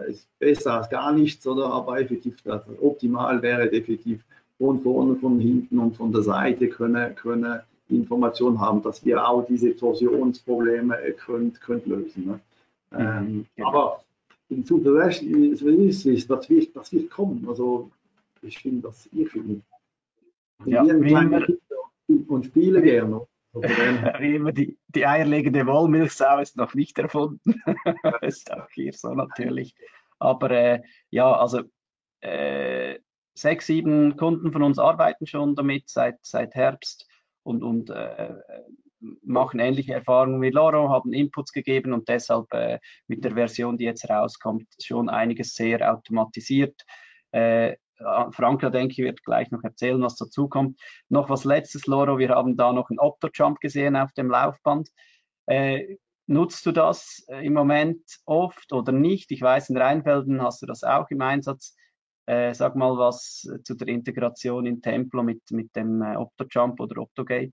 ist besser als gar nichts, oder? aber effektiv, das optimal wäre definitiv von vorne, von hinten und von der Seite können, können Informationen haben, dass wir auch diese Torsionsprobleme könnt, könnt lösen. Ne? Mhm, ähm, genau. Aber in Zukunft, das wird, das wird kommen. Also ich finde das irrsinnig. Ja, und spiele gerne. Wie immer, die, die eierlegende Wollmilchsau ist noch nicht erfunden. ist auch hier so natürlich. Aber äh, ja, also äh, sechs, sieben Kunden von uns arbeiten schon damit seit, seit Herbst und, und äh, machen ähnliche Erfahrungen wie Loro, haben Inputs gegeben und deshalb äh, mit der Version, die jetzt rauskommt, schon einiges sehr automatisiert. Äh, Franka, denke ich, wird gleich noch erzählen, was dazu kommt. Noch was letztes, Loro, wir haben da noch einen Opto-Jump gesehen auf dem Laufband. Äh, nutzt du das äh, im Moment oft oder nicht? Ich weiß, in Rheinfelden hast du das auch im Einsatz. Äh, sag mal was zu der Integration in Templo mit, mit dem äh, Opto-Jump oder Optogate.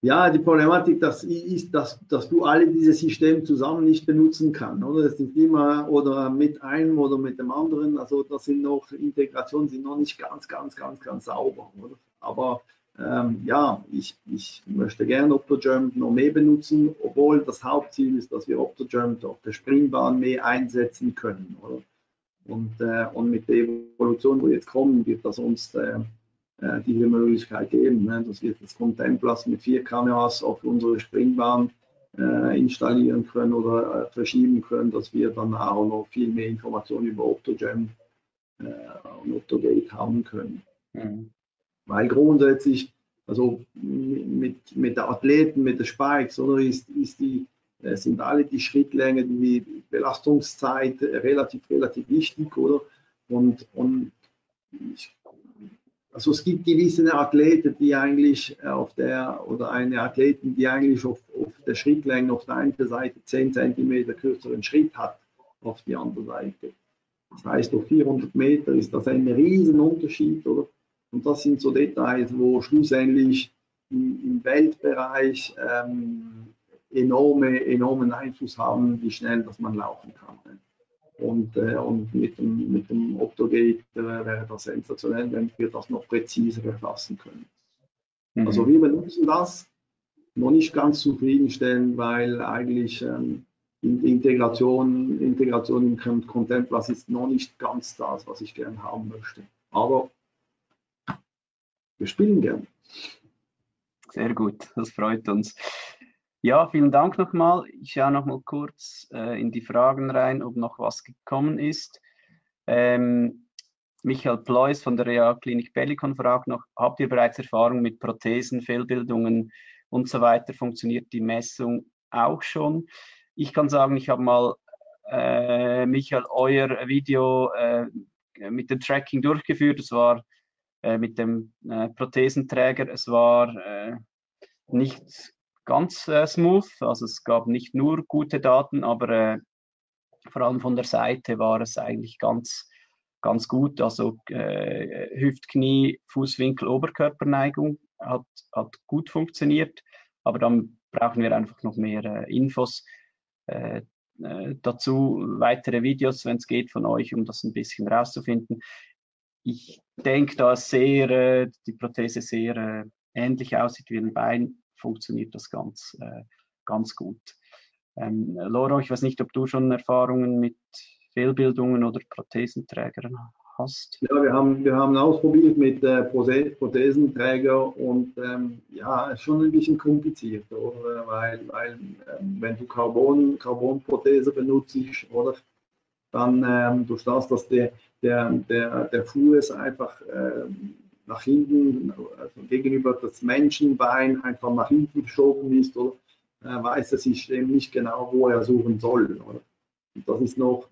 Ja, die Problematik das ist, dass, dass du alle diese Systeme zusammen nicht benutzen kannst. Oder? Das ist immer oder mit einem oder mit dem anderen. Also das sind noch Integrationen, sind noch nicht ganz, ganz, ganz, ganz sauber. Oder? Aber ähm, ja, ich, ich möchte gerne OptoJump noch mehr benutzen, obwohl das Hauptziel ist, dass wir OptoJump auf der Springbahn mehr einsetzen können. Oder? Und, äh, und mit der Evolution, wo jetzt kommen, wird das uns äh, äh, diese Möglichkeit geben, ne? dass wir das Contemplas mit vier Kameras auf unsere Springbahn äh, installieren können oder äh, verschieben können, dass wir dann auch noch viel mehr Informationen über OptoGem äh, und OptoGate haben können. Mhm. Weil grundsätzlich, also mit, mit der Athleten, mit den Spikes, oder ist, ist die, äh, sind alle die Schrittlänge, die Belastungszeit relativ, relativ wichtig, oder? Und, und ich also es gibt gewisse Athleten, die eigentlich auf der, oder eine Athletin, die eigentlich auf, auf der Schrittlänge auf der einen Seite 10 cm kürzeren Schritt hat auf die andere Seite. Das heißt, auf 400 Meter ist das ein Riesenunterschied, oder? Und das sind so Details, wo schlussendlich im, im Weltbereich ähm, enorme, enormen Einfluss haben, wie schnell dass man laufen kann. Und, äh, und mit dem, mit dem Optogate äh, wäre das sensationell, wenn wir das noch präziser erfassen können. Mhm. Also wir benutzen das, noch nicht ganz zufriedenstellend, weil eigentlich ähm, Integration, Integration in Contemplas ist noch nicht ganz das, was ich gerne haben möchte. Aber wir spielen gern. Sehr gut, das freut uns. Ja, vielen Dank nochmal. Ich schaue nochmal kurz äh, in die Fragen rein, ob noch was gekommen ist. Ähm, Michael Pleus von der Realklinik Bellikon fragt noch, habt ihr bereits Erfahrung mit Prothesen, Fehlbildungen und so weiter? Funktioniert die Messung auch schon? Ich kann sagen, ich habe mal, äh, Michael, euer Video äh, mit dem Tracking durchgeführt. Es war äh, mit dem äh, Prothesenträger, es war äh, nicht ganz äh, smooth, also es gab nicht nur gute Daten, aber vor allem von der Seite war es eigentlich ganz ganz gut. Also äh, Hüft, Knie, Fußwinkel, Oberkörperneigung hat, hat gut funktioniert. Aber dann brauchen wir einfach noch mehr äh, Infos äh, äh dazu, weitere Videos, wenn es geht, von euch, um das ein bisschen rauszufinden. Ich denke, da sehr, äh, die Prothese sehr äh, ähnlich aussieht wie ein Bein, funktioniert das ganz, ganz gut. Ähm, Laura, ich weiß nicht, ob du schon Erfahrungen mit Fehlbildungen oder Prothesenträgern hast? Ja, wir haben, wir haben ausprobiert mit äh, Prothesenträger und ähm, ja, schon ein bisschen kompliziert, oder? Weil, weil ähm, wenn du Carbon, Carbonprothese benutzt, oder? Dann ähm, durch das, dass der, der, der, der Fuß einfach ähm, nach hinten, also gegenüber das Menschenbein einfach nach hinten geschoben ist, oder? Äh, weiß das System nicht genau, wo er suchen soll. Oder? Und das ist noch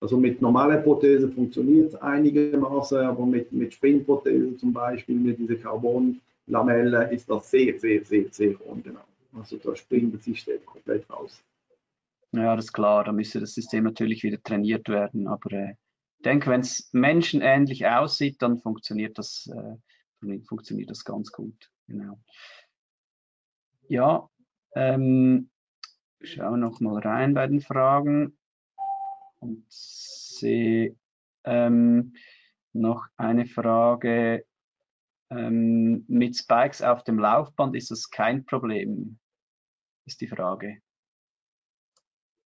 also mit normaler Prothese funktioniert es einigermaßen, aber mit, mit Springprothese zum Beispiel, mit dieser Carbon-Lamelle, ist das sehr, sehr, sehr, sehr ungenau. Also da springt das System komplett raus. Ja, das ist klar, da müsste das System natürlich wieder trainiert werden, aber äh, denke, wenn es menschenähnlich aussieht, dann funktioniert das, äh, funktioniert das ganz gut. Genau. Ja, ähm, schauen noch mal rein bei den Fragen und sehe ähm, noch eine Frage. Ähm, mit Spikes auf dem Laufband ist das kein Problem, ist die Frage.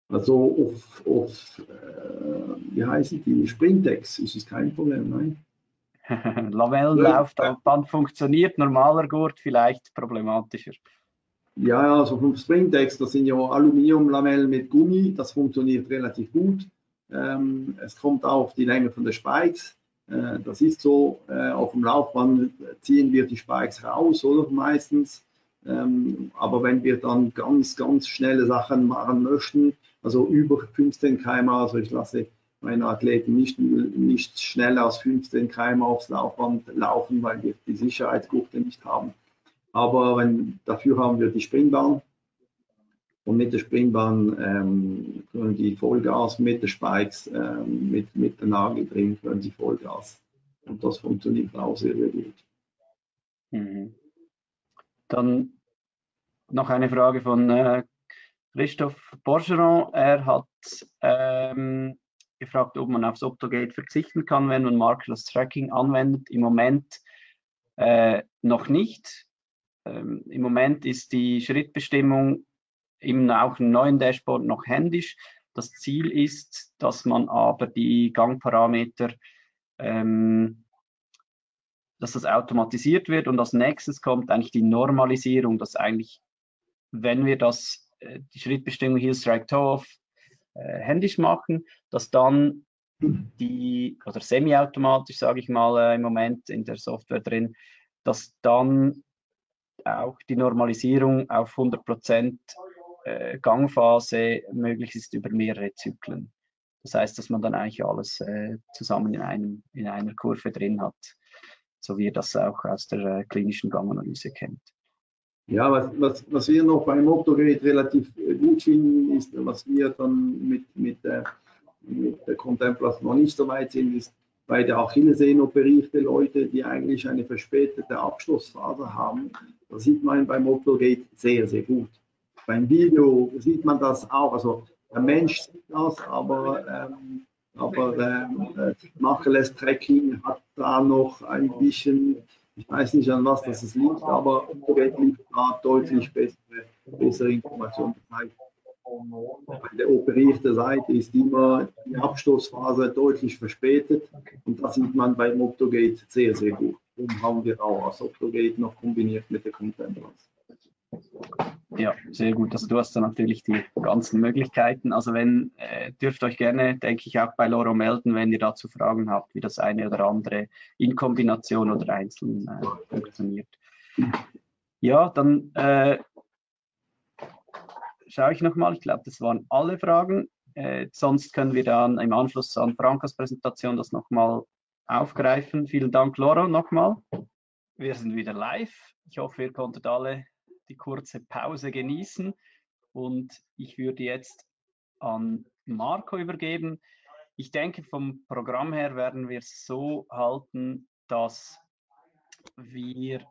Also auf, auf äh, wie heißen die, Sprintex ist es kein Problem, nein? Lamellenlaufband funktioniert, normaler Gurt vielleicht problematischer. Ja, also vom Springtex, das sind ja Aluminiumlamellen mit Gummi, das funktioniert relativ gut. Ähm, es kommt auch auf die Länge von den Spikes. Äh, das ist so, äh, auf dem Laufband ziehen wir die Spikes raus, oder meistens. Ähm, aber wenn wir dann ganz, ganz schnelle Sachen machen möchten, also über 15 km, also ich lasse meine Athleten nicht, nicht schneller als 15 km aufs Laufband laufen, weil wir die Sicherheitsgurte nicht haben. Aber wenn, dafür haben wir die Springbahn. Und mit der Springbahn ähm, können die Vollgas, mit der Spikes, ähm, mit, mit der Nagel drin, können sie Vollgas. Und das funktioniert auch sehr, sehr gut. Mhm. Dann noch eine Frage von äh, Christoph Borgeron. Er hat ähm, gefragt, ob man aufs Optogate verzichten kann, wenn man Markerless Tracking anwendet. Im Moment äh, noch nicht. Ähm, Im Moment ist die Schrittbestimmung im auch neuen Dashboard noch händisch. Das Ziel ist, dass man aber die Gangparameter, ähm, dass das automatisiert wird und als nächstes kommt eigentlich die Normalisierung, dass eigentlich, wenn wir das, die Schrittbestimmung Heel Strike Off äh, händisch machen, dass dann die, oder semi-automatisch, sage ich mal, äh, im Moment in der Software drin, dass dann auch die Normalisierung auf 100 Prozent äh, Gangphase möglich ist über mehrere Zyklen. Das heißt, dass man dann eigentlich alles äh, zusammen in, einem, in einer Kurve drin hat, so wie ihr das auch aus der äh, klinischen Ganganalyse kennt. Ja, was, was, was wir noch beim Motorgerät relativ äh, gut finden, ist, was wir dann mit, mit, der, mit der Contemplas noch nicht so weit sind, ist bei der Achillessehne operierte Leute, die eigentlich eine verspätete Abschlussphase haben. Da sieht man beim Motorgate sehr, sehr gut. Beim Video sieht man das auch. Also der Mensch sieht das, aber, ähm, aber ähm, äh, Macheles Tracking hat da noch ein bisschen, ich weiß nicht an was das liegt, aber Gerät liefert da deutlich bessere, bessere Informationen. Bei der operierten Seite ist immer die Abstoßphase deutlich verspätet und das sieht man beim Optogate sehr, sehr gut. Darum haben wir auch das Optogate noch kombiniert mit der Contemplance. Ja, sehr gut. Also du hast dann natürlich die ganzen Möglichkeiten. Also wenn, äh, dürft euch gerne, denke ich, auch bei Loro melden, wenn ihr dazu Fragen habt, wie das eine oder andere in Kombination oder einzeln äh, funktioniert. Ja, dann äh, schaue ich nochmal. Ich glaube, das waren alle Fragen. Äh, sonst können wir dann im Anschluss an Frankas Präsentation das nochmal aufgreifen. Vielen Dank, Loro, nochmal. Wir sind wieder live. Ich hoffe, ihr konntet alle die kurze Pause genießen. Und ich würde jetzt an Marco übergeben. Ich denke, vom Programm her werden wir es so halten, dass wir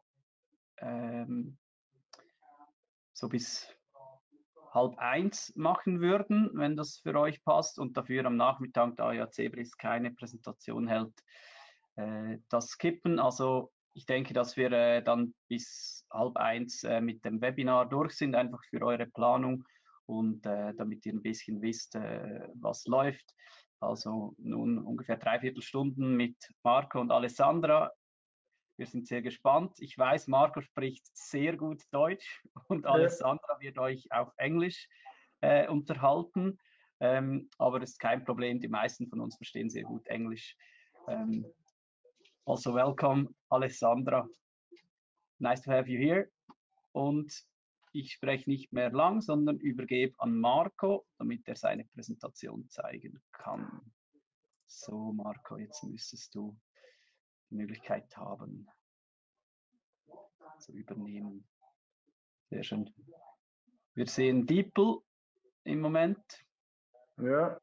ähm, so bis halb eins machen würden, wenn das für euch passt und dafür am Nachmittag, da ja Zebris keine Präsentation hält, äh, das skippen. Also ich denke, dass wir äh, dann bis halb eins äh, mit dem Webinar durch sind, einfach für eure Planung und äh, damit ihr ein bisschen wisst, äh, was läuft. Also nun ungefähr dreiviertel Stunden mit Marco und Alessandra. Wir sind sehr gespannt. Ich weiß, Marco spricht sehr gut Deutsch und ja. Alessandra wird euch auf Englisch äh, unterhalten. Ähm, aber es ist kein Problem, die meisten von uns verstehen sehr gut Englisch. Ähm, Also welcome, Alessandra. Nice to have you here. Und ich spreche nicht mehr lang, sondern übergebe an Marco, damit er seine Präsentation zeigen kann. So, Marco, jetzt müsstest du die Möglichkeit haben, zu übernehmen. Sehr schön. Wir sehen Diepel im Moment. Ja,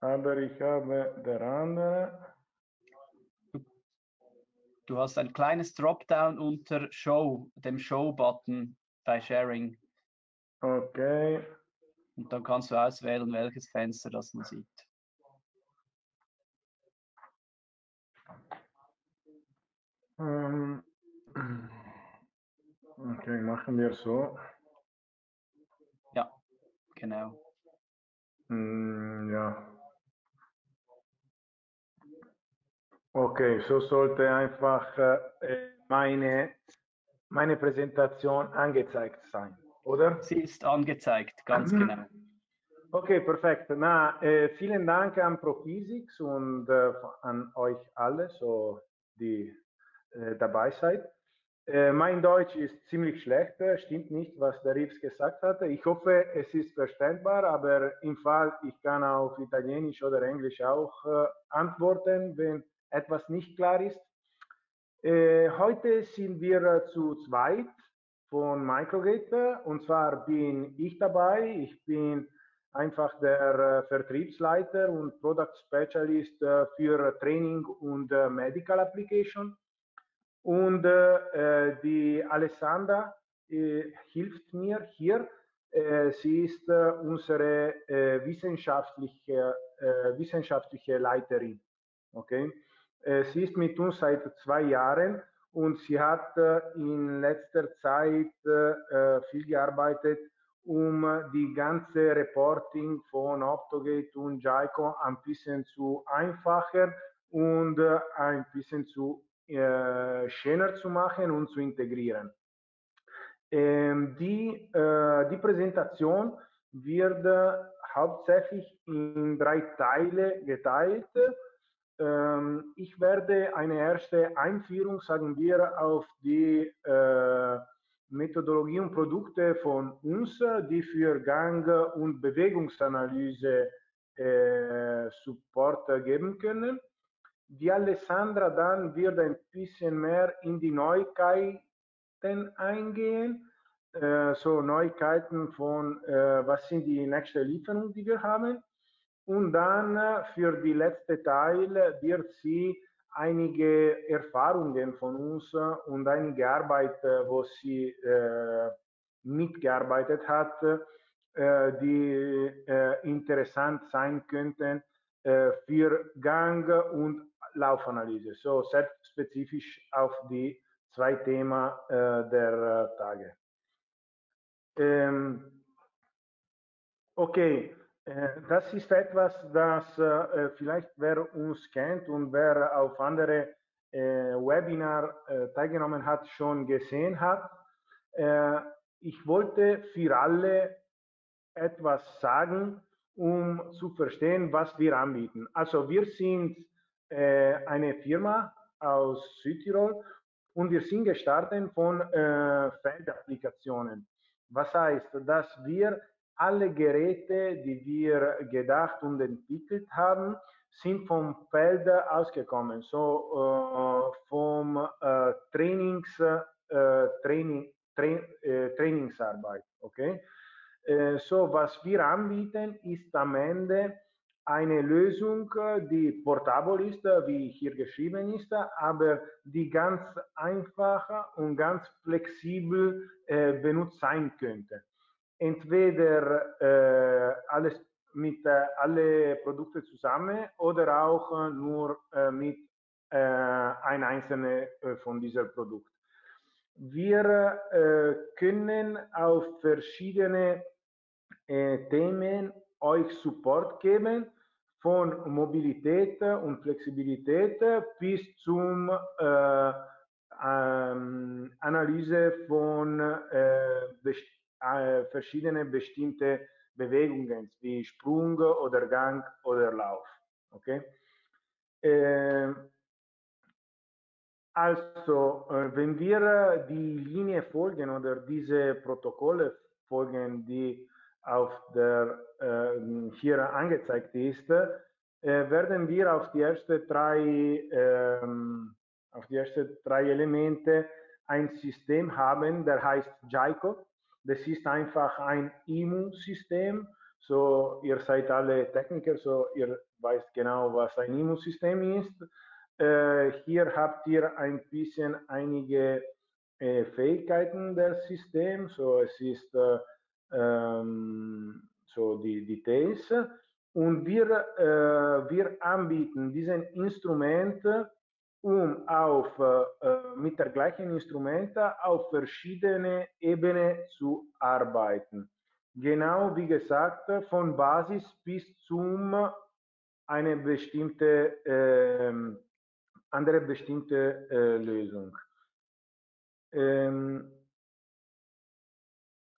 aber ich habe der andere. Du hast ein kleines Dropdown unter Show, dem Show-Button bei Sharing. Okay. Und dann kannst du auswählen, welches Fenster das man sieht. Ähm, okay, machen wir so. Ja, genau. Mm, ja. Okay, so sollte einfach äh, meine, meine Präsentation angezeigt sein, oder? Sie ist angezeigt, ganz mhm. genau. Okay, perfekt. Na, äh, vielen Dank an ProPhysics und äh, an euch alle, so die äh, dabei seid. Äh, mein Deutsch ist ziemlich schlecht, stimmt nicht, was der Rives gesagt hatte. Ich hoffe, es ist verständbar, aber im Fall, ich kann auf Italienisch oder Englisch auch antworten, wenn etwas nicht klar ist. Äh, heute sind wir äh, zu zweit von Microgate und zwar bin ich dabei. Ich bin einfach der äh, Vertriebsleiter und Product Specialist äh, für Training und äh, Medical Application. Und äh, die Alessandra hilft mir hier. sie ist unsere wissenschaftliche, wissenschaftliche Leiterin. Okay? Äh, sie ist mit uns seit zwei Jahren und sie hat äh, in letzter Zeit äh, viel gearbeitet, um die ganze Reporting von Optogate und Jaico ein bisschen zu einfacher und ein bisschen zu schöner zu machen und zu integrieren. Ähm, die, die Präsentation wird hauptsächlich in drei Teile geteilt. Ähm, ich werde eine erste Einführung, sagen wir, auf die äh, Methodologie und Produkte von uns, die für Gang- und Bewegungsanalyse äh, Support geben können. Die Alessandra dann wird ein bisschen mehr in die Neuigkeiten eingehen, äh, so Neuigkeiten von, äh, was sind die nächsten Lieferungen, die wir haben. Und dann äh, für die letzte Teil wird sie einige Erfahrungen von uns äh, und einige Arbeit, äh, wo sie äh, mitgearbeitet hat, äh, die äh, interessant sein könnten für Gang- und Laufanalyse. So sehr spezifisch auf die zwei Themen der Tage. Ähm, okay. Äh, das ist etwas, das äh, vielleicht wer uns kennt und wer auf andere äh, Webinar teilgenommen hat, schon gesehen hat. ich wollte für alle etwas sagen, um zu verstehen, was wir anbieten. Also wir sind äh, eine Firma aus Südtirol und wir sind gestartet von äh, Feldapplikationen. Was heißt, dass wir alle Geräte, die wir gedacht und entwickelt haben, sind vom Feld ausgekommen, so äh, vom äh, Trainings, äh, Training, Tra äh, Trainingsarbeit. Okay? Äh, so, was wir anbieten, ist am Ende eine Lösung, die portabel ist, wie hier geschrieben ist, aber die ganz einfach und ganz flexibel äh, benutzt sein könnte. Entweder äh, alles mit äh, alle Produkte zusammen oder auch äh, nur äh, mit äh, ein einzelne äh, von dieser Produkt. Wir können auf verschiedene Themen euch Support geben, von Mobilität und Flexibilität bis zum äh, ähm, Analyse von äh, äh, verschiedenen bestimmten Bewegungen wie Sprung oder Gang oder Lauf. Okay? Äh, also, äh, wenn wir die Linie folgen oder diese Protokolle folgen, die auf der äh, hier angezeigt ist, äh, werden wir auf die ersten drei, ähm, auf die ersten drei Elemente ein System haben, der heißt JICO. Das ist einfach ein Immunsystem. So, ihr seid alle Techniker, so ihr weißt genau, was ein Immunsystem ist. Äh, hier habt ihr ein bisschen einige äh, Fähigkeiten des Systems. So, es ist äh, ähm, so die Details. Und wir, äh, wir anbieten diesen Instrument, um auf, äh, mit der gleichen Instrument auf verschiedene Ebenen zu arbeiten. Genau wie gesagt, von Basis bis zum eine bestimmte, äh, andere bestimmte äh, Lösung. Ähm,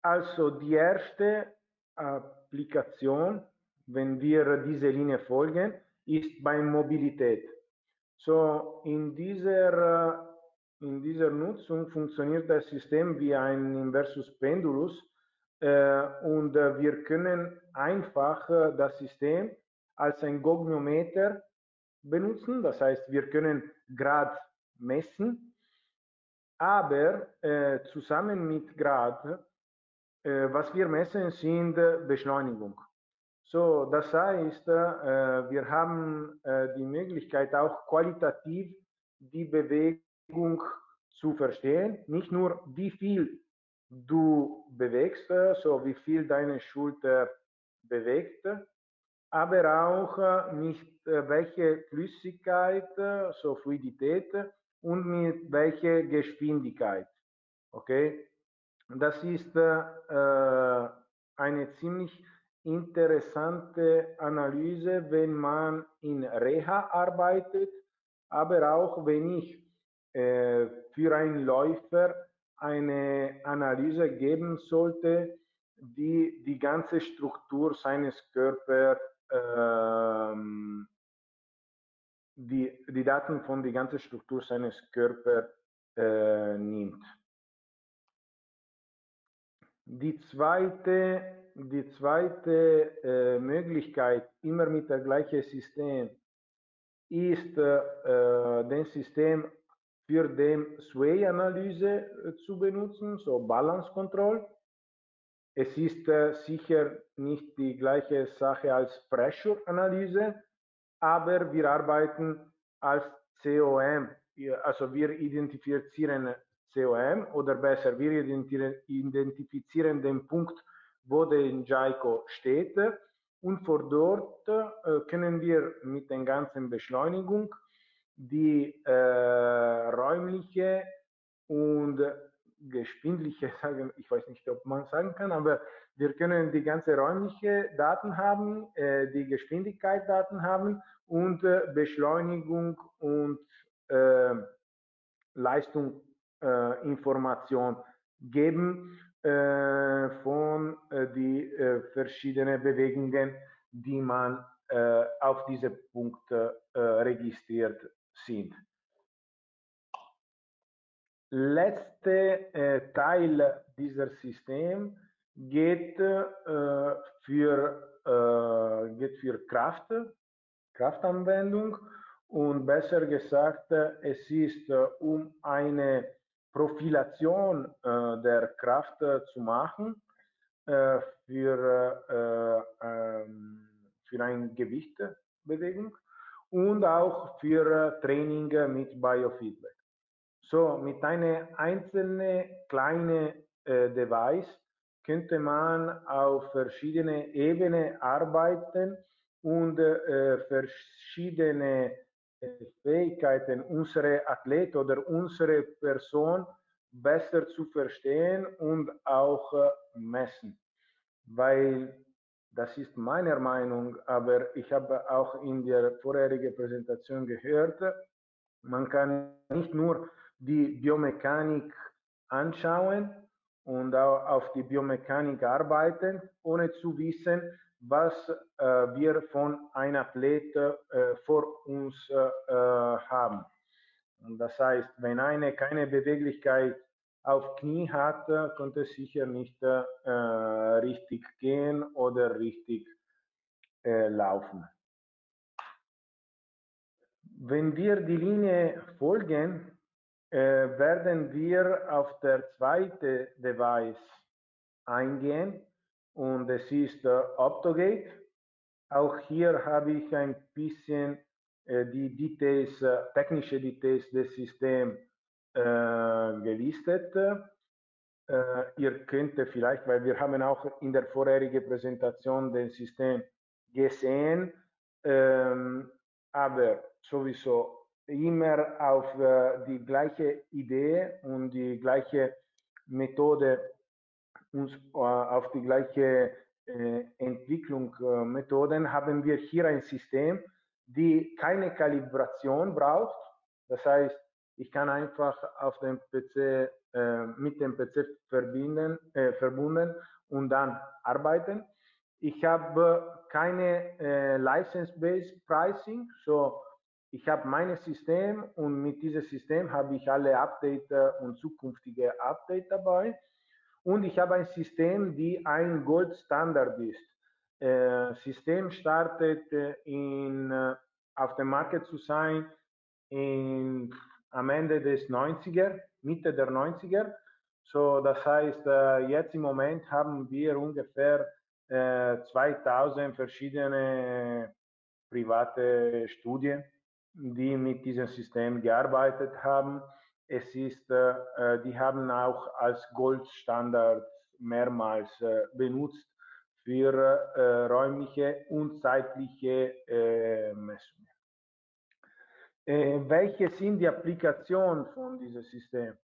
also die erste Applikation, wenn wir diese Linie folgen, ist bei Mobilität. So in dieser, in dieser Nutzung funktioniert das System wie ein Inversus Pendulus äh, und äh, wir können einfach äh, das System als ein Gognometer benutzen. Das heißt, wir können Grad messen, aber äh, zusammen mit Grad äh, was wir messen, sind Beschleunigung. So, das heißt, äh, wir haben äh, die Möglichkeit, auch qualitativ die Bewegung zu verstehen. Nicht nur, wie viel du bewegst, so wie viel deine Schulter bewegt, aber auch mit welcher Flüssigkeit, so Fluidität und mit welcher Geschwindigkeit. Okay? Das ist äh, eine ziemlich interessante Analyse, wenn man in Reha arbeitet, aber auch wenn ich äh, für einen Läufer eine Analyse geben sollte, die die ganze Struktur seines Körpers, äh, die, die Daten von der ganzen Struktur seines Körpers äh, nimmt. Die zweite, die zweite äh, Möglichkeit, immer mit der gleichen System, ist äh, den System für den Sway-Analyse äh, zu benutzen, so Balance Control. Es ist äh, sicher nicht die gleiche Sache als Pressure-Analyse, aber wir arbeiten als COM, also wir identifizieren COM oder besser, wir identifizieren den Punkt, wo der Jaiko steht und von dort äh, können wir mit der ganzen Beschleunigung die äh, räumliche und geschwindliche, sagen, ich weiß nicht, ob man sagen kann, aber wir können die ganze räumliche Daten haben, äh, die Geschwindigkeit Daten haben und äh, Beschleunigung und äh, Leistung äh, Information geben von äh, die äh, verschiedenen Bewegungen, die man auf diese Punkte registriert sind. Letzter Teil dieser System geht für, geht für Kraft, Kraftanwendung und besser gesagt, es ist um eine Profilation äh, der Kraft äh, zu machen äh, für, ähm, für eine Gewichtbewegung und auch für Training mit Biofeedback. So, mit einer einzelnen kleinen Device könnte man auf verschiedene Ebenen arbeiten und äh, verschiedene Fähigkeiten unserer Athlet oder unsere Person besser zu verstehen und auch äh, messen. Weil das ist meiner Meinung, aber ich habe auch in der vorherigen Präsentation gehört, man kann nicht nur die Biomechanik anschauen und auf die Biomechanik arbeiten, ohne zu wissen, was äh, wir von einem Athlet äh, vor uns äh, haben. Und das heißt, wenn eine keine Beweglichkeit auf Knie hat, konnte sicher nicht äh, richtig gehen oder richtig äh, laufen. Wenn wir die Linie folgen, äh, werden wir auf der zweite Device eingehen und es ist äh, Optogate. Auch hier habe ich ein bisschen äh, die Details, äh, technische Details des Systems äh, gelistet. Ihr könnt vielleicht, weil wir haben auch in der vorherigen Präsentation das System gesehen, ähm, aber sowieso immer auf die gleiche Idee und die gleiche Methode uns äh, auf die gleiche äh, Entwicklungsmethoden äh, haben wir hier ein System, die keine Kalibration braucht. Das heißt, ich kann einfach auf dem PC äh, mit dem PC verbinden, äh, verbunden und dann arbeiten. Ich habe keine äh, License-Based Pricing, so ich habe mein System und mit diesem System habe ich alle Updates und zukünftige Updates dabei. Und ich habe ein System, die ein Goldstandard ist. Äh, System startet äh, in, äh, auf dem Markt zu sein in, am Ende des 90er, Mitte der 90er. So, das heißt, äh, jetzt im Moment haben wir ungefähr 2000 äh, verschiedene private Studien, die mit diesem System gearbeitet haben. Es ist, äh, äh, die haben auch als Goldstandard mehrmals äh, benutzt für äh, räumliche und zeitliche äh, Messungen. Äh, welche sind die Applikationen von diesem System?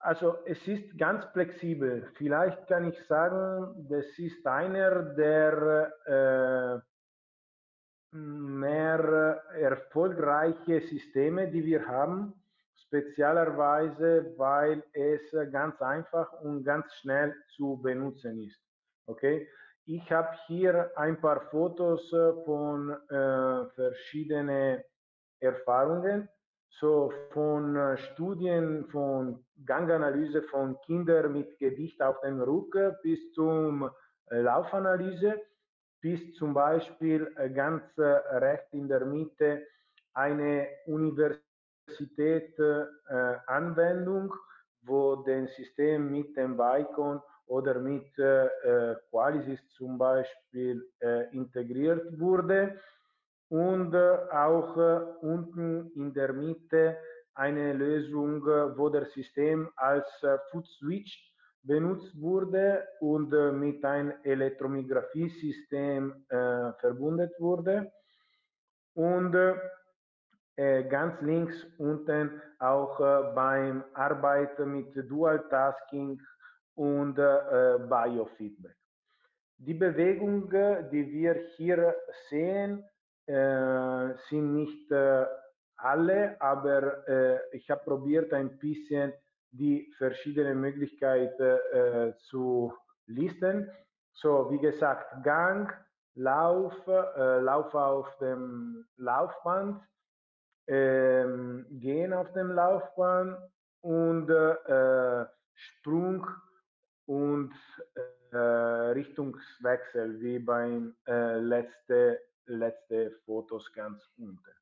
Also es ist ganz flexibel. Vielleicht kann ich sagen, das ist einer der mehr erfolgreiche Systeme, die wir haben speziellerweise, weil es ganz einfach und ganz schnell zu benutzen ist. Okay? Ich habe hier ein paar Fotos äh, von äh, verschiedenen Erfahrungen, so von äh, Studien von Ganganalyse von Kindern mit Gewicht auf dem Rücken bis zum äh, Laufanalyse, bis zum Beispiel äh, ganz äh, recht in der Mitte eine Universität Universität äh, Anwendung, wo das System mit dem Bicon oder mit äh, Qualisys zum Beispiel äh, integriert wurde und äh, auch äh, unten in der Mitte eine Lösung, äh, wo das System als Foot Switch benutzt wurde und mit einem Elektromyographiesystem verbunden wurde. Und äh, ganz links unten auch äh, beim Arbeiten mit Dual Tasking und äh, Biofeedback. Die Bewegungen, die wir hier sehen, sind nicht alle, aber ich habe probiert ein bisschen die verschiedenen Möglichkeiten äh, zu listen. So, wie gesagt, Gang, Lauf, äh, Lauf auf dem Laufband, ähm, Gehen auf dem Laufband und äh, Sprung und äh, Richtungswechsel wie beim äh, letzte, letzte Fotos ganz unten.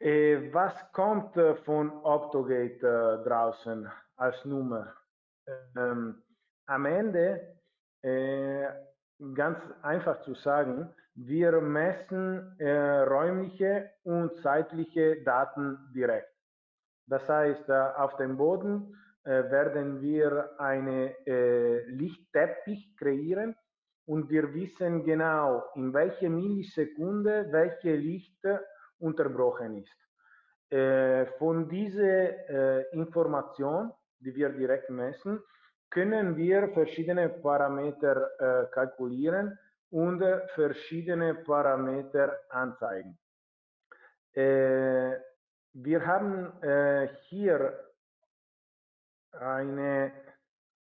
Äh, was kommt äh, von Optogate äh, draußen als Nummer? Ähm, am Ende, äh, ganz einfach zu sagen, wir messen äh, räumliche und zeitliche Daten direkt. Das heißt, äh, auf dem Boden werden wir einen Lichtteppich kreieren und wir wissen genau, in welcher Millisekunde welche Licht unterbrochen ist. Äh, von dieser äh, Information, die wir direkt messen, können wir verschiedene Parameter äh, kalkulieren und verschiedene Parameter anzeigen. Äh, wir haben äh, hier eine,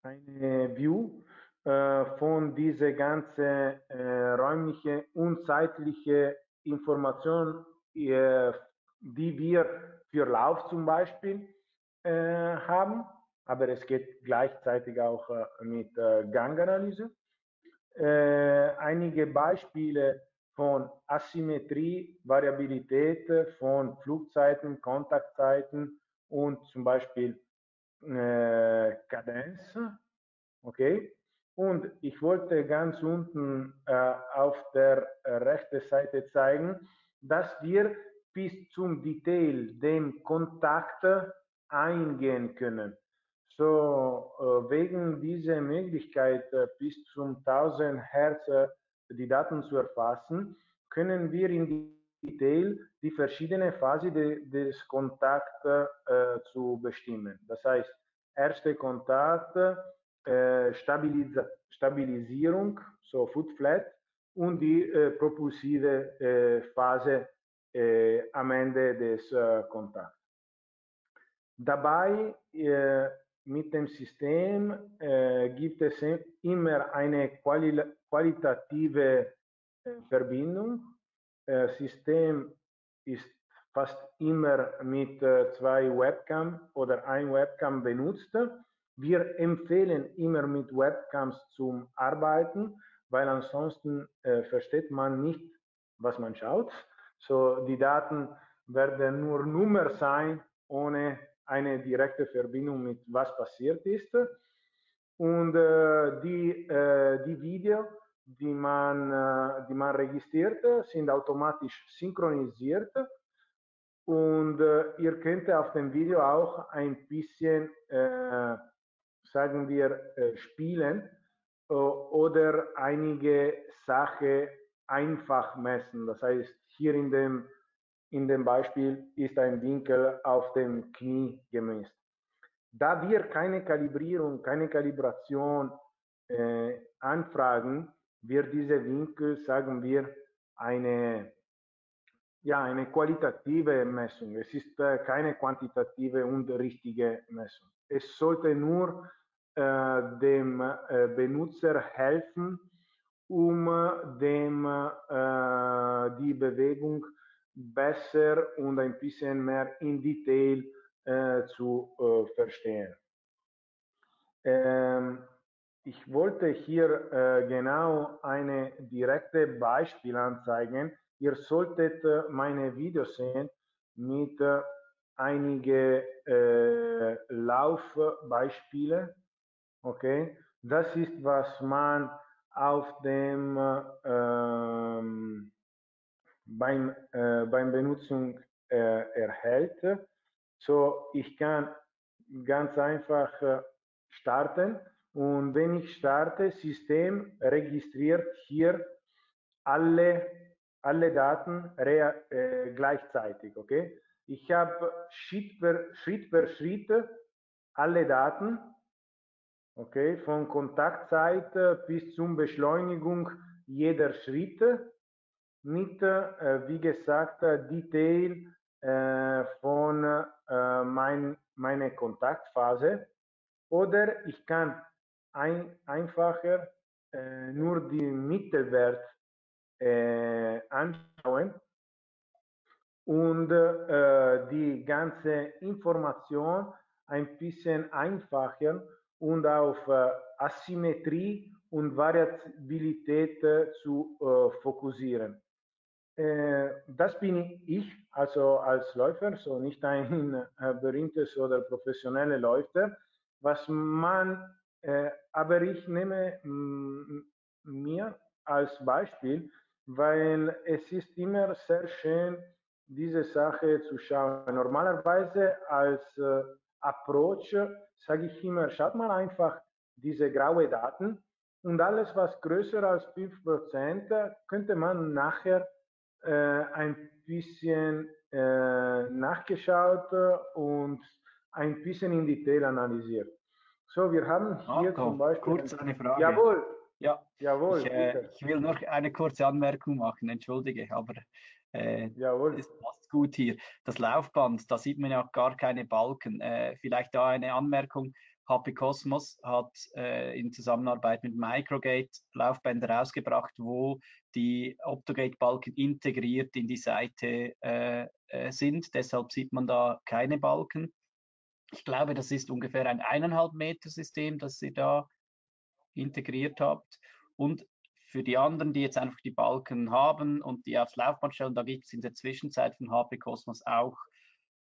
eine View äh, von dieser ganzen räumliche und zeitliche Information die wir für Lauf zum Beispiel äh, haben, aber es geht gleichzeitig auch äh, mit äh, Ganganalyse. Äh, einige Beispiele von Asymmetrie, Variabilität von Flugzeiten, Kontaktzeiten und zum Beispiel äh, Kadenz. Okay. Und ich wollte ganz unten äh, auf der rechten Seite zeigen, dass wir bis zum Detail den Kontakt eingehen können. So, äh, wegen dieser Möglichkeit, äh, bis zum 1000 Hertz äh, die Daten zu erfassen, können wir in Detail die verschiedenen Phasen de, des Kontakts äh, zu bestimmen. Das heißt, erste Kontakt, äh, Stabilis Stabilisierung, so Foot Flat, und die äh, propulsive äh, Phase am Ende des Kontakts. Dabei mit dem System äh, gibt es immer eine quali qualitative äh, Verbindung. Das System ist fast immer mit zwei Webcam oder ein Webcam benutzt. Wir empfehlen immer mit Webcams zum Arbeiten, weil ansonsten äh, versteht man nicht, was man schaut. So, die Daten werden nur Nummer sein, ohne eine direkte Verbindung mit was passiert ist. Und äh, die, äh, die Video, die man, äh, die man registriert, sind automatisch synchronisiert. Und äh, ihr könnt auf dem Video auch ein bisschen, äh, sagen wir, äh, spielen oder einige Sachen einfach messen. Das heißt, hier in dem, in dem Beispiel ist ein Winkel auf dem Knie gemisst. Da wir keine Kalibrierung, keine Kalibration äh, anfragen, wird dieser Winkel, sagen wir, eine, ja, eine qualitative Messung. Es ist äh, keine quantitative und richtige Messung. Es sollte nur äh, dem äh, Benutzer helfen, um dem äh, die Bewegung besser und ein bisschen mehr in Detail äh, zu äh, verstehen. Ähm, ich wollte hier äh, genau eine direkte Beispiel anzeigen. Ihr solltet äh, meine Videos sehen mit äh, einige Laufbeispiele. Okay, das ist was man auf dem ähm, beim, äh, beim Benutzung äh, erhält. So, ich kann ganz einfach äh, starten und wenn ich starte, System registriert hier alle, alle Daten äh, gleichzeitig. Okay? Ich habe Schritt per, Schritt per Schritt alle Daten Okay, von Kontaktzeit bis zur Beschleunigung jeder Schritte mit, äh, wie gesagt, Detail äh, von äh, eine Kontaktphase oder ich kann ein, einfacher nur die Mittelwert anschauen und äh, die ganze Information ein bisschen einfacher und auf äh, Asymmetrie und Variabilität äh, zu fokussieren. Äh, das bin ich, also als Läufer, so nicht ein äh, berühmtes oder professioneller Läufer. Was man, äh, aber ich nehme mir als Beispiel, weil es ist immer sehr schön, diese Sache zu schauen. Normalerweise als Approach sage ich immer, schaut mal einfach diese graue Daten und alles, was größer als 5%, könnte man nachher ein bisschen äh, nachgeschaut und ein bisschen in Detail analysiert. So, wir haben hier Marco, zum Beispiel... Kurz eine Frage. Jawohl. Ja, Jawohl. ich, äh, ich will noch eine kurze Anmerkung machen, entschuldige, aber äh, Jawohl. es passt gut hier. Das Laufband, da sieht man ja gar keine Balken. Äh, vielleicht da eine Anmerkung. HP Cosmos hat äh, in Zusammenarbeit mit Microgate Laufbänder rausgebracht, wo die Optogate-Balken integriert in die Seite äh, äh, sind. Deshalb sieht man da keine Balken. Ich glaube, das ist ungefähr ein eineinhalb Meter System, das ihr da integriert habt. Und für die anderen, die jetzt einfach die Balken haben und die aufs Laufband stellen, da gibt es in der Zwischenzeit von HP Cosmos auch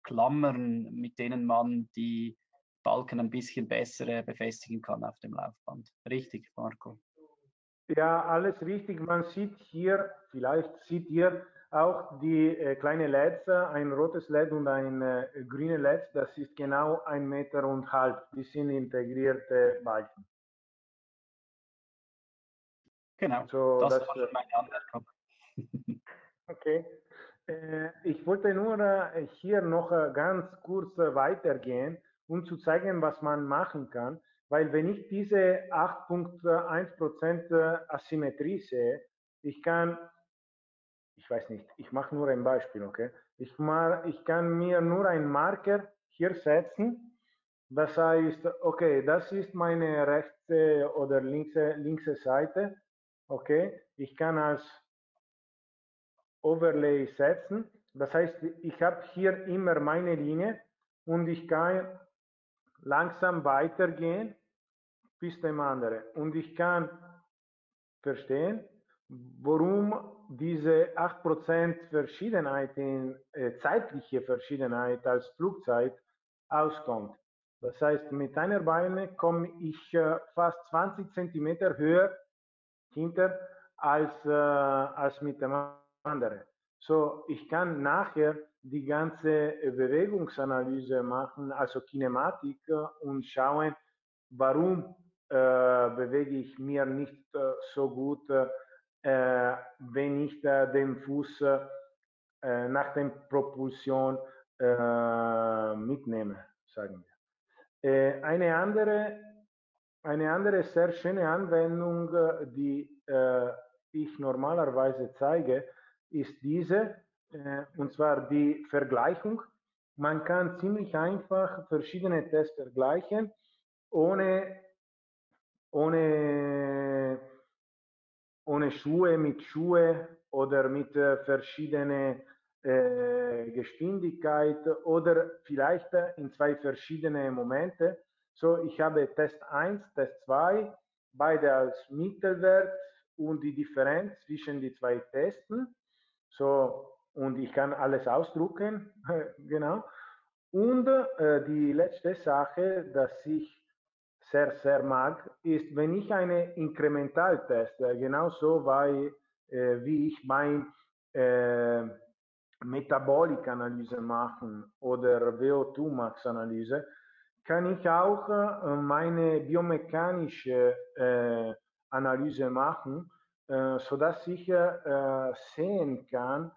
Klammern, mit denen man die Balken ein bisschen besser befestigen kann auf dem Laufband. Richtig, Marco? Ja, alles richtig. Man sieht hier, vielleicht sieht ihr auch die äh, kleine LEDs, ein rotes LED und ein äh, grünes LED. Das ist genau ein Meter und halb. Die sind integrierte Balken. Genau, So, das, das, war äh, meine Anmerkung. Okay. Äh, ich wollte nur äh, hier noch äh, ganz kurz äh, weitergehen, um zu zeigen, was man machen kann. Weil wenn ich diese 8.1% äh, Asymmetrie sehe, ich kann, ich weiß nicht, ich mache nur ein Beispiel, okay? Ich, mal, ich kann mir nur einen Marker hier setzen. Das heißt, okay, das ist meine rechte oder linke, linke Seite. Okay, ich kann als Overlay setzen. Das heißt, ich habe hier immer meine Linie und ich kann langsam weitergehen bis dem anderen. Und ich kann verstehen, warum diese 8% Verschiedenheit in äh, zeitliche Verschiedenheit als Flugzeit auskommt. Das heißt, mit einer Beine komme ich äh, fast 20 Zentimeter höher hinter als, äh, als mit dem anderen. So, ich kann nachher die ganze Bewegungsanalyse machen, also Kinematik äh, und schauen, warum äh, bewege ich mir nicht äh, so gut, äh, wenn ich den Fuß äh, nach der Propulsion äh, mitnehme, sagen wir. eine andere eine andere sehr schöne Anwendung, die ich normalerweise zeige, ist diese, und zwar die Vergleichung. Man kann ziemlich einfach verschiedene Tests vergleichen, ohne, ohne, ohne Schuhe, mit Schuhe oder mit äh, verschiedenen äh, Geschwindigkeit oder vielleicht in zwei verschiedene Momente. So, ich habe Test 1, Test 2, beide als Mittelwert und die Differenz zwischen die zwei Testen. So, und ich kann alles ausdrucken, genau. Und äh, die letzte Sache, dass ich sehr, sehr mag, ist, wenn ich eine Inkrementaltest, äh, genauso bei, äh, wie ich mein äh, Metabolikanalyse machen oder VO2-Max-Analyse, kann ich auch äh, meine biomechanische äh, Analyse machen, äh, sodass ich äh, sehen kann,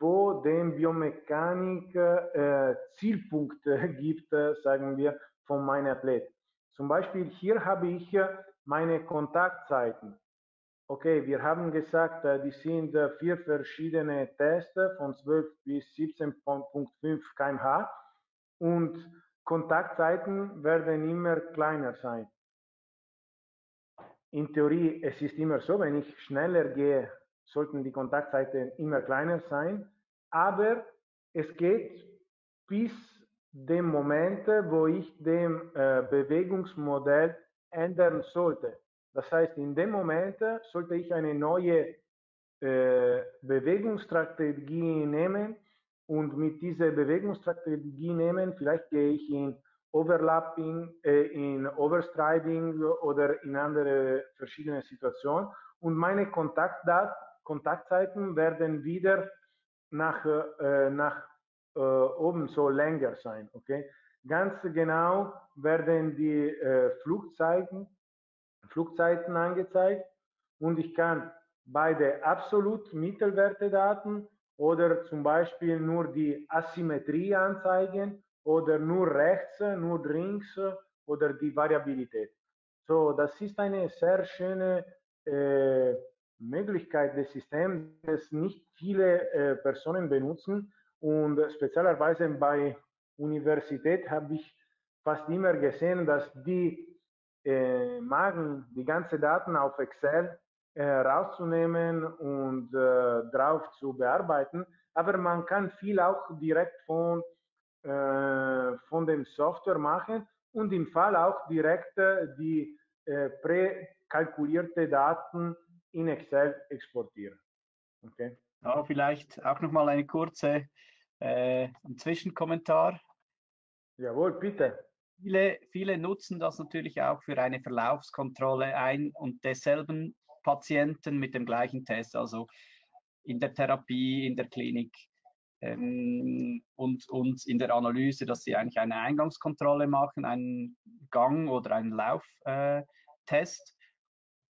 wo den Biomechanik äh, Zielpunkte gibt, äh, sagen wir, von meinem Athlet. Zum Beispiel hier habe ich meine Kontaktzeiten. Okay, wir haben gesagt, die sind vier verschiedene Tests von 12 bis 17.5 kmh und Kontaktzeiten werden immer kleiner sein. In Theorie, es ist immer so, wenn ich schneller gehe, sollten die Kontaktzeiten immer kleiner sein, aber es geht bis dem Moment, wo ich dem äh, Bewegungsmodell ändern sollte. Das heißt, in dem Moment sollte ich eine neue äh, Bewegungsstrategie nehmen und mit dieser Bewegungsstrategie nehmen, vielleicht gehe ich in Overlapping, äh, in Overstriding oder in andere verschiedene Situationen und meine Kontaktdat Kontaktzeiten werden wieder nach, äh, nach äh, oben so länger sein. Okay? Ganz genau werden die äh, Flugzeiten, Flugzeiten angezeigt und ich kann beide absolut Mittelwertedaten oder zum Beispiel nur die Asymmetrie anzeigen oder nur rechts, nur links oder die Variabilität. So, das ist eine sehr schöne äh, Möglichkeit des Systems, das nicht viele äh, Personen benutzen. Und speziellerweise bei Universität habe ich fast immer gesehen, dass die äh, magen die ganze Daten auf Excel äh, rauszunehmen und äh, drauf zu bearbeiten, aber man kann viel auch direkt von äh, von dem Software machen und im Fall auch direkt äh, die äh, präkalkulierte Daten in Excel exportieren. Okay. Ja, vielleicht auch noch mal eine kurze äh, ein Zwischenkommentar. Jawohl, bitte. Viele, viele nutzen das natürlich auch für eine Verlaufskontrolle ein und desselben Patienten mit dem gleichen Test, also in der Therapie, in der Klinik ähm, und, und in der Analyse, dass sie eigentlich eine Eingangskontrolle machen, einen Gang oder einen Lauftest. Äh,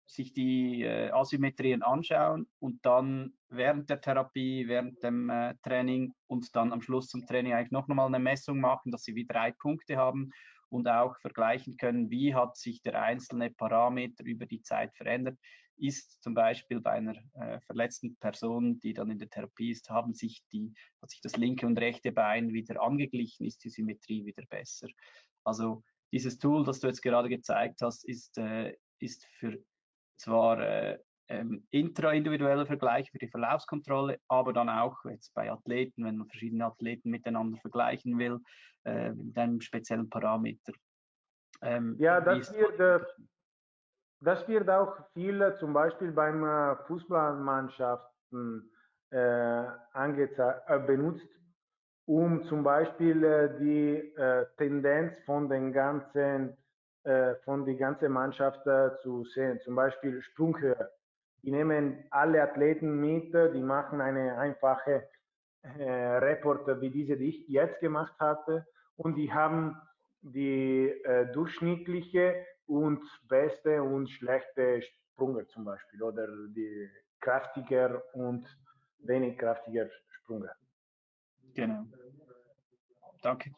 sich die äh, Asymmetrien anschauen und dann während der Therapie, während dem äh, Training und dann am Schluss zum Training eigentlich noch einmal eine Messung machen, dass sie wie drei Punkte haben und auch vergleichen können, wie hat sich der einzelne Parameter über die Zeit verändert. Ist zum Beispiel bei einer äh, verletzten Person, die dann in der Therapie ist, haben sich die, hat sich das linke und rechte Bein wieder angeglichen, ist die Symmetrie wieder besser. Also dieses Tool, das du jetzt gerade gezeigt hast, ist, äh, ist für zwar äh, ähm, intraindividueller Vergleich für die Verlaufskontrolle, aber dann auch jetzt bei Athleten, wenn man verschiedene Athleten miteinander vergleichen will, äh, mit einem speziellen Parameter. Ähm, ja, das wird, äh, das wird auch viel zum Beispiel beim äh, Fußballmannschaften äh, äh, benutzt, um zum Beispiel äh, die Tendenz von den ganzen äh, von die ganze Mannschaft zu sehen. Zum Beispiel Sprunghöhe. Die nehmen alle Athleten mit, die machen eine einfache äh, Report wie diese, die ich jetzt gemacht hatte. Und die haben die äh, durchschnittliche und beste und schlechte Sprünge zum Beispiel oder die kraftiger und wenig kraftiger Sprünge. Genau. Danke.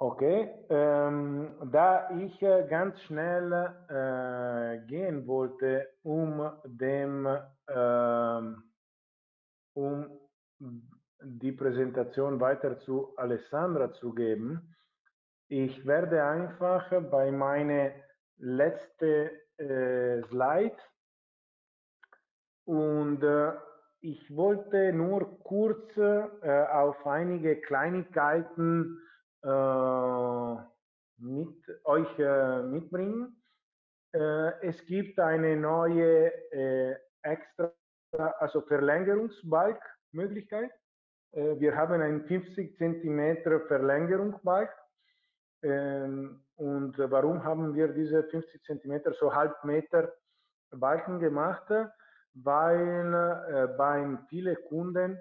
Okay, ähm, da ich äh, ganz schnell äh, gehen wollte, um dem, äh, um die Präsentation weiter zu Alessandra zu geben, ich werde einfach bei meiner letzten äh, Slide und äh, ich wollte nur kurz äh, auf einige Kleinigkeiten mit euch äh, mitbringen. Äh, es gibt eine neue extra, also Verlängerungsbalk-Möglichkeit. wir haben einen 50 cm Verlängerungsbalk. Ähm, und warum haben wir diese 50 cm, so halb Meter Balken gemacht? Weil äh, bei vielen Kunden äh,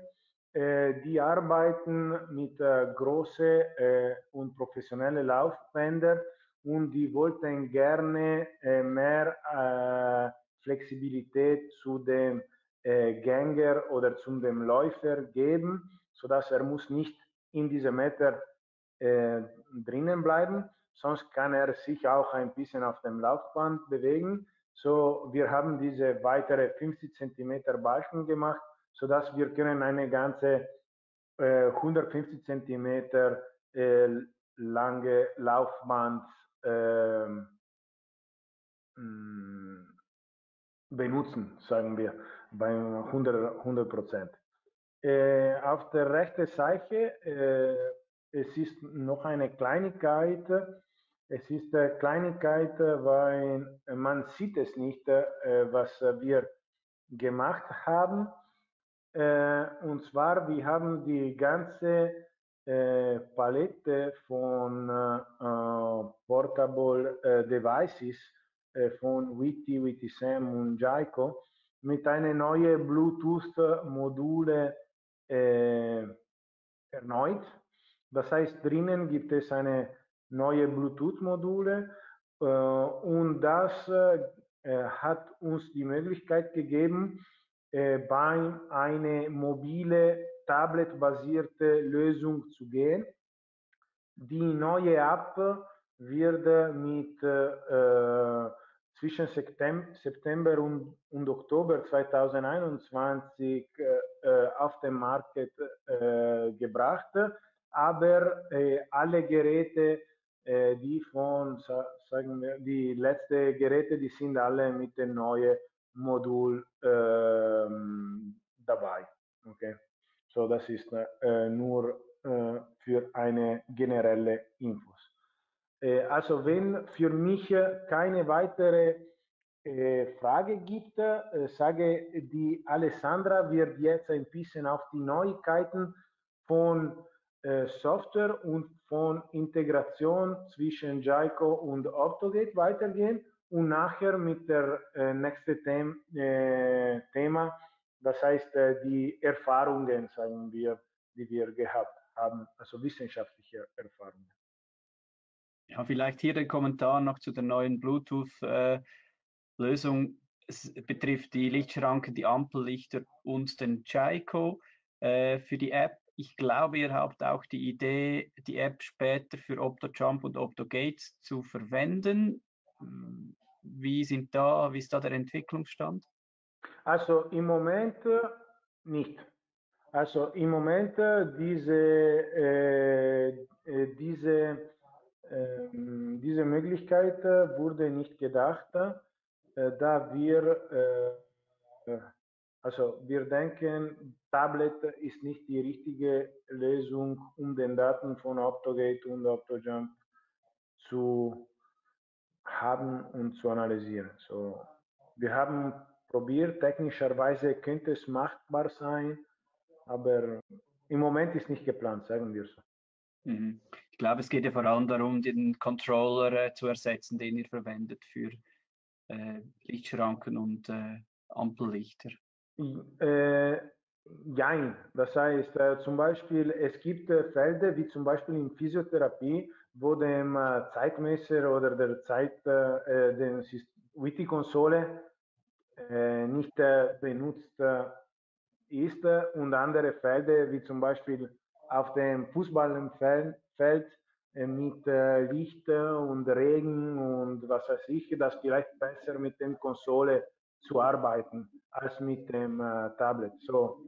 die arbeiten mit äh, großen äh, und professionellen Laufbändern und die wollten gerne äh, mehr äh, Flexibilität zu dem äh, Gänger oder zu dem Läufer geben, sodass er muss nicht in diese Meter drinnen bleiben, sonst kann er sich auch ein bisschen auf dem Laufband bewegen. So, wir haben diese weitere 50 cm Balken gemacht sodass wir können eine ganze äh, 150 Zentimeter äh, lange Laufband mm, benutzen, sagen wir, bei 100 Prozent. Äh, auf der rechten Seite, äh, es ist noch eine Kleinigkeit. Es ist eine Kleinigkeit, weil man sieht es nicht, äh, was wir gemacht haben. Äh, und zwar, wir haben die ganze äh, Palette von äh, Portable Devices von Witty, Witty Sam und Jaiko mit einem neuen Bluetooth-Module erneut. Das heißt, drinnen gibt es eine neue Bluetooth-Module und das hat uns die Möglichkeit gegeben, äh, bei eine mobile Tablet-basierte Lösung zu gehen. Die neue App wird mit äh, zwischen September und, und, Oktober 2021 äh, auf den Markt äh, gebracht, aber äh, alle Geräte, äh, die von, sagen wir, die letzten Geräte, die sind alle mit dem neuen Modul ähm, dabei. Okay, so das ist äh, nur äh, für eine generelle Infos. Äh, also wenn für mich keine weitere äh, Frage gibt, äh, sage die Alessandra wird jetzt ein bisschen auf die Neuigkeiten von äh, Software und von Integration zwischen Jaiko und Optogate weitergehen und nachher mit der äh, nächsten Them äh, Thema, das heißt äh, die Erfahrungen, sagen wir, die wir gehabt haben, also wissenschaftliche Erfahrungen. Ja, vielleicht hier der Kommentar noch zu der neuen Bluetooth-Lösung. Äh, es betrifft die Lichtschranken, die Ampellichter und den Jaiko äh, für die App. Ich glaube, ihr habt auch die Idee, die App später für OptoJump und OptoGate zu verwenden. Wie sind da, wie ist da der Entwicklungsstand? Also im Moment nicht. Also im Moment diese, äh, äh diese, äh, diese Möglichkeit wurde nicht gedacht, äh, da wir, äh, also wir denken, Tablet ist nicht die richtige Lösung, um den Daten von OptoGate und OptoJump zu haben und zu analysieren. So, wir haben probiert, technischerweise könnte es machbar sein, aber im Moment ist nicht geplant, sagen wir so. Mhm. Ich glaube, es geht ja vor allem darum, den Controller äh, zu ersetzen, den ihr verwendet für äh, Lichtschranken und äh, Ampellichter. Äh, Nein, das heißt äh, zum Beispiel, es gibt äh, Felder wie zum Beispiel in Physiotherapie, wo dem äh, Zeitmesser oder der Zeit, äh, äh den Wiki-Konsole äh, nicht benutzt ist und andere Felder wie zum Beispiel auf dem Fußballfeld mit Licht und Regen und was weiß ich, das vielleicht besser mit dem Konsole zu arbeiten als mit dem Tablet. So,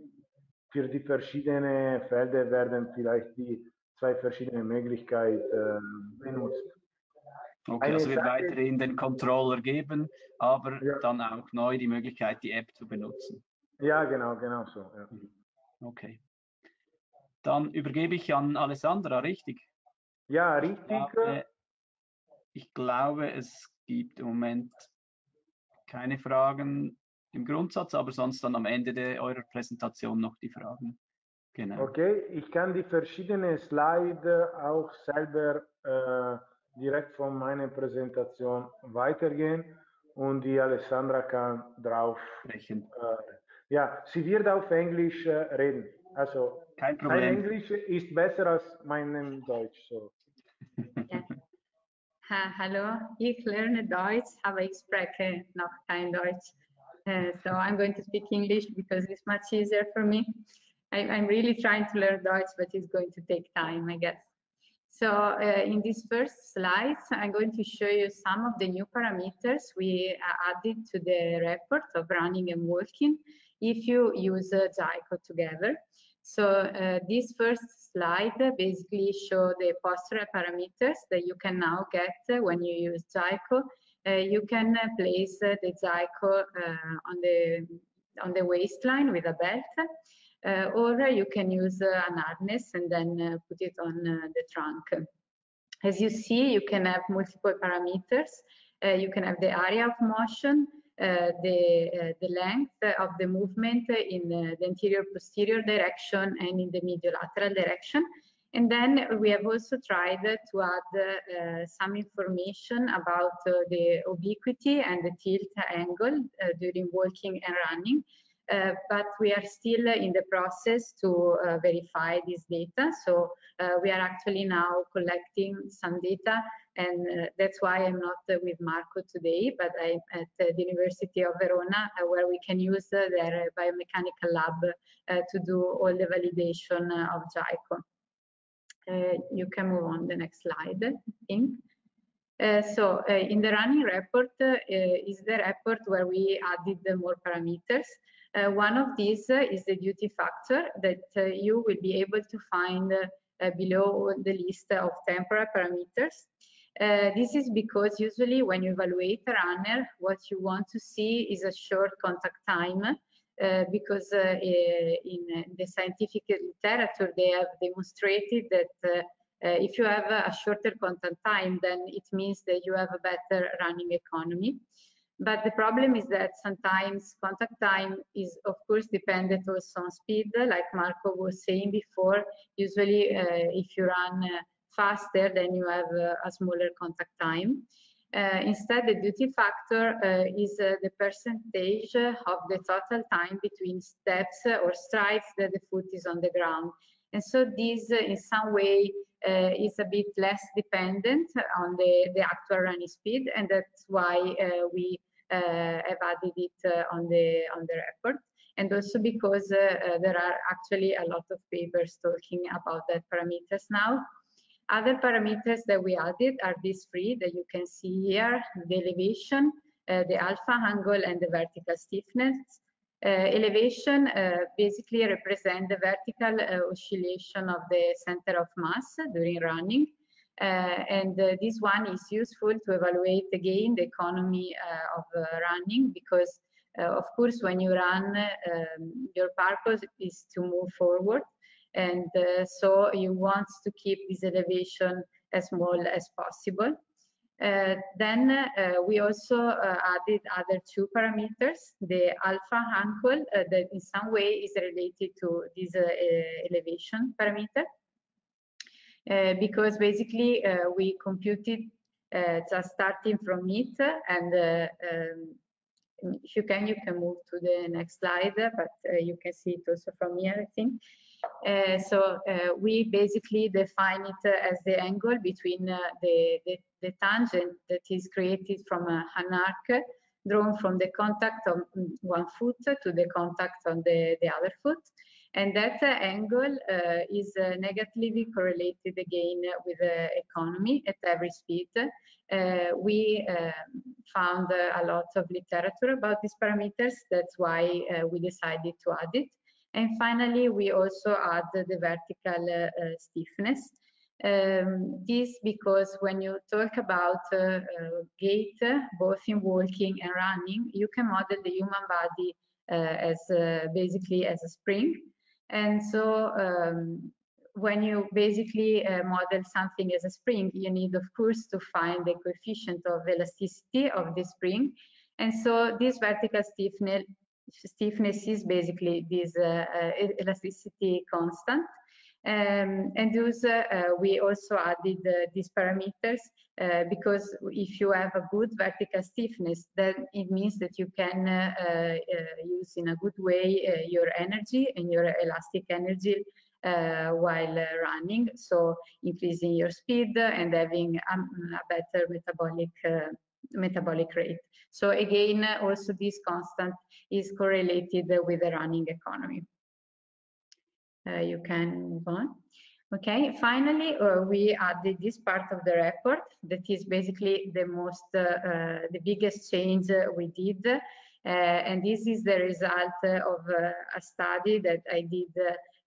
für die verschiedenen Felder werden vielleicht die zwei verschiedene Möglichkeiten äh, benutzt. Okay, Eine also wird weiterhin den Controller geben, aber ja. dann auch neu die Möglichkeit, die App zu benutzen. Ja, genau, genau so. Ja. Okay. Dann übergebe ich an Alessandra, richtig? Ja, richtig. Ich glaube, ich glaube, es gibt im Moment keine Fragen im Grundsatz, aber sonst dann am Ende der, eurer Präsentation noch die Fragen. Genau. Okay, ich kann die verschiedenen Slides auch selber äh, direkt von meiner Präsentation weitergehen und die Alessandra kann drauf sprechen. Äh, ja, sie wird auf Englisch äh, reden. Also kein Problem. Mein Englisch ist besser als mein Deutsch. So. Ja. Ha, hallo, ich lerne Deutsch, aber ich spreche noch kein Deutsch. Uh, so I'm going to speak English because it's much easier for me. I, am really trying to learn Deutsch, but it's going to take time, I guess. So uh, in this first slides, I'm going to show you some of the new parameters we added to the report of running and walking if you use uh, Jaiko together. So uh, this first slide basically show the postural parameters that you can now get when you use Zyco. Uh, you can place the Zyco on the on the waistline with a belt, uh, or you can use uh, an harness and then uh, put it on the trunk. As you see, you can have multiple parameters. you can have the area of motion, uh, the, uh, the length of the movement in uh, the anterior posterior direction and in the mediolateral direction. And then we have also tried to add some information about the obliquity and the tilt angle during walking and running. Uh, but we are still in the process to uh, verify this data. So uh, we are actually now collecting some data and that's why I'm not with Marco today, but I'm at the University of Verona where we can use their biomechanical lab to do all the validation of JICO. you can move on the next slide, I think. Uh, so uh, in the running report uh, is the report where we added more parameters. Uh, one of these uh, is the duty factor that uh, you will be able to find below the list of temporal parameters. this is because usually when you evaluate a runner, what you want to see is a short contact time uh, because uh, in the scientific literature they have demonstrated that uh, if you have a shorter contact time then it means that you have a better running economy but the problem is that sometimes contact time is, of course, dependent also on speed, like Marco was saying before. Usually, uh, if you run uh, faster, then you have uh, a smaller contact time. Uh, instead, the duty factor uh, is uh, the percentage of the total time between steps or strides that the foot is on the ground. And so this, in some way, uh, is a bit less dependent on the, the actual running speed, and that's why uh, we have added it uh, on the on the report and also because uh, there are actually a lot of papers talking about that parameters now. Other parameters that we added are these three that you can see here, the elevation, uh, the alpha angle and the vertical stiffness. Uh, elevation uh, basically represent the vertical oscillation of the center of mass during running uh, and uh, this one is useful to evaluate again the economy uh, of running because of course when you run um, your purpose is to move forward and so you want to keep this elevation as small as possible. Uh, then uh, we also uh, added other two parameters, the alpha angle that in some way is related to this elevation parameter. Uh, because basically uh, we computed uh, just starting from it and um, if you can, you can move to the next slide, but you can see it also from here, I think. Uh, so uh, we basically define it as the angle between uh, the, the, the, tangent that is created from an arc drawn from the contact on one foot to the contact on the, the other foot. And that uh, angle uh, is uh, negatively correlated again with the economy at every speed. we found a lot of literature about these parameters. That's why we decided to add it. And finally, we also add the vertical uh, stiffness. Um, this because when you talk about uh, uh, gait, both in walking and running, you can model the human body as basically as a spring. And so um, when you basically uh, model something as a spring, you need, of course, to find the coefficient of elasticity of the spring. And so this vertical stiffness, stiffness is basically this uh, uh, elasticity constant. Um, and those, uh, uh, we also added uh, these parameters uh, because if you have a good vertical stiffness, then it means that you can uh, uh, use in a good way your energy and your elastic energy while running. So increasing your speed and having um, a better metabolic metabolic rate. So again, also this constant is correlated with the running economy. Uh, you can move on. Okay, finally, uh, we added this part of the report that is basically the most, uh, uh the biggest change we did. Uh, and this is the result of uh, a study that I did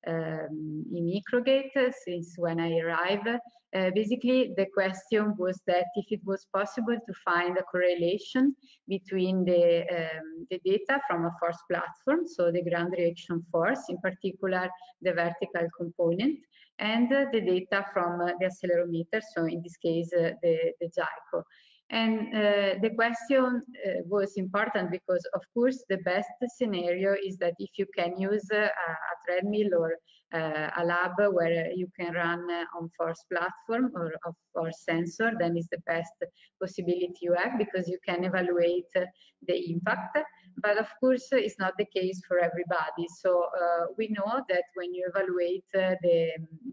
um, in microgate since when I arrived. Uh, basically, the question was that if it was possible to find a correlation between the, um, the data from a force platform, so the ground reaction force, in particular the vertical component, and uh, the data from uh, the accelerometer, so in this case, uh, the, the JICO. And uh, the question uh, was important because, of course, the best scenario is that if you can use uh, a treadmill or uh, a lab where you can run uh, on force platform or force sensor, then is the best possibility you have because you can evaluate the impact. But of course, it's not the case for everybody. So we know that when you evaluate the,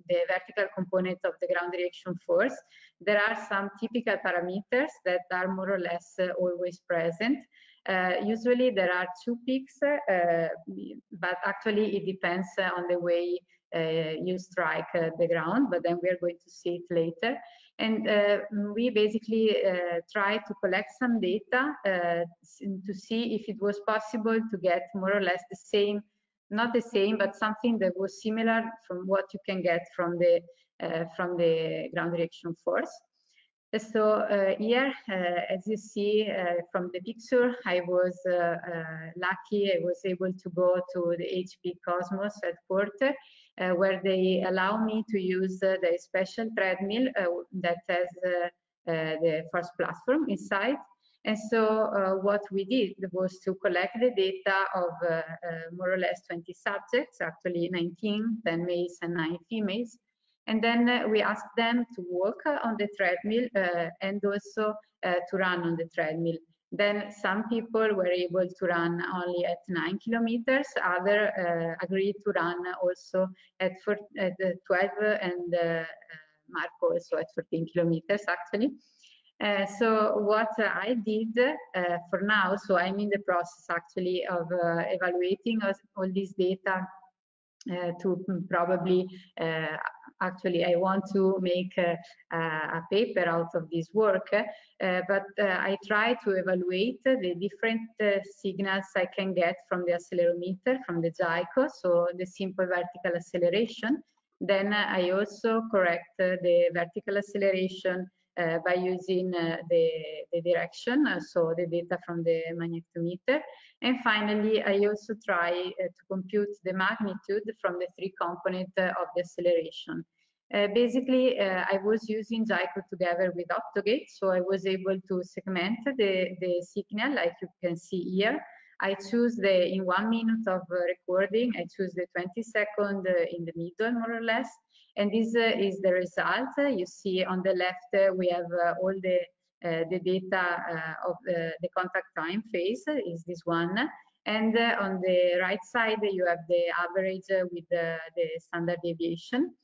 the vertical component of the ground reaction force, there are some typical parameters that are more or less uh, always present. Uh, usually there are two peaks, uh, but actually it depends on the way you strike the ground, but then we are going to see it later. And uh, we basically uh, tried to collect some data uh, to see if it was possible to get more or less the same, not the same, but something that was similar from what you can get from the uh, from the ground reaction force. So uh, here, uh, as you see from the picture, I was lucky. I was able to go to the HP Cosmos headquarters, uh, where they allow me to use uh, the special treadmill uh, that has the first platform inside. And so what we did was to collect the data of more or less 20 subjects, actually 19, 10 males and 9 females, and then uh, we asked them to walk uh, on the treadmill uh, and also to run on the treadmill. Then some people were able to run only at nine kilometers. Other uh, agreed to run also at, four, at 12 and uh, Marco also at 14 kilometers actually. Uh, so what I did for now, so I'm in the process actually of evaluating all this data uh, to probably uh, actually I want to make a, a paper out of this work, uh, but uh, I try to evaluate the different uh, signals I can get from the accelerometer, from the JICO, so the simple vertical acceleration. Then I also correct the vertical acceleration uh, by using uh, the, the direction, uh, so the data from the magnetometer. And finally, I also try to compute the magnitude from the three components of the acceleration. Basically, I was using JICO together with Optogate, so I was able to segment the, the signal like you can see here. I choose the, in one minute of recording, I choose the 20 second in the middle, more or less, and this uh, is the result. You see on the left, uh, we have uh, all the, the data of the, the contact time phase is this one. And on the right side, you have the average with the, the standard deviation.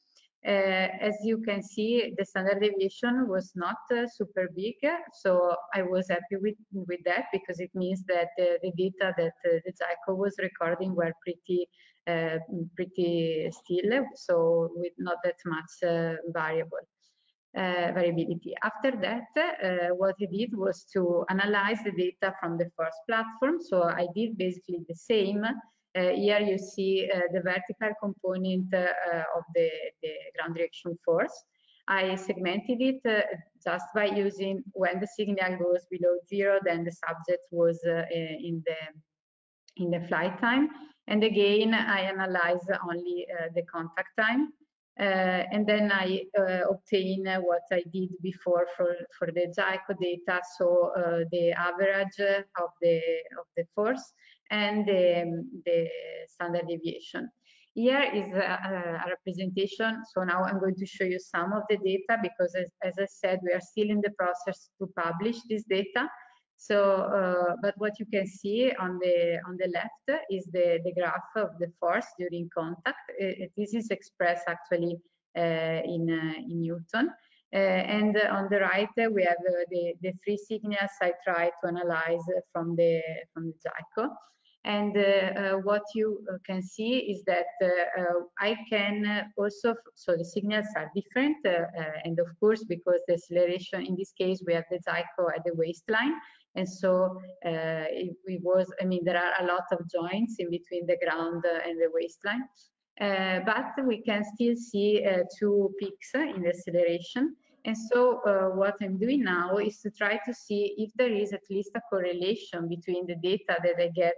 Uh, as you can see, the standard deviation was not uh, super big, so I was happy with, with that because it means that uh, the data that the JICO was recording were pretty pretty still, so with not that much variable. Uh, variability. After that, uh, what I did was to analyze the data from the first platform. So I did basically the same. Uh, here you see uh, the vertical component of the, the, ground reaction force. I segmented it just by using when the signal goes below zero, then the subject was in the in the flight time. And again, I analyze only uh, the contact time. Uh, and then I uh, obtain what I did before for, for the JICO data, so uh, the average of the, of the force and the, standard deviation. Here is a, a, representation. So now I'm going to show you some of the data because as, as I said, we are still in the process to publish this data. So, uh, but what you can see on the on the left is the the graph of the force during contact. Uh, this is expressed actually uh, in uh, in Newton. Uh, and on the right, we have the, the three signals I try to analyze from the from the JICO. And uh, what you can see is that I can also, so the signals are different. and of course, because the acceleration, in this case, we have the JICO at the waistline. And so uh, it, it, was, I mean, there are a lot of joints in between the ground and the waistline. uh, but we can still see uh, two peaks in the acceleration. And so uh, what I'm doing now is to try to see if there is at least a correlation between the data that I get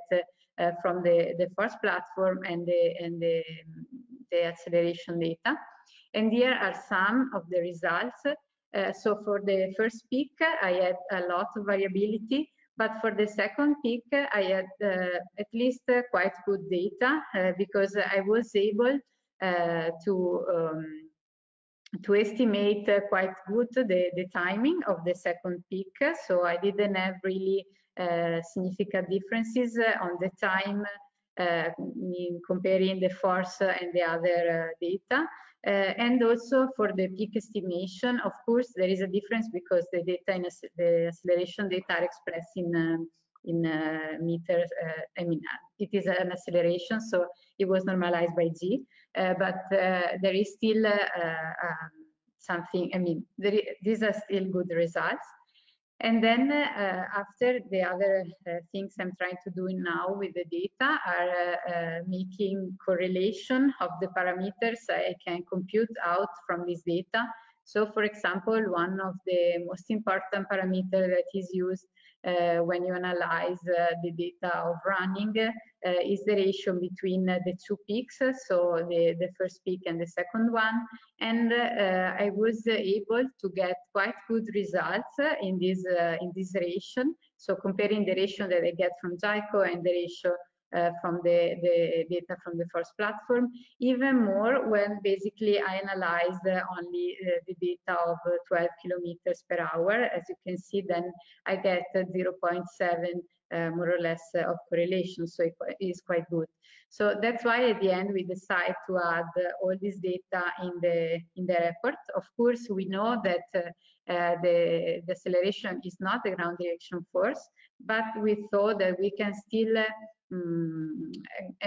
uh, from the, the first platform and the, and the, the acceleration data. And here are some of the results. Uh, so for the first peak, I had a lot of variability, but for the second peak, I had uh, at least quite good data because I was able to um, to estimate quite good the, the timing of the second peak. So I didn't have really significant differences on the time in comparing the force and the other data. Uh, and also for the peak estimation, of course, there is a difference because the data in the acceleration data are expressed in um, in uh, meters. Uh, I mean, it is an acceleration, so it was normalized by g. but there is still um, something. I mean, these are still good results. And then uh, after the other uh, things I'm trying to do now with the data are uh, making correlation of the parameters I can compute out from this data. So for example, one of the most important parameters that is used when you analyze uh, the data of running uh, is the ratio between the two peaks, so the, the first peak and the second one. And I was able to get quite good results in this, in this ratio. So comparing the ratio that I get from JICO and the ratio uh, from the, the data from the first platform, even more when basically I analyzed uh, only uh, the data of 12 kilometers per hour. As you can see, then I get 0.7 uh, more or less uh, of correlation, so it is quite good. So that's why at the end we decide to add uh, all this data in the in the report. Of course, we know that the, the acceleration is not the ground direction force, but we thought that we can still um,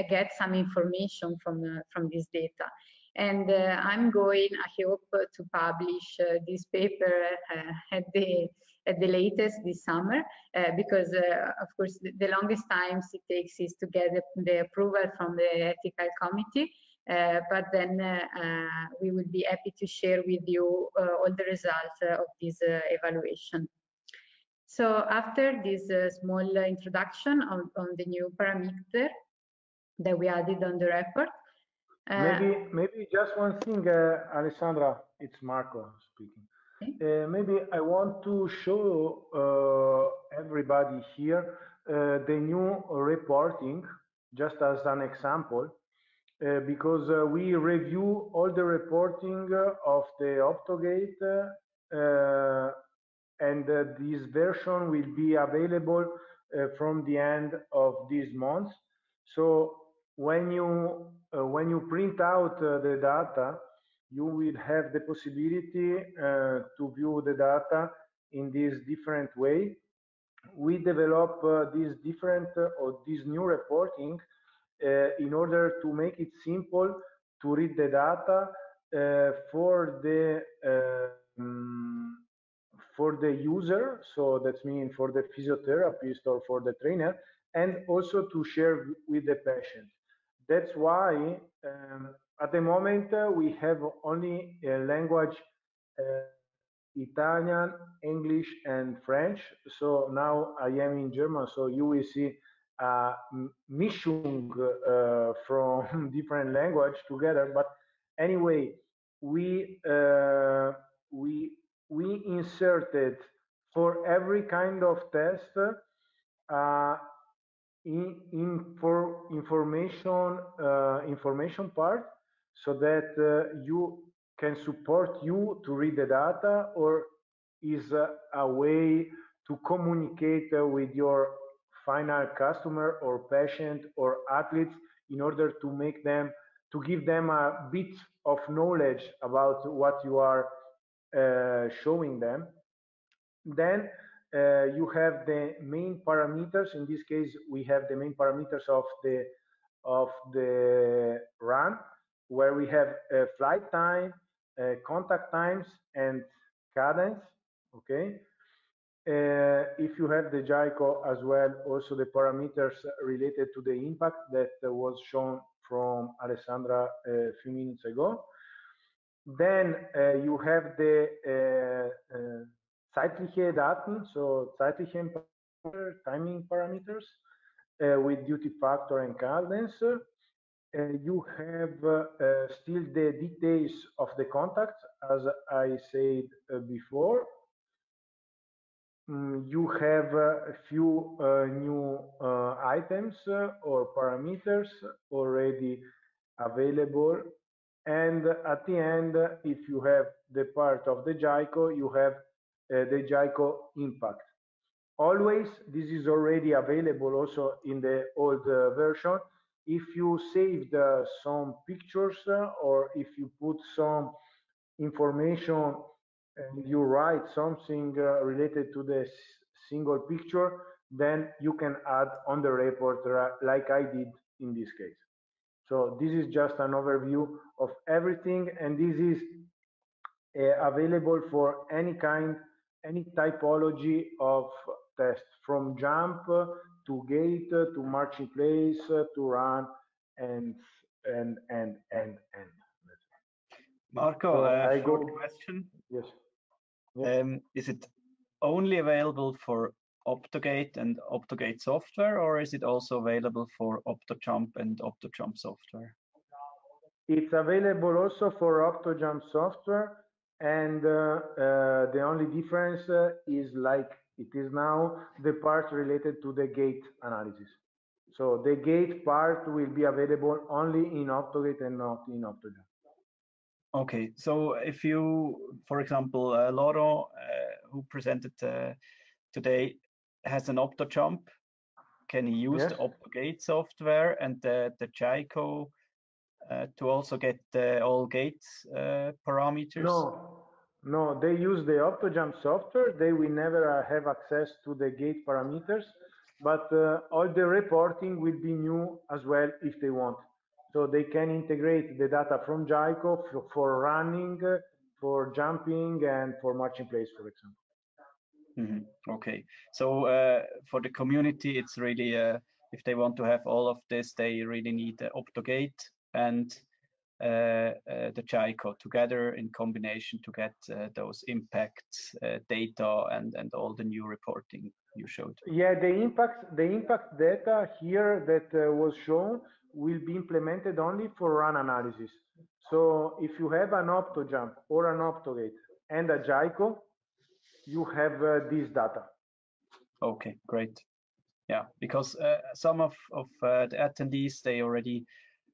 get some information from uh, from this data. And uh, I'm going, I hope, to publish this paper at the at the latest this summer, because of course the, the, longest times it takes is to get the, the approval from the ethical committee. Uh, but then uh, uh, we will be happy to share with you all the results of this evaluation. So after this uh, small introduction on, on, the new parameter that we added on the report. Uh, maybe, maybe just one thing, uh, Alessandra, it's Marco speaking. Okay. Uh, maybe I want to show uh, everybody here uh, the new reporting, just as an example, because we review all the reporting of the Optogate and uh, this version will be available uh, from the end of this month. So when you uh, when you print out the data, you will have the possibility to view the data in this different way. We develop this different or this new reporting in order to make it simple to read the data uh, for the um, for the user, so that means for the physiotherapist or for the trainer, and also to share with the patient. That's why um, at the moment uh, we have only a language uh, Italian, English, and French. So now I am in German, so you will see a Mischung uh, from different language together. But anyway, we uh, we we inserted for every kind of test uh, in, in, for information uh, information part so that uh, you can support you to read the data or is a way to communicate uh, with your final customer or patient or athletes in order to make them to give them a bit of knowledge about what you are uh, showing them. Then uh, you have the main parameters. In this case, we have the main parameters of the of the run, where we have uh, flight time, contact times, and cadence. Okay. Uh, if you have the JICO as well, also the parameters related to the impact that uh, was shown from Alessandra a few minutes ago. Then uh, you have the uh, uh, zeitliche Daten, so zeitliche timing parameters uh, with duty factor and cadence. Uh, you have uh, still the details of the contacts, as I said before. Mm, you have a few new items or parameters already available and at the end, if you have the part of the JICO, you have uh, the JICO impact. Always, this is already available also in the old uh, version. If you saved uh, some pictures uh, or if you put some information and you write something uh, related to the single picture, then you can add on the report uh, like I did in this case. So this is just an overview of everything, and this is uh, available for any kind, any typology of test, from jump to gate to marching place to run, and and and and and. Marco, So uh, I short go- question. Yes. Yes. Um, is it only available for Optogate and Optogate software, or is it also available for OptoJump and OptoJump software? It's available also for OptoJump software, and uh, uh, the only difference uh, is like it is now the part related to the gate analysis. So the gate part will be available only in Optogate and not in OptoJump. Okay, so if you, for example, uh, Loro, uh, who presented uh, today, has an OptoJump, can he use the Yes. OptoGate software and the, the JICO uh, to also get the, all gate uh, parameters? No, no, they use the OptoJump software. They will never uh, have access to the gate parameters, but uh, all the reporting will be new as well if they want. So they can integrate the data from JICO for, for running, for jumping, and for marching place, for example. Mhm, Okay, so uh, for the community, it's really uh, if they want to have all of this, they really need the Optogate and uh, uh, the JICO together in combination to get uh, those impact uh, data and and all the new reporting you showed. Yeah, the impact, the impact data here that was shown will be implemented only for run analysis. So if you have an OptoJump or an Optogate and a JICO, you have uh, this data. Okay, great. Yeah, because uh, some of of uh, the attendees they already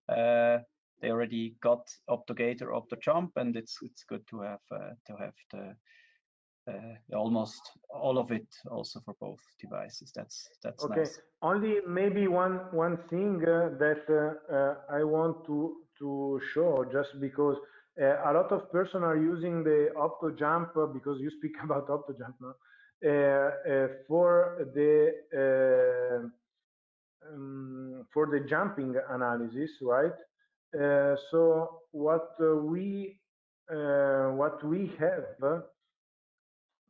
uh, they already got Optogate or OptoJump, and it's it's good to have uh, to have the uh, almost all of it also for both devices. That's that's Okay. nice. Only maybe one one thing uh, that uh, uh, I want to to show, just because a lot of person are using the OptoJump uh, because you speak about OptoJump now uh, uh, for the uh, um, for the jumping analysis, right? Uh, so what uh, we uh, what we have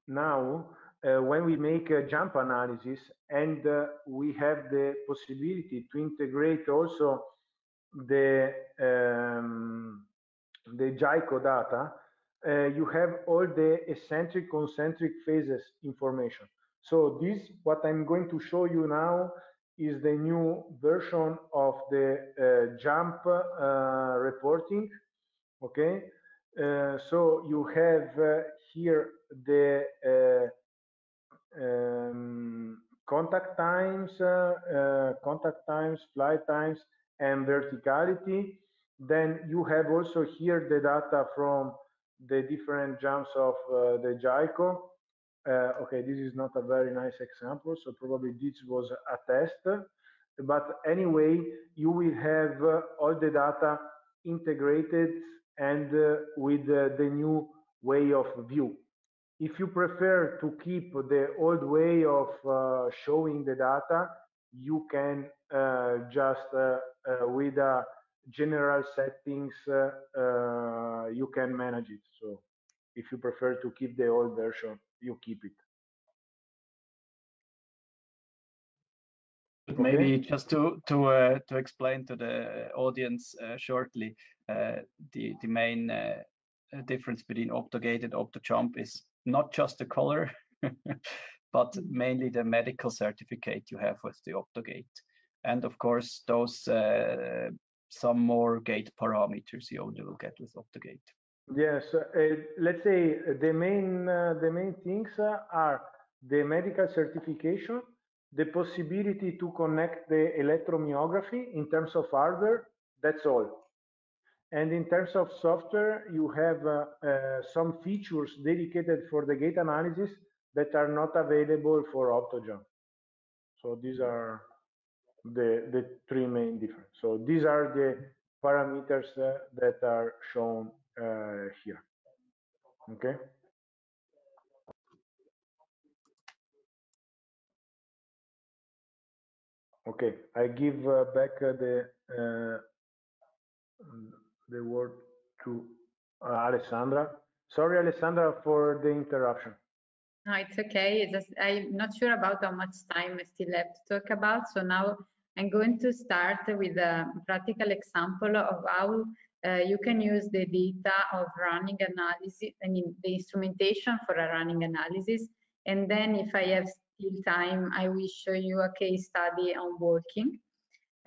now uh, when we make a jump analysis and uh, we have the possibility to integrate also the um, the JICO data, uh, you have all the eccentric concentric phases information. So this, what I'm going to show you now is the new version of the uh, jump uh, reporting, okay? Uh, so you have uh, here the uh, um, contact times, contact times, flight times, and verticality. Then you have also here the data from the different jumps of uh, the JICO. Uh, okay, this is not a very nice example, so probably this was a test. But anyway, you will have uh, all the data integrated and uh, with uh, the new way of view. If you prefer to keep the old way of uh, showing the data, you can just with a general settings, uh, uh, you can manage it. So if you prefer to keep the old version, you keep it. But maybe okay. just to to uh, to explain to the audience uh, shortly, uh, the the main uh, difference between OptoGate and OptoJump is not just the color, but mainly the medical certificate you have with the OptoGate, and of course those uh, some more gate parameters you only will get with OptoGate. Yes, uh, let's say the main the main things are the medical certification the possibility to connect the electromyography in terms of hardware, that's all. And in terms of software, you have uh, uh, some features dedicated for the gate analysis that are not available for OptoJump. So these are the, the three main differences. So these are the parameters uh, that are shown uh, here. Okay. Okay, I give uh, back uh, the uh, the word to uh, Alessandra. Sorry, Alessandra, for the interruption. No, it's okay. It's just, I'm not sure about how much time I still have to talk about. So now I'm going to start with a practical example of how uh, you can use the data of running analysis, I mean, the instrumentation for a running analysis. And then if I have still time, I will show you a case study on walking.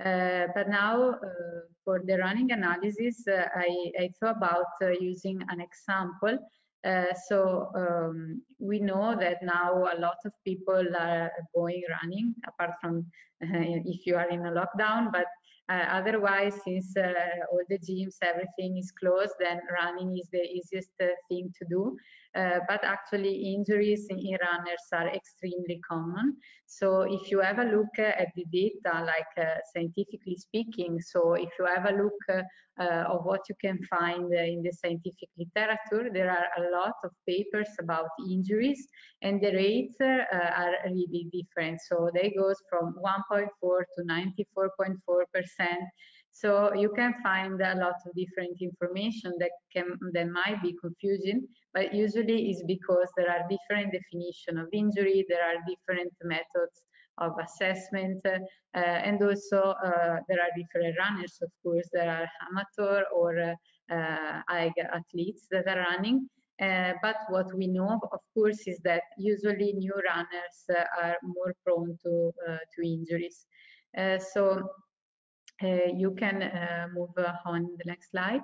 Uh, but now uh, for the running analysis, uh, I, I, thought about uh, using an example. Uh, so um, we know that now a lot of people are going running, apart from if you are in a lockdown, but uh, otherwise, since uh, all the gyms, everything is closed, then running is the easiest uh, thing to do. Uh, but actually, injuries in runners are extremely common. So if you have a look uh, at the data, like uh, scientifically speaking, so if you have a look uh, of what you can find in the scientific literature. There are a lot of papers about injuries and the rates uh, are really different. So they goes from 1.4 to 94.4 percent. So you can find a lot of different information that can that might be confusing, but usually it's because there are different definition of injury, there are different methods of assessment. Uh, and also uh, there are different runners, of course, there are amateur or uh, athletes that are running. Uh, but what we know, of course, is that usually new runners uh, are more prone to, uh, to injuries. so Uh, you can uh, move uh, on the next slide.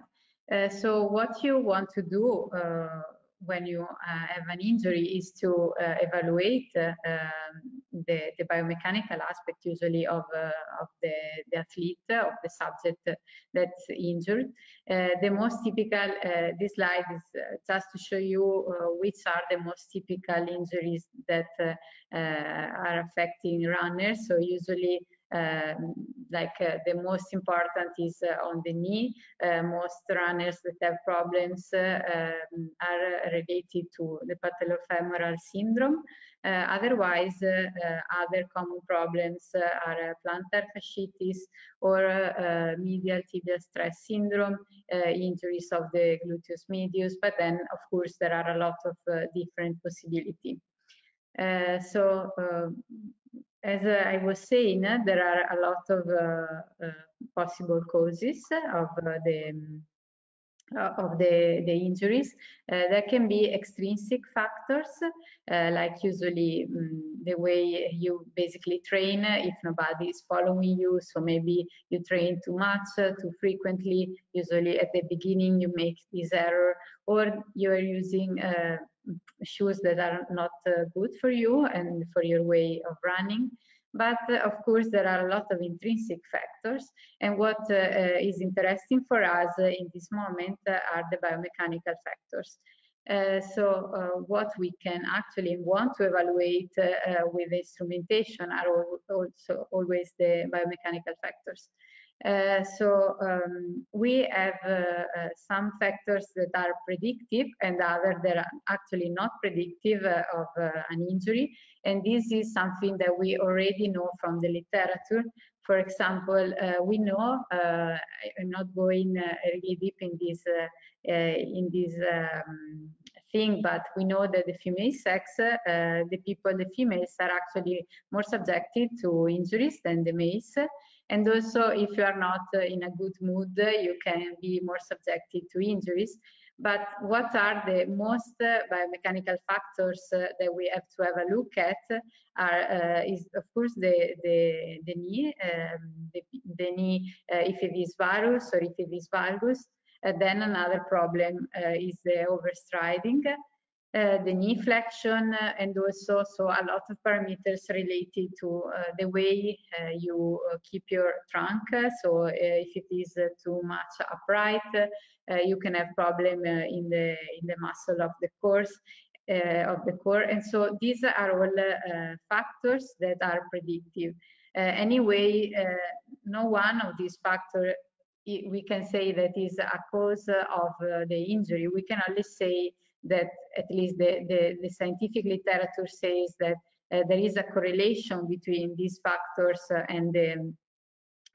so what you want to do when you uh, have an injury is to uh, evaluate uh, um, the, the, biomechanical aspect usually of, of the, the, athlete, of the subject that's injured. the most typical, this slide is just to show you which are the most typical injuries that are affecting runners. So usually like uh, the most important is uh, on the knee. Uh, most runners that have problems um, are related to the patellofemoral syndrome. otherwise, other common problems are plantar fasciitis or medial tibial stress syndrome, injuries of the gluteus medius, but then of course there are a lot of different possibilities. Uh, so uh, as uh, I was saying, uh, there are a lot of uh, possible causes of the uh, of the, the injuries. Uh, there can be extrinsic factors, uh, like usually um, the way you basically train if nobody is following you. So maybe you train too much, too frequently. Usually at the beginning you make this error, or you are using shoes that are not uh, good for you and for your way of running. But uh, of course, there are a lot of intrinsic factors. And what uh, is interesting for us in this moment are the biomechanical factors. Uh, so uh, what we can actually want to evaluate uh, with instrumentation are also always the biomechanical factors. Uh, so um, we have uh, uh, some factors that are predictive and other that are actually not predictive uh, of uh, an injury. And this is something that we already know from the literature. For example, we know, I'm not going really deep in this, in this um, thing, but we know that the female sex, the people, the females are actually more subjected to injuries than the males. And also, if you are not uh, in a good mood, you can be more subjected to injuries. But what are the most uh, biomechanical factors uh, that we have to have a look at are, uh, is of course the, the, the knee, um, the, the, knee if it is varus or if it is valgus. then another problem is the overstriding. Uh, the knee flexion uh, and also so a lot of parameters related to uh, the way uh, you uh, keep your trunk. Uh, so if it is too much upright, you can have problem in the in the muscle of the core. of the core, and so these are all factors that are predictive. anyway, no one of these factors we can say that is a cause of uh, the injury. We can only say that at least the, the, the scientific literature says that uh, there is a correlation between these factors uh, and the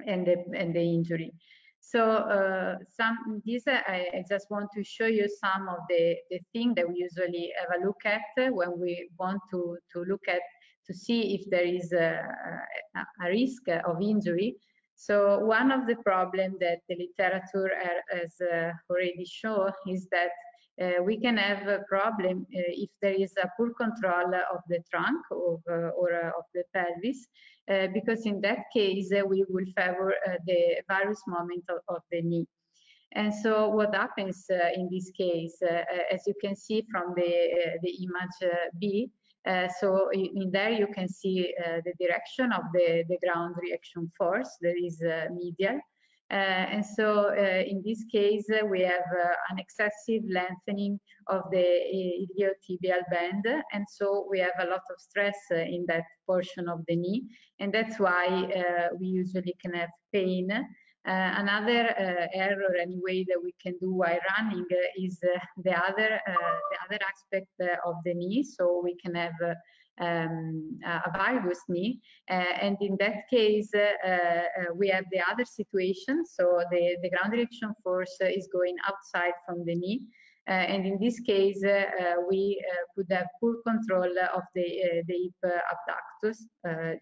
and the and the injury. So uh, some these uh, I, I, just want to show you some of the the things that we usually have a look at when we want to to look at to see if there is a, a, risk of injury. So one of the problems that the literature has uh, already shown is that uh, we can have a problem uh, if there is a poor control of the trunk of, uh, or of the pelvis, because in that case we will favor the varus moment of, of, the knee. And so what happens in this case, as you can see from the, the image B, uh, so in, in, there you can see uh, the direction of the, the ground reaction force that is uh, medial. Uh, and so uh, in this case, uh, we have an excessive lengthening of the iliotibial band. And so we have a lot of stress in that portion of the knee. And that's why we usually can have pain uh, another uh, error anyway that we can do while running uh, is the other the other aspect of the knee. So we can have um, a valgus knee. Uh, and in that case, uh, uh, we have the other situation. So the, the ground direction force is going outside from the knee. and in this case, we could have poor control of the, the hip abductus,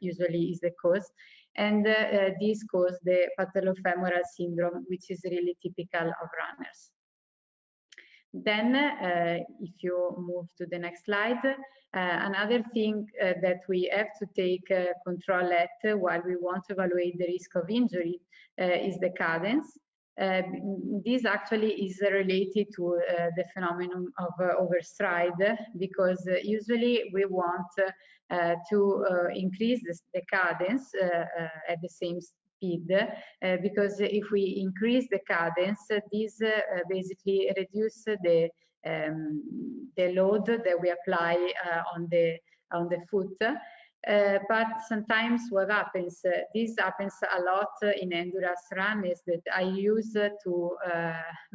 usually is the cause and uh, this causes the patellofemoral syndrome, which is really typical of runners. Then, uh, if you move to the next slide, uh, another thing uh, that we have to take uh, control at while we want to evaluate the risk of injury uh, is the cadence. Uh, this actually is related to the phenomenon of overstride because usually we want to increase the, the cadence at the same speed uh, because if we increase the cadence, this uh, basically reduce the um, the load that we apply uh, on the on the foot. But sometimes what happens, this happens a lot in endurance runners that I use to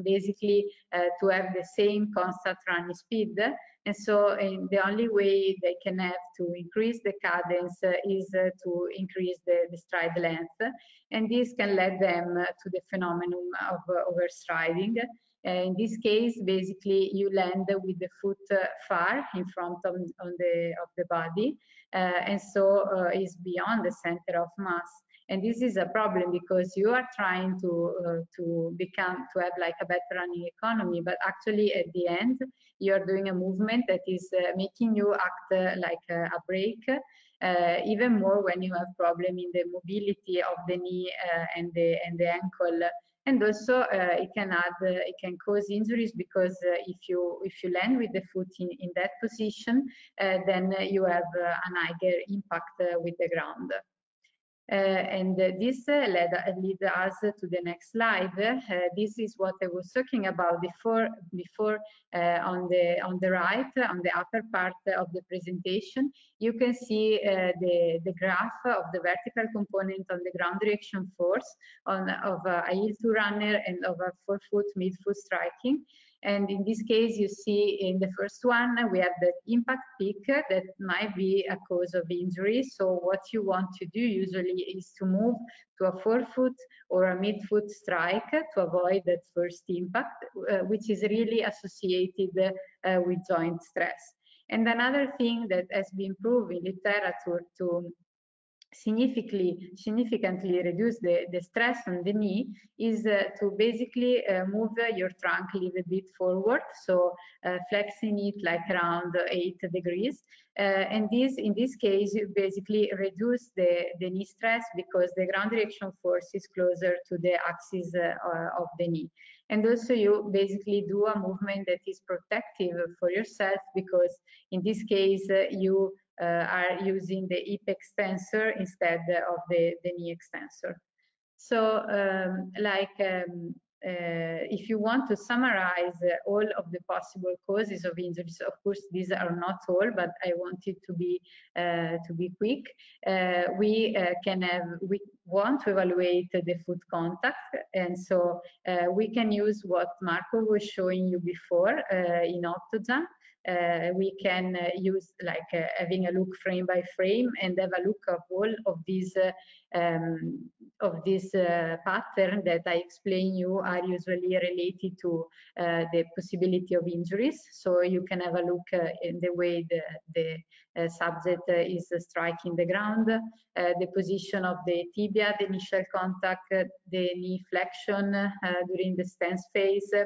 basically to have the same constant running speed and so the only way they can have to increase the cadence uh, is uh, to increase the, the, stride length. And this can lead them uh, to the phenomenon of uh, overstriding. in this case, basically, you land with the foot uh, far in front of the, of the body, and so is beyond the center of mass and this is a problem because you are trying to uh, to become to have like a better running economy but actually at the end you are doing a movement that is uh, making you act uh, like a, a brake uh, even more when you have problem in the mobility of the knee uh, and the and the ankle. And also uh, it can add it can cause injuries because if you if you land with the foot in, in that position then you have an higher impact with the ground Uh, and this uh, led, uh, lead us to the next slide. Uh, this is what I was talking about before. Before uh, on the on the right, on the upper part of the presentation, you can see the the graph of the vertical component on the ground reaction force on of a heel to runner and of a four forefoot midfoot striking. And in this case, you see in the first one, we have the impact peak that might be a cause of injury. So what you want to do usually is to move to a forefoot or a midfoot strike to avoid that first impact, uh, which is really associated uh, with joint stress. And another thing that has been proven in literature to significantly significantly reduce the, the stress on the knee is uh, to basically uh, move your trunk a little bit forward. So uh, flexing it like around eight degrees. Uh, and this in this case you basically reduce the the knee stress because the ground reaction force is closer to the axis uh, of the knee. And also you basically do a movement that is protective for yourself because in this case uh, you uh, are using the hip extensor instead of the, the knee extensor. So um, like um, uh, if you want to summarize uh, all of the possible causes of injuries, of course these are not all, but I wanted to be uh, to be quick. Uh, we uh, can have we want to evaluate the foot contact, and so we can use what Marco was showing you before in Optojam uh, we can uh, use like uh, having a look frame by frame and have a look of all of these uh, um, of this uh, pattern that I explain you are usually related to uh, the possibility of injuries. So you can have a look in the way the, the subject is striking the ground, the position of the tibia, the initial contact, the knee flexion during the stance phase, uh,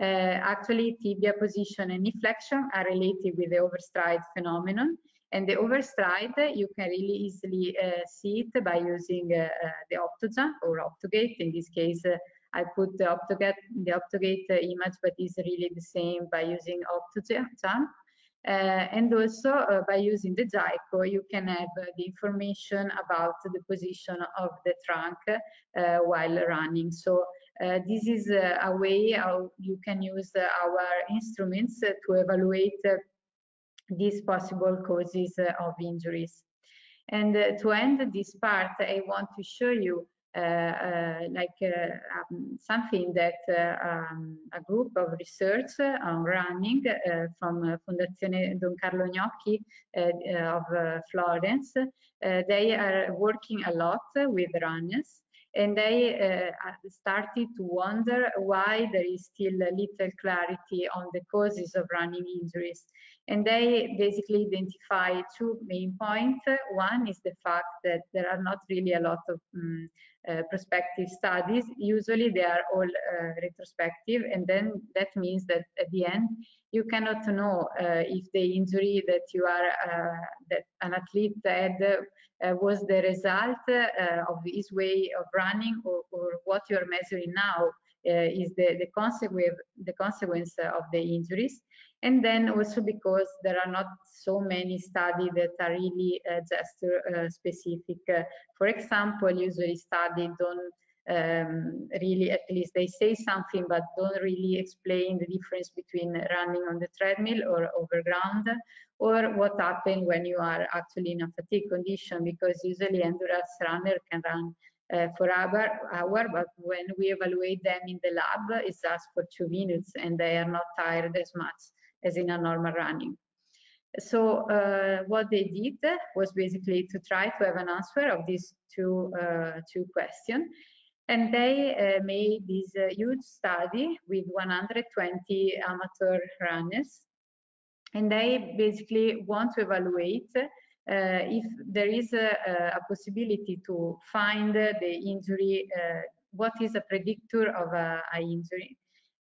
actually, tibia position and knee flexion are related with the overstride phenomenon. And the overstride, you can really easily uh, see it by using uh, uh the Optojam or Optogate. In this case, uh, I put the Optogate, the Optogate image, but it's really the same by using Optojam. Uh, and also uh, by using the JICO, you can have uh, the information about the position of the trunk while running. So uh, this is uh, a way how you can use uh, our instruments to evaluate these possible causes of injuries. And to end this part, I want to show you uh, uh, like uh, um, something that um, a group of research on running from Fondazione Don Carlo Gnocchi of Florence, they are working a lot with runners and they uh, started to wonder why there is still little clarity on the causes of running injuries. And they basically identify two main points. One is the fact that there are not really a lot of um, uh, prospective studies. Usually they are all uh, retrospective, and then that means that at the end you cannot know uh, if the injury that you are uh, that an athlete had uh, was the result uh, of his way of running or, or what you are measuring now is the, the, consequence, the consequence of the injuries. And then also because there are not so many studies that are really uh, gesture uh, specific. Uh, for example, usually studies don't um, really, at least they say something, but don't really explain the difference between running on the treadmill or over ground, or what happens when you are actually in a fatigue condition, because usually endurance runner can run uh, for hour, hour, but when we evaluate them in the lab, it's just for two minutes and they are not tired as much as in a normal running. So uh, what they did was basically to try to have an answer of these two, uh, two questions. And they uh, made this uh, huge study with 120 amateur runners. And they basically want to evaluate uh, if there is a, a, possibility to find the injury, uh, what is a predictor of a, a injury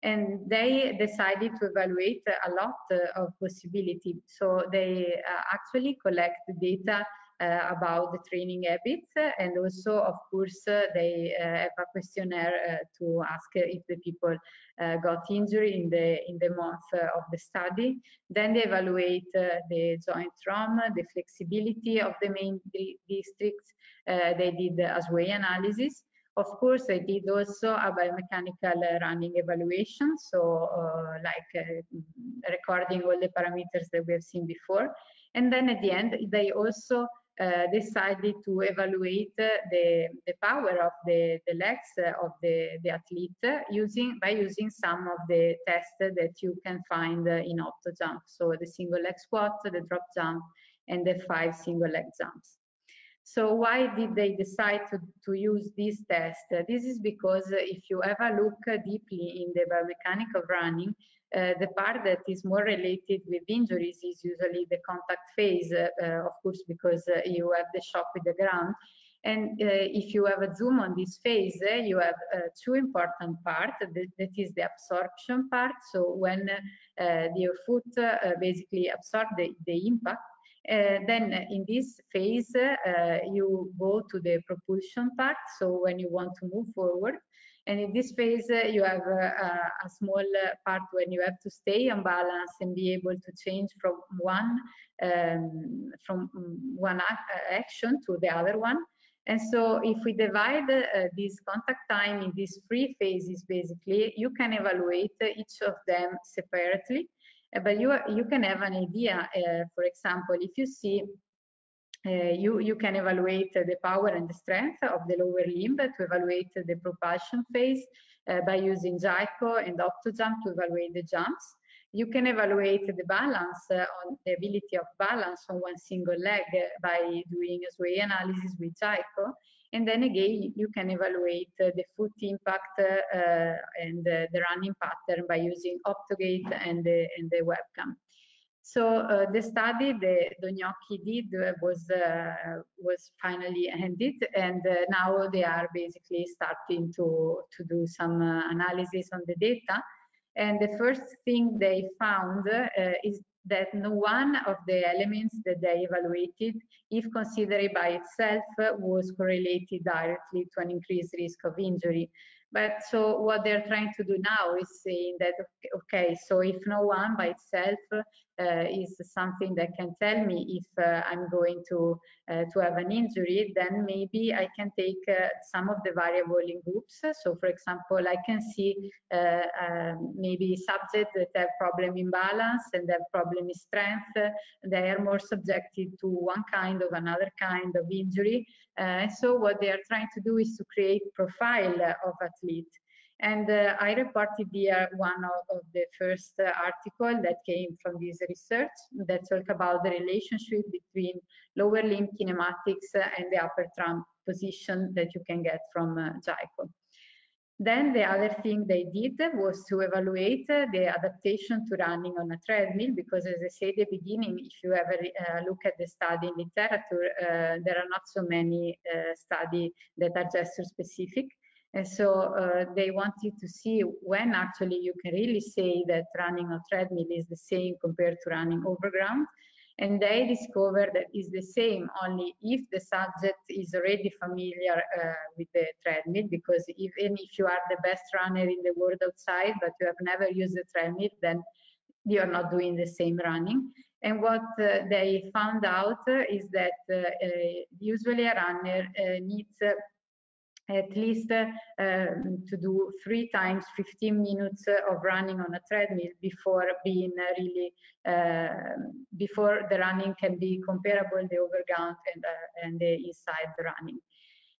and they decided to evaluate a lot of possibility. So they uh, actually collect data uh, about the training habits and also of course uh, they uh, have a questionnaire uh, to ask if the people uh, got injury in the in the month of the study. Then they evaluate the joint trauma the flexibility of the main districts. They did the Asway analysis of course, I did also a biomechanical running evaluation, so uh, like uh, recording all the parameters that we have seen before. And then at the end, they also uh, decided to evaluate the, the power of the, the legs of the, the athlete using by using some of the tests that you can find in OptoJump. So the single leg squat, the drop jump, and the five single leg jumps. So why did they decide to, to use this test? Uh, this is because uh, if you ever look uh, deeply in the biomechanics of running, uh, the part that is more related with injuries is usually the contact phase, uh, of course, because uh, you have the shock with the ground. And if you have a zoom on this phase, you have two important parts. That, that is the absorption part. So when your foot basically absorbs the, the impact, uh, then in this phase, uh, you go to the propulsion part. So when you want to move forward, and in this phase, uh, you have a, a small part when you have to stay on balance and be able to change from one um, from one action to the other one. And so if we divide uh, this contact time in these three phases, basically, you can evaluate each of them separately. Uh, but you, you can have an idea, uh, for example, if you see uh, you, you can evaluate the power and the strength of the lower limb to evaluate the propulsion phase by using JICO and OptoJump to evaluate the jumps. You can evaluate the balance on the ability of balance on one single leg by doing a sway analysis with JICO. And then again, you can evaluate the foot impact uh, and the running pattern by using OptoGate and the, and the webcam. So uh, the study the Dognocchi did was uh, was finally ended, and uh, now they are basically starting to to do some uh, analysis on the data. And the first thing they found uh, is that no one of the elements that they evaluated, if considered by itself, was correlated directly to an increased risk of injury. But so what they're trying to do now is saying that, okay, so if no one by itself is something that can tell me if uh, I'm going to uh, to have an injury, then maybe I can take uh, some of the variable in groups. So, for example, I can see uh, um, maybe subjects that have problem in balance and have problem in strength. They are more subjected to one kind of another kind of injury. Uh, so, what they are trying to do is to create profile of athlete. And uh, I reported here one of, of the first uh, article that came from this research that talk about the relationship between lower limb kinematics and the upper trunk position that you can get from uh. Then the other thing they did was to evaluate uh, the adaptation to running on a treadmill because as I said at the beginning, if you ever uh, look at the study in literature, uh, there are not so many uh, studies that are gesture specific. And so uh, they wanted to see when actually you can really say that running on treadmill is the same compared to running over ground. And they discovered that it's the same only if the subject is already familiar uh, with the treadmill, because even if you are the best runner in the world outside, but you have never used the treadmill, then you're not doing the same running. And what uh, they found out is that uh, uh usually a runner uh, needs at least uh, to do three times 15 minutes of running on a treadmill before being really uh, before the running can be comparable the overground and, uh, and the inside the running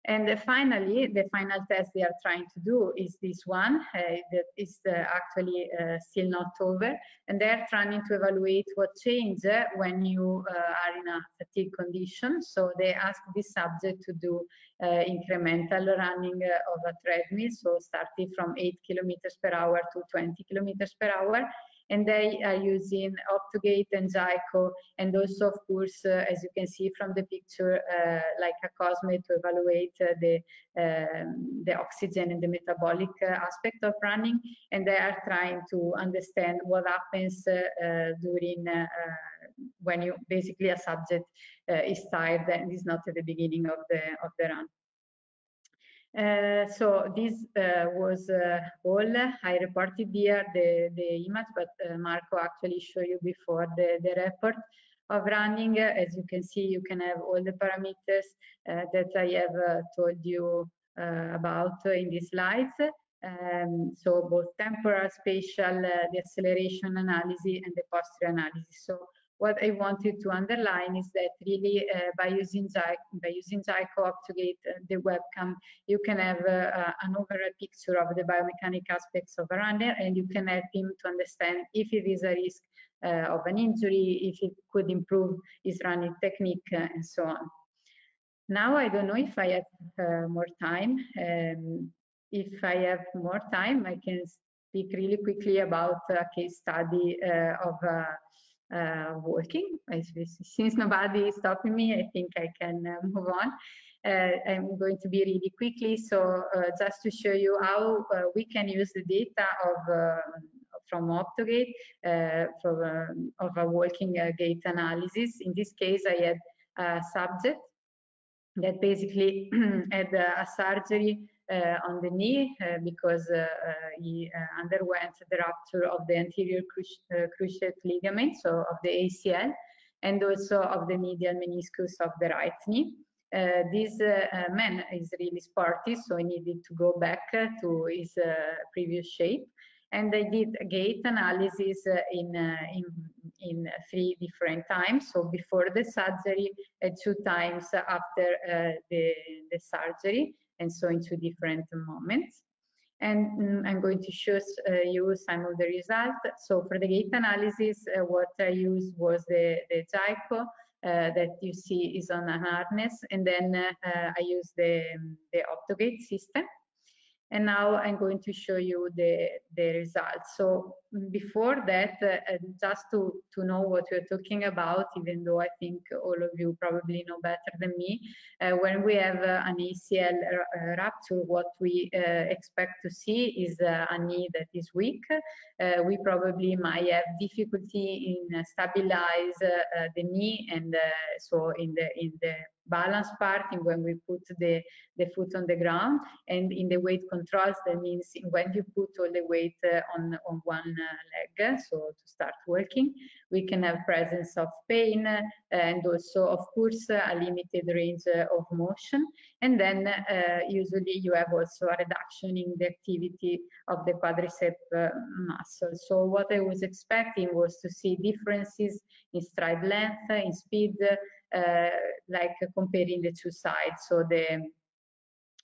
and finally, the final test they are trying to do is this one uh, that is uh, actually uh, still not over. And they're trying to evaluate what changes when you uh, are in a fatigue condition. So they ask this subject to do uh, incremental running uh, of a treadmill, so starting from 8 kilometers per hour to 20 kilometers per hour and they are using OptoGate and JICO, and also, of course, uh, as you can see from the picture, uh, like a Cosme to evaluate uh, the um, the oxygen and the metabolic uh, aspect of running, and they are trying to understand what happens uh, uh, during when you basically a subject is tired and is not at the beginning of the of the run. Uh, so this uh, was uh, all I reported here, the, the image, but uh, Marco actually showed you before the, the report of running. As you can see, you can have all the parameters uh, that I have told you about in these slides. Um, so both temporal, spatial, the acceleration analysis and the posture analysis. So what I wanted to underline is that really uh, by using Zyco, by using Zyco Optogate, uh, the webcam, you can have uh, an overall picture of the biomechanic aspects of a runner and you can help him to understand if it is a risk uh, of an injury, if it could improve his running technique uh, and so on. Now I don't know if I have uh, more time. Um, if I have more time, I can speak really quickly about a case study of uh, walking. Since nobody is stopping me, I think I can uh, move on. Uh, I'm going to be really quickly. So uh, just to show you how uh, we can use the data of uh, from Optogate for, um, of a walking gait analysis. In this case, I had a subject that basically had a surgery uh, on the knee uh, because uh, he underwent the rupture of the anterior cruciate ligament, so of the ACL, and also of the medial meniscus of the right knee. Uh, this uh, man is really sporty, so he needed to go back uh, to his previous shape. And I did a gait analysis in, in, in three different times. So before the surgery, two times after the, the surgery and so in two different moments. And mm, I'm going to show uh, you some of the results. So for the gate analysis, uh, what I used was the, the Zyco uh, that you see is on a harness, and then uh, I used the, the Optogate system. And now I'm going to show you the, the results. So before that, uh, just to, to know what we're talking about, even though I think all of you probably know better than me, uh, when we have uh, an ACL uh, rupture, what we uh, expect to see is uh, a knee that is weak. we probably might have difficulty in stabilize the knee and so in the in the balance part in when we put the, the foot on the ground and in the weight controls that means when you put all the weight uh, on on one leg, so to start working. We can have presence of pain and also, of course, a limited range of motion. And then uh, usually you have also a reduction in the activity of the quadricep uh, muscle. So what I was expecting was to see differences in stride length, in speed, uh, like comparing the two sides. So the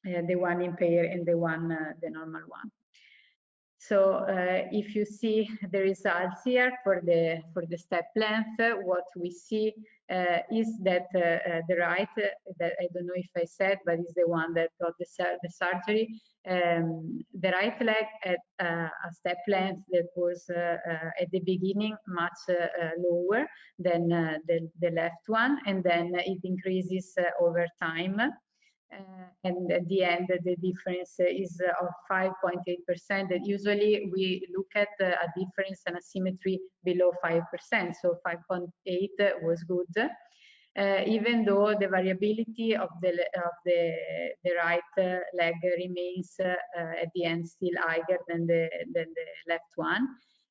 uh, the one in pair and the one, uh, the normal one. So uh, if you see the results here for the for the step length, uh, what we see uh, is that uh, uh, the right, uh, that I don't know if I said, but is the one that got the, the surgery. Um, the right leg at a step length that was at the beginning much lower than the, the left one, and then it increases over time. Uh, and at the end the difference is of 5.8% that usually we look at a difference and a symmetry below 5% so 5.8 was good. Uh, even though the variability of the of the the right uh, leg remains uh, at the end still higher than the than the left one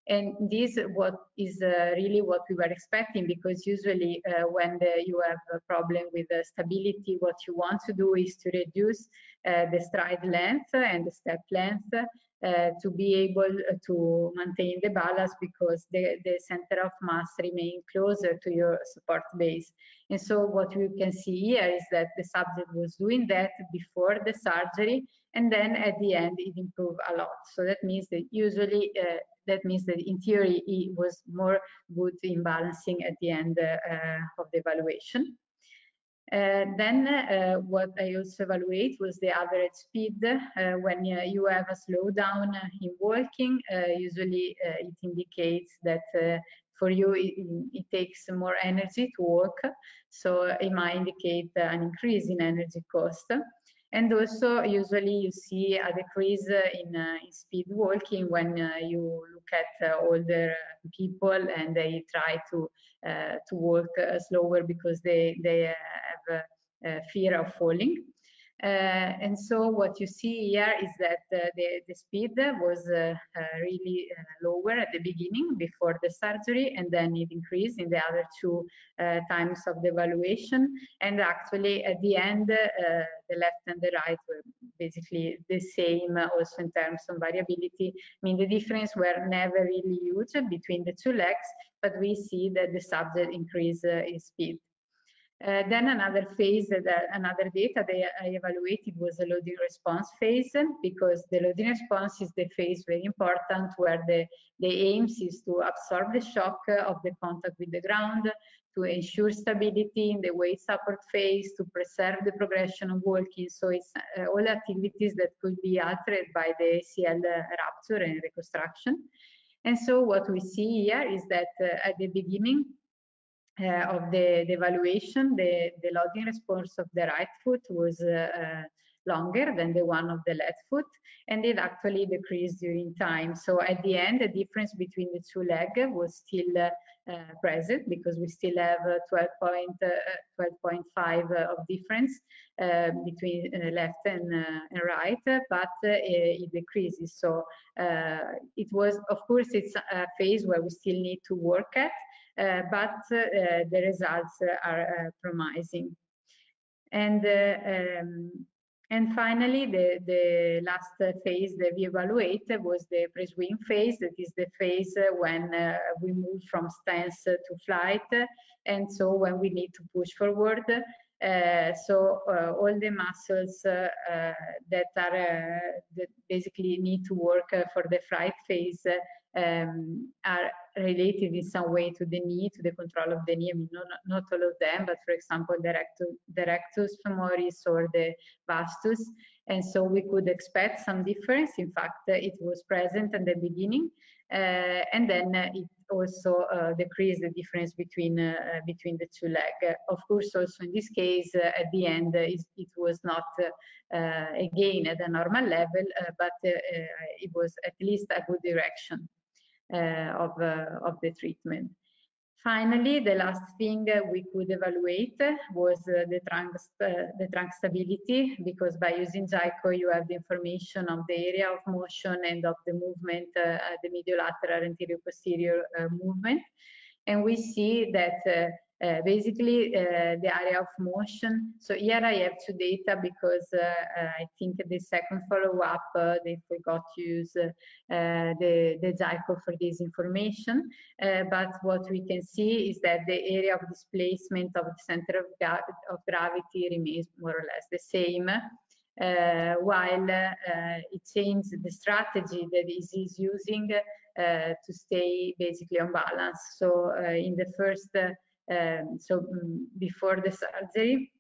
and this what is uh, really what we were expecting because usually uh, when the, you have a problem with the stability, what you want to do is to reduce uh, the stride length and the step length uh, to be able to maintain the balance because the, the center of mass remain closer to your support base. And so what you can see here is that the subject was doing that before the surgery and then at the end it improved a lot. So that means that usually uh, that means that in theory it was more good in balancing at the end uh, of the evaluation. Uh, then uh, what I also evaluate was the average speed uh, when you have a slowdown in walking. Uh, usually uh, it indicates that for you it, it, takes more energy to walk, so it might indicate an increase in energy cost. And also, usually you see a decrease uh, in, uh, in speed walking when uh, you look at uh, older uh, people and they try to uh, to walk slower because they they have a fear of falling. Uh, and so what you see here is that uh, the, the speed was uh, really lower at the beginning before the surgery, and then it increased in the other two times of the evaluation. And actually, at the end, the left and the right were basically the same also in terms of variability. I mean, the difference were never really huge between the two legs, but we see that the subject increase in speed. Uh, then another phase, uh, another data that I evaluated was the loading response phase, because the loading response is the phase very important where the, the aims is to absorb the shock of the contact with the ground, to ensure stability in the weight support phase, to preserve the progression of walking. So it's uh, all activities that could be altered by the ACL rupture and reconstruction. And so what we see here is that uh, at the beginning, of the, the, evaluation, the, the loading response of the right foot was uh, uh, longer than the one of the left foot, and it actually decreased during time. So at the end, the difference between the two legs was still uh, present because we still have 12.5 uh, of difference uh, between left and, and right, but it decreases. So it was, of course, it's a phase where we still need to work at, uh, but uh, the results are uh, promising. And um, and finally, the, the last phase that we evaluate was the pre-swing phase. That is the phase when uh, we move from stance to flight. And so when we need to push forward. Uh, so uh, all the muscles that are that basically need to work for the flight phase um, are related in some way to the knee, to the control of the knee. I mean, not, not all of them, but for example, the, rectus, the rectus femoris or the vastus. And so we could expect some difference. In fact, it was present at the beginning. Uh, and then it also uh, decreased the difference between uh, between the two legs. of course, also in this case, at the end, it, it was not again at a normal level, but it was at least a good direction. Uh, of, uh, of the treatment. Finally, the last thing we could evaluate was uh, the, trunk, the trunk stability, because by using JICO, you have the information of the area of motion and of the movement, the medial lateral anterior posterior movement. And we see that uh, basically uh, the area of motion. So here I have two data because uh, I think the second follow-up they forgot to use the, the JICO for this information. but what we can see is that the area of displacement of the center of, of gravity remains more or less the same. Uh, while uh, it changes the strategy that is is using uh, to stay basically on balance. So in the first um, so um, before the surgery,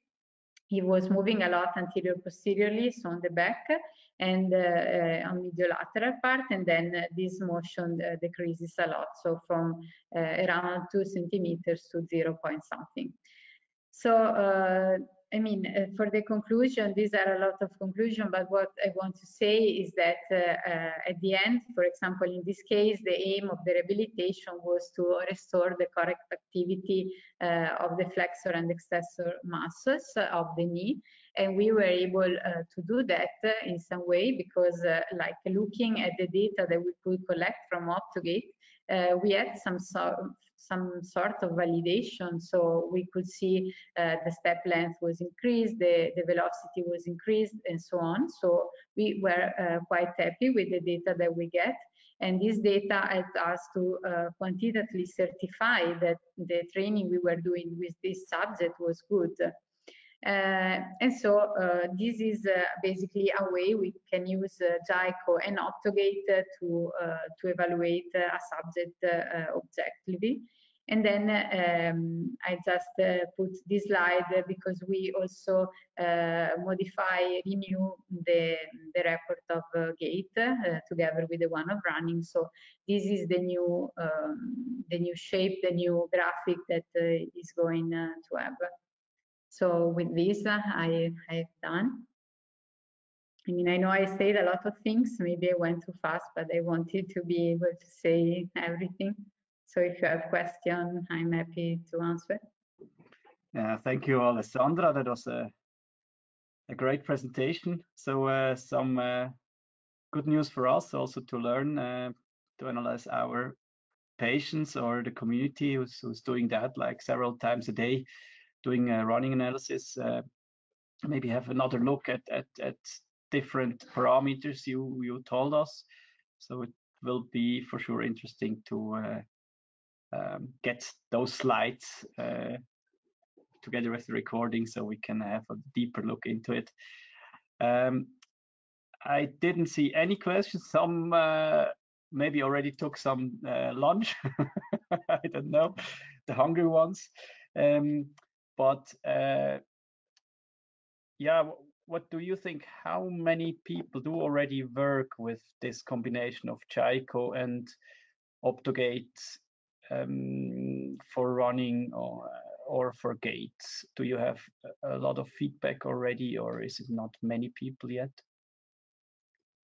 he was moving a lot anterior posteriorly, so on the back and uh, uh, on mediolateral part, and then uh, this motion uh, decreases a lot, so from uh, around two centimeters to zero point something. So uh, I mean, uh, for the conclusion, these are a lot of conclusion, but what I want to say is that uh, uh, at the end, for example, in this case, the aim of the rehabilitation was to restore the correct activity uh, of the flexor and extensor muscles of the knee. And we were able uh, to do that in some way because like looking at the data that we could collect from Optogate, we had some sort some sort of validation. So we could see uh, the step length was increased, the, the velocity was increased, and so on. So we were uh, quite happy with the data that we get. And this data helped us to uh, quantitatively certify that the training we were doing with this subject was good. Uh, and so uh, this is uh, basically a way we can use JICO and Optogate to, to evaluate a subject objectively. And then um, I just uh, put this slide because we also uh, modify, renew the, the report of uh, GATE together with the one of running. So this is the new, um, the new shape, the new graphic that is going to have. So with this, I, I've done. I mean, I know I said a lot of things. Maybe I went too fast, but I wanted to be able to say everything. So if you have questions, I'm happy to answer. Yeah, thank you, Alessandra. That was a a great presentation. So uh, some uh, good news for us also to learn uh, to analyze our patients or the community who's, who's, doing that like several times a day, doing a running analysis. Uh, maybe have another look at, at, at different parameters you you told us. So it will be for sure interesting to uh, um, get those slides uh, together with the recording so we can have a deeper look into it. Um, I didn't see any questions. Some uh, maybe already took some uh, lunch. I don't know, the hungry ones. Um, but uh, yeah, what do you think? How many people do already work with this combination of Jayco and Optogate um, for running or or for gates? Do you have a lot of feedback already, or is it not many people yet?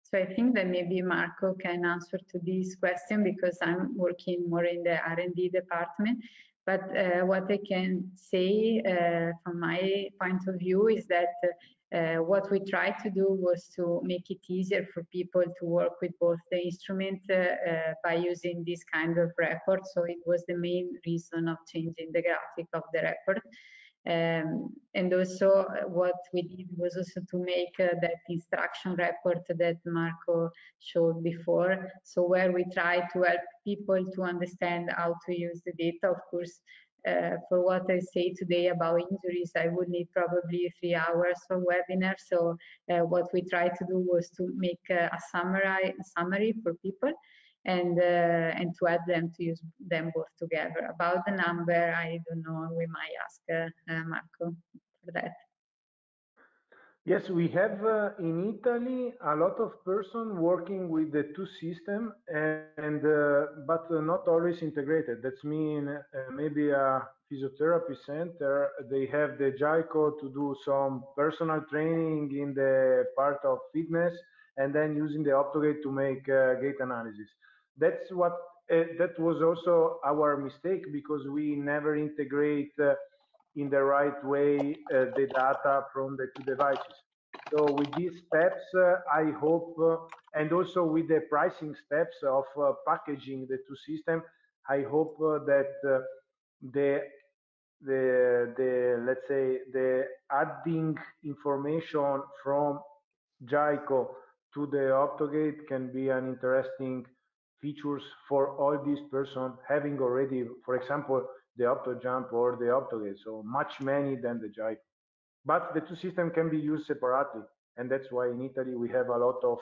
So I think that maybe Marco can answer to this question because I'm working more in the R&D department. But uh, what I can say uh, from my point of view is that uh, what we tried to do was to make it easier for people to work with both the instrument uh, uh, by using this kind of record. So it was the main reason of changing the graphic of the report. Um, and also uh, what we did was also to make uh, that instruction report that Marco showed before. So where we try to help people to understand how to use the data, of course, uh, for what I say today about injuries, I would need probably three hours of webinar. So uh, what we tried to do was to make a, a summary, a summary for people and uh, and to add them to use them both together. About the number, I don't know. We might ask uh, uh, Marco for that. Yes, we have uh, in Italy a lot of person working with the two system and uh, but not always integrated. That's mean uh, maybe a physiotherapy center they have the Jayco to do some personal training in the part of fitness and then using the Optogate to make uh, gait analysis. That's what uh, that was also our mistake because we never integrate uh, in the right way uh, the data from the two devices. So with these steps, uh, I hope, uh, and also with the pricing steps of packaging the two systems, I hope that the the the let's say the adding information from Jayco to the Optogate can be an interesting features for all these person having already, for example, the OptoJump or the Optogate. So much many than the Jayco. But the two systems can be used separately. And that's why in Italy we have a lot of,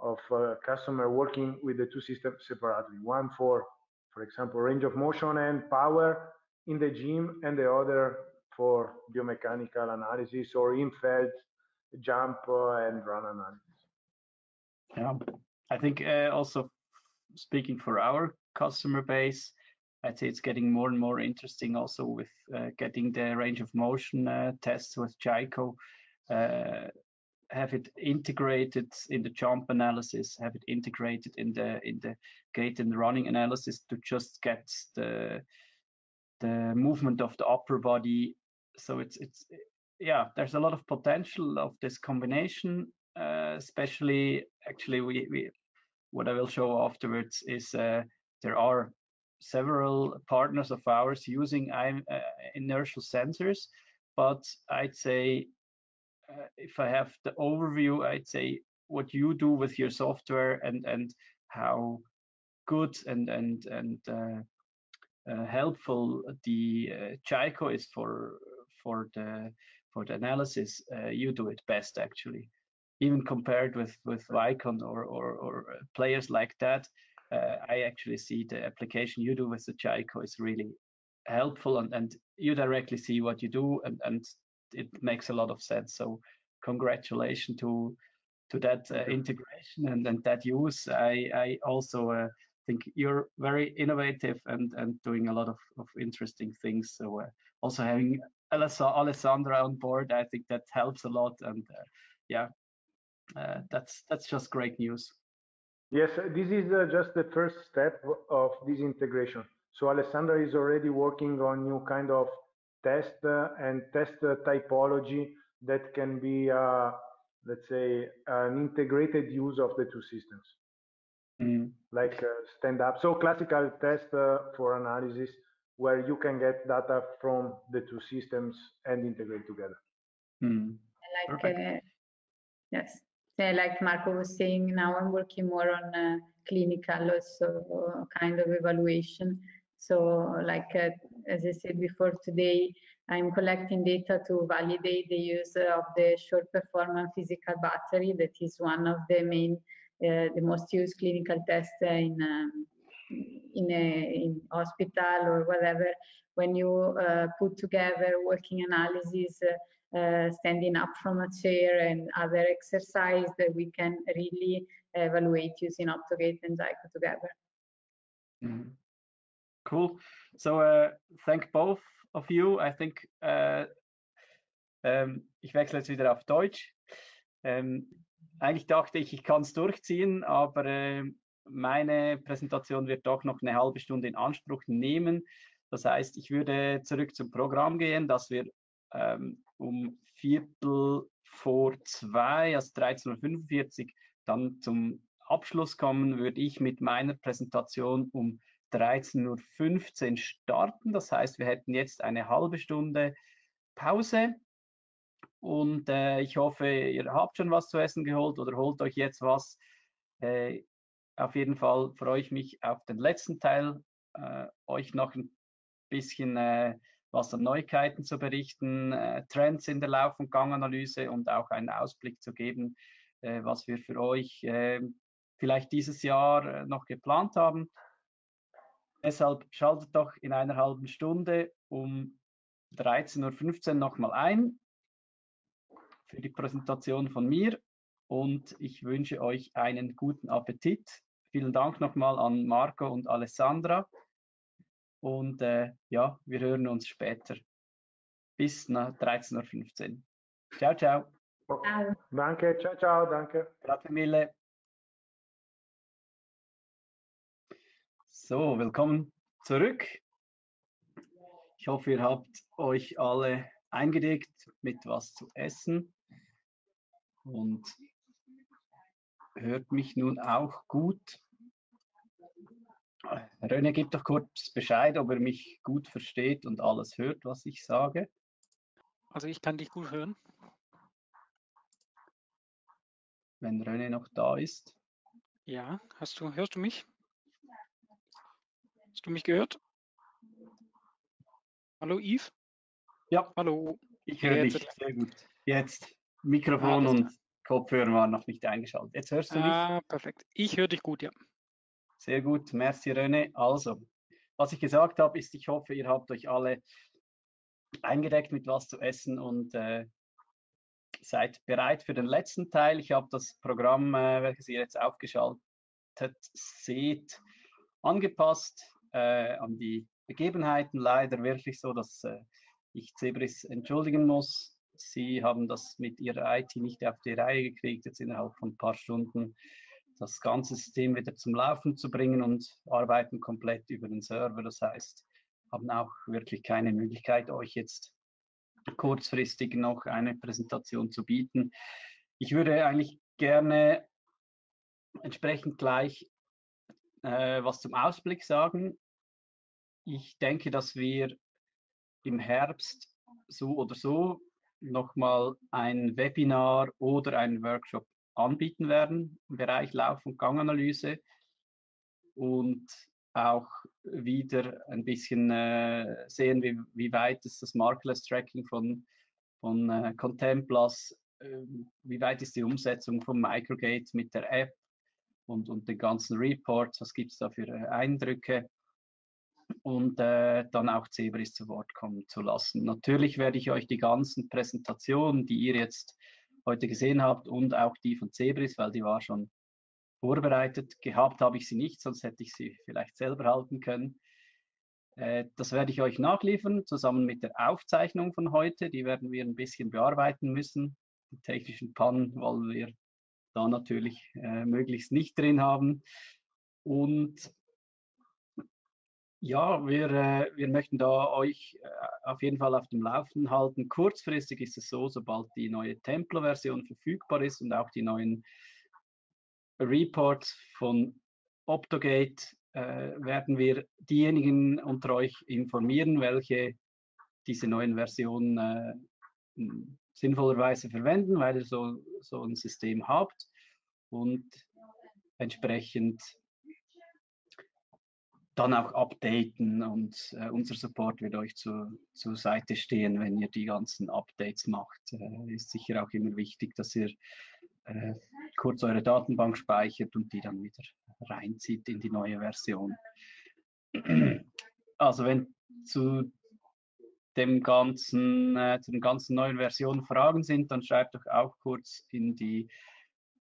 of uh, customer working with the two systems separately. One for, for example, range of motion and power in the gym and the other for biomechanical analysis or in-field jump uh, and run analysis. Yeah, I think uh, also speaking for our customer base, I'd say it's getting more and more interesting also with uh, getting the range of motion uh, tests with Jayco, uh, have it integrated in the jump analysis, have it integrated in the in the gait and running analysis to just get the the movement of the upper body. So it's it's yeah, there's a lot of potential of this combination, uh, especially actually we, we what I will show afterwards is uh, there are several partners of ours using uh, inertial sensors, but I'd say uh, if I have the overview, I'd say what you do with your software and and how good and and and uh, uh, helpful the uh, Jayco is for for the for the analysis. You do it best actually, even compared with with Vicon or or, or players like that uh, I actually see the application you do with the Jayco is really helpful and, and you directly see what you do and, and it makes a lot of sense. So congratulations to to that uh, integration and, and that use. I, I also uh, think you're very innovative and, and doing a lot of, of interesting things. So uh, also having Alessandra on board, I think that helps a lot. And uh, yeah, uh, that's that's just great news. Yes, this is uh, just the first step of this integration. So Alessandra is already working on new kind of test uh, and test uh, typology that can be, uh, let's say, an integrated use of the two systems, mm. like uh, stand up. So classical test uh, for analysis where you can get data from the two systems and integrate together. Mm. Like, uh, yes, so like Marco was saying, now I'm working more on uh, clinical also kind of evaluation. So like, uh, as I said before today, I'm collecting data to validate the use of the short performance physical battery. That is one of the main, uh, the most used clinical tests in um, in a in hospital or whatever. When you uh, put together working analysis, uh, uh, standing up from a chair, and other exercise, that we can really evaluate using Optogate and Zyco together. Mm. Cool. So uh, thank both of you. I think äh, ähm, ich wechsle jetzt wieder auf Deutsch. Ähm, eigentlich dachte ich, ich kann es durchziehen, aber äh, meine Präsentation wird doch noch eine halbe Stunde in Anspruch nehmen. Das heißt, ich würde zurück zum Programm gehen, dass wir ähm, um Viertel vor zwei, also 13.45 Uhr, dann zum Abschluss kommen, würde ich mit meiner Präsentation um 13.15 Uhr starten. Das heißt, wir hätten jetzt eine halbe Stunde Pause. Und äh, ich hoffe, ihr habt schon was zu essen geholt oder holt euch jetzt was. Äh, auf jeden Fall freue ich mich auf den letzten Teil, äh, euch noch ein bisschen äh, was an Neuigkeiten zu berichten, äh, Trends in der Lauf- und Ganganalyse und auch einen Ausblick zu geben, äh, was wir für euch vielleicht dieses Jahr noch geplant haben. Deshalb schaltet doch in einer halben Stunde um 13.15 Uhr nochmal ein für die Präsentation von mir und ich wünsche euch einen guten Appetit. Vielen Dank nochmal an Marco und Alessandra und äh, ja, wir hören uns später. Bis nach 13.15 Uhr. Ciao, ciao. Ciao. Danke, ciao, ciao, danke. Grazie mille. So, willkommen zurück. Ich hoffe, ihr habt euch alle eingedeckt mit was zu essen und hört mich nun auch gut. René, gib doch kurz Bescheid, ob er mich gut versteht und alles hört, was ich sage. Also ich kann dich gut hören. Wenn René noch da ist. Ja, hast du, hörst du mich? Hast du mich gehört? Hallo Yves? Ja. Hallo. Ich höre dich sehr gut. Jetzt Mikrofon ah, und Kopfhörer waren noch nicht eingeschaltet. Jetzt hörst du mich? Ah, perfekt. Ich höre dich gut, ja. Sehr gut, merci René. Also, was ich gesagt habe, ist, ich hoffe, ihr habt euch alle eingedeckt mit was zu essen und äh, seid bereit für den letzten Teil. Ich habe das Programm, äh, welches ihr jetzt aufgeschaltet seht, angepasst äh, an die Begebenheiten. Leider wirklich so, dass äh, ich Zebris entschuldigen muss. Sie haben das mit ihrer IT nicht auf die Reihe gekriegt, jetzt innerhalb von ein paar Stunden das ganze System wieder zum Laufen zu bringen und arbeiten komplett über den Server. Das heißt, haben auch wirklich keine Möglichkeit, euch jetzt kurzfristig noch eine Präsentation zu bieten. Ich würde eigentlich gerne entsprechend gleich äh, was zum Ausblick sagen. Ich denke, dass wir im Herbst so oder so nochmal ein Webinar oder einen Workshop anbieten werden im Bereich Lauf- und Ganganalyse und auch wieder ein bisschen äh, sehen, wie, wie weit ist das Markless Tracking von, von äh, Contemplas, äh, wie weit ist die Umsetzung von Microgate mit der App und, und den ganzen Reports, was gibt es da für äh, Eindrücke und äh, dann auch Zebris zu Wort kommen zu lassen. Natürlich werde ich euch die ganzen Präsentationen, die ihr jetzt heute gesehen habt und auch die von Zebris, weil die war schon vorbereitet. Gehabt habe ich sie nicht, sonst hätte ich sie vielleicht selber halten können. Äh, das werde ich euch nachliefern, zusammen mit der Aufzeichnung von heute. Die werden wir ein bisschen bearbeiten müssen. Die technischen Pannen wollen wir da natürlich äh, möglichst nicht drin haben. Und Ja, wir, äh, wir möchten da euch äh, auf jeden Fall auf dem Laufenden halten. Kurzfristig ist es so, sobald die neue Templo-Version verfügbar ist und auch die neuen Reports von Optogate, äh, werden wir diejenigen unter euch informieren, welche diese neuen Versionen sinnvollerweise verwenden, weil ihr so, so ein System habt und entsprechend dann auch updaten und äh, unser Support wird euch zu, zur Seite stehen, wenn ihr die ganzen Updates macht. Äh, ist sicher auch immer wichtig, dass ihr äh, kurz eure Datenbank speichert und die dann wieder reinzieht in die neue Version. Also wenn zu dem ganzen, äh, zu den ganzen neuen Versionen Fragen sind, dann schreibt doch auch kurz in die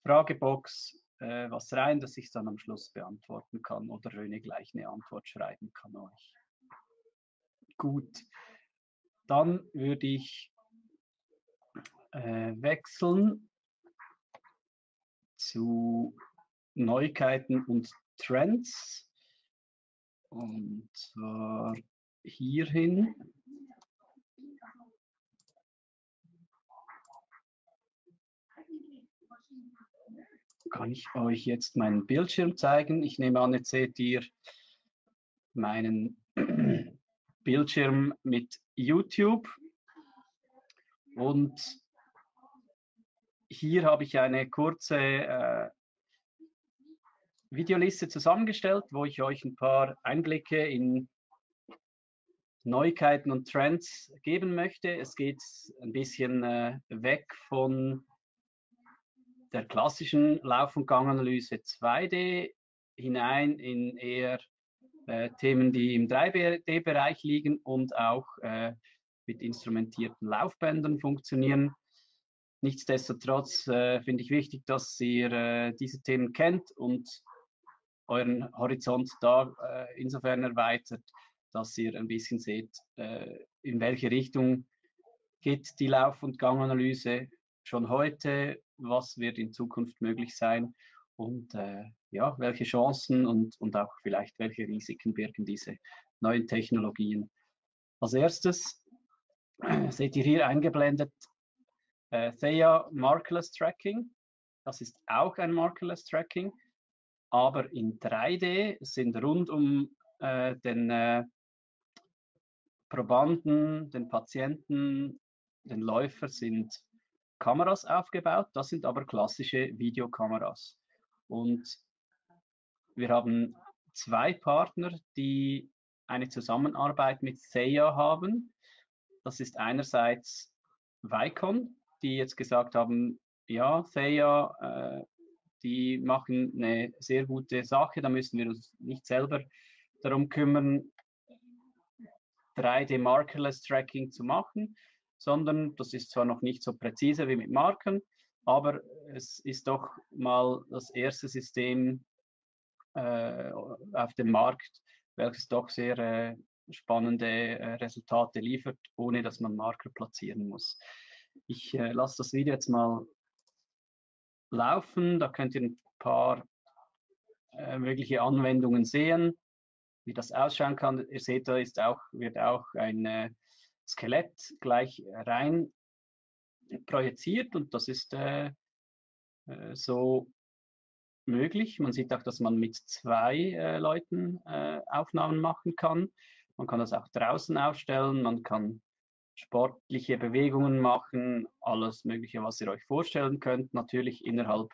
Fragebox äh, was rein, dass ich es dann am Schluss beantworten kann oder Röne gleich eine Antwort schreiben kann euch. Gut, dann würde ich äh, wechseln zu Neuigkeiten und Trends. Und zwar hierhin. Kann ich euch jetzt meinen Bildschirm zeigen. Ich nehme an, jetzt seht ihr meinen Bildschirm mit YouTube. Und hier habe ich eine kurze äh, Videoliste zusammengestellt, wo ich euch ein paar Einblicke in Neuigkeiten und Trends geben möchte. Es geht ein bisschen äh, weg von der klassischen Lauf- und Ganganalyse 2D hinein in eher äh, Themen, die im 3D-Bereich liegen und auch äh, mit instrumentierten Laufbändern funktionieren. Nichtsdestotrotz äh, finde ich wichtig, dass ihr äh, diese Themen kennt und euren Horizont da äh, insofern erweitert, dass ihr ein bisschen seht, äh, in welche Richtung geht die Lauf- und Ganganalyse schon heute, was wird in Zukunft möglich sein und äh, ja, welche Chancen und, und auch vielleicht welche Risiken birgen diese neuen Technologien. Als erstes äh, seht ihr hier eingeblendet äh, Theia Markerless Tracking. Das ist auch ein Markerless Tracking, aber in 3D sind rund um äh, den äh, Probanden, den Patienten, den Läufer sind Kameras aufgebaut. Das sind aber klassische Videokameras. Und wir haben zwei Partner, die eine Zusammenarbeit mit Theia haben. Das ist einerseits Vicon, die jetzt gesagt haben, ja, Theia, äh, die machen eine sehr gute Sache, da müssen wir uns nicht selber darum kümmern, 3D Markerless Tracking zu machen, sondern das ist zwar noch nicht so präzise wie mit Marken, aber es ist doch mal das erste System äh, auf dem Markt, welches doch sehr äh, spannende äh, Resultate liefert, ohne dass man Marker platzieren muss. Ich äh, lasse das Video jetzt mal laufen, da könnt ihr ein paar äh, mögliche Anwendungen sehen, wie das ausschauen kann. Ihr seht, da ist auch, wird auch ein äh, Skelett gleich rein projiziert und das ist äh, äh, so möglich. Man sieht auch, dass man mit zwei äh, Leuten äh, Aufnahmen machen kann. Man kann das auch draußen aufstellen, man kann sportliche Bewegungen machen, alles Mögliche, was ihr euch vorstellen könnt, natürlich innerhalb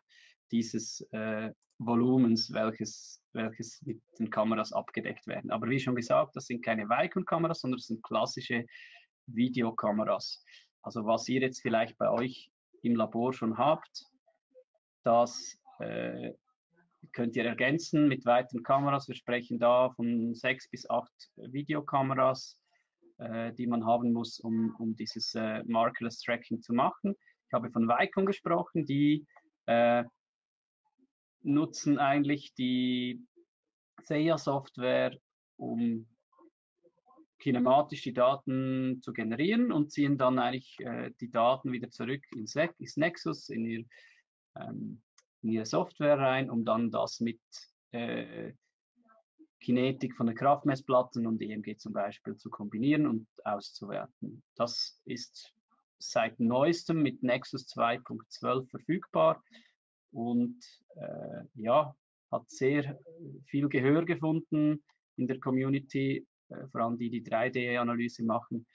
dieses äh, Volumens, welches, welches mit den Kameras abgedeckt werden. Aber wie schon gesagt, das sind keine Vicon-Kameras, sondern das sind klassische Videokameras. Also was ihr jetzt vielleicht bei euch im Labor schon habt, das äh, könnt ihr ergänzen mit weiteren Kameras. Wir sprechen da von sechs bis acht Videokameras, äh, die man haben muss, um, um dieses äh, Markerless Tracking zu machen. Ich habe von Vicon gesprochen, die äh, nutzen eigentlich die SEIA-Software, um kinematisch die Daten zu generieren und ziehen dann eigentlich äh, die Daten wieder zurück ins, ins Nexus, in, ihr, ähm, in, ihre Software rein, um dann das mit äh, Kinetik von den Kraftmessplatten und EMG zum Beispiel zu kombinieren und auszuwerten. Das ist seit neuestem mit Nexus 2.12 verfügbar und äh, ja, hat sehr viel Gehör gefunden in der Community, äh, vor allem die, die 3D-Analyse machen,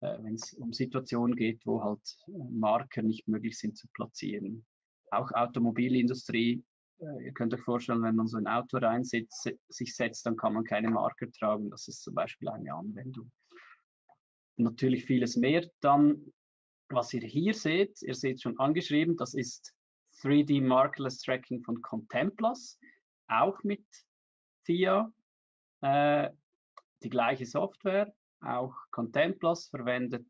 äh, wenn es um Situationen geht, wo halt äh, Marker nicht möglich sind zu platzieren. Auch Automobilindustrie äh, ihr könnt euch vorstellen, wenn man so ein Auto reinsetzt, sich setzt, dann kann man keine Marker tragen. Das ist zum Beispiel eine Anwendung. Natürlich vieles mehr. Dann, was ihr hier seht, ihr seht schon angeschrieben, das ist 3D Markerless Tracking von Contemplas, auch mit TIA, äh, die gleiche Software. Auch Contemplas verwendet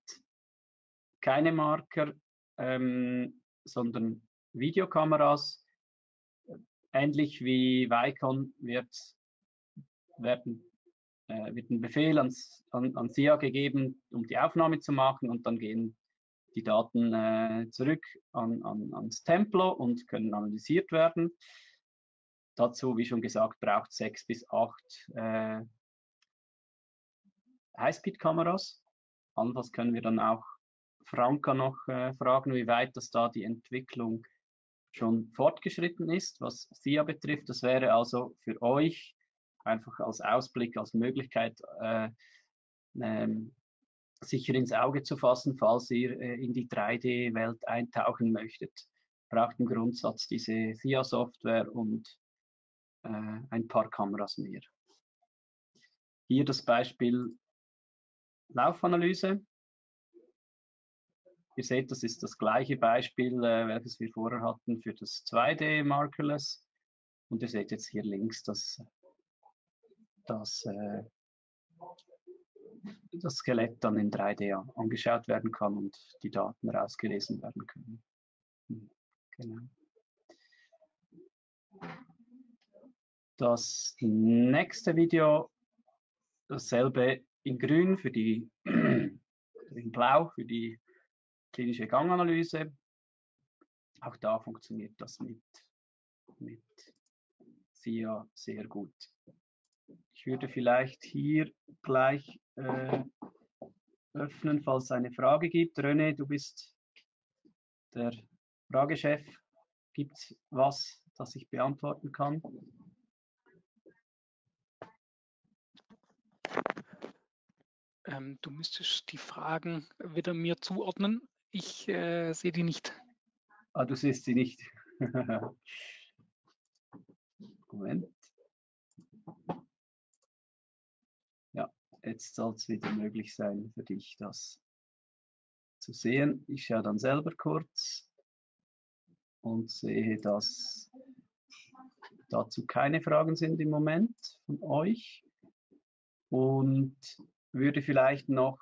keine Marker, ähm, sondern Videokameras ähnlich wie Vicon wird, werden, äh, wird ein Befehl ans, an, an SIA gegeben, um die Aufnahme zu machen und dann gehen die Daten äh, zurück an, an, ans Templo und können analysiert werden. Dazu, wie schon gesagt, braucht sechs bis acht äh, Highspeed-Kameras. Allenfalls können wir dann auch Franka noch äh, fragen, wie weit das da die Entwicklung schon fortgeschritten ist, was SIA betrifft. Das wäre also für euch einfach als Ausblick, als Möglichkeit, äh, ähm, sicher ins Auge zu fassen, falls ihr äh, in die 3D-Welt eintauchen möchtet. Braucht im Grundsatz diese SIA-Software und äh, ein paar Kameras mehr. Hier das Beispiel Laufanalyse. Ihr seht, das ist das gleiche Beispiel, äh, welches wir vorher hatten für das 2D Markerless. Und ihr seht jetzt hier links, dass das, äh, das Skelett dann in 3D angeschaut werden kann und die Daten rausgelesen werden können. Hm, genau. Das nächste Video, dasselbe in grün für die, in blau für die klinische Ganganalyse. Auch da funktioniert das mit, mit SIA sehr gut. Ich würde vielleicht hier gleich äh, öffnen, falls es eine Frage gibt. René, du bist der Fragechef. Gibt es was, das ich beantworten kann? Ähm, du müsstest die Fragen wieder mir zuordnen. Ich äh, sehe die nicht. Ah, du siehst sie nicht. Moment. Ja, jetzt soll es wieder möglich sein für dich, das zu sehen. Ich schaue dann selber kurz und sehe, dass dazu keine Fragen sind im Moment von euch und würde vielleicht noch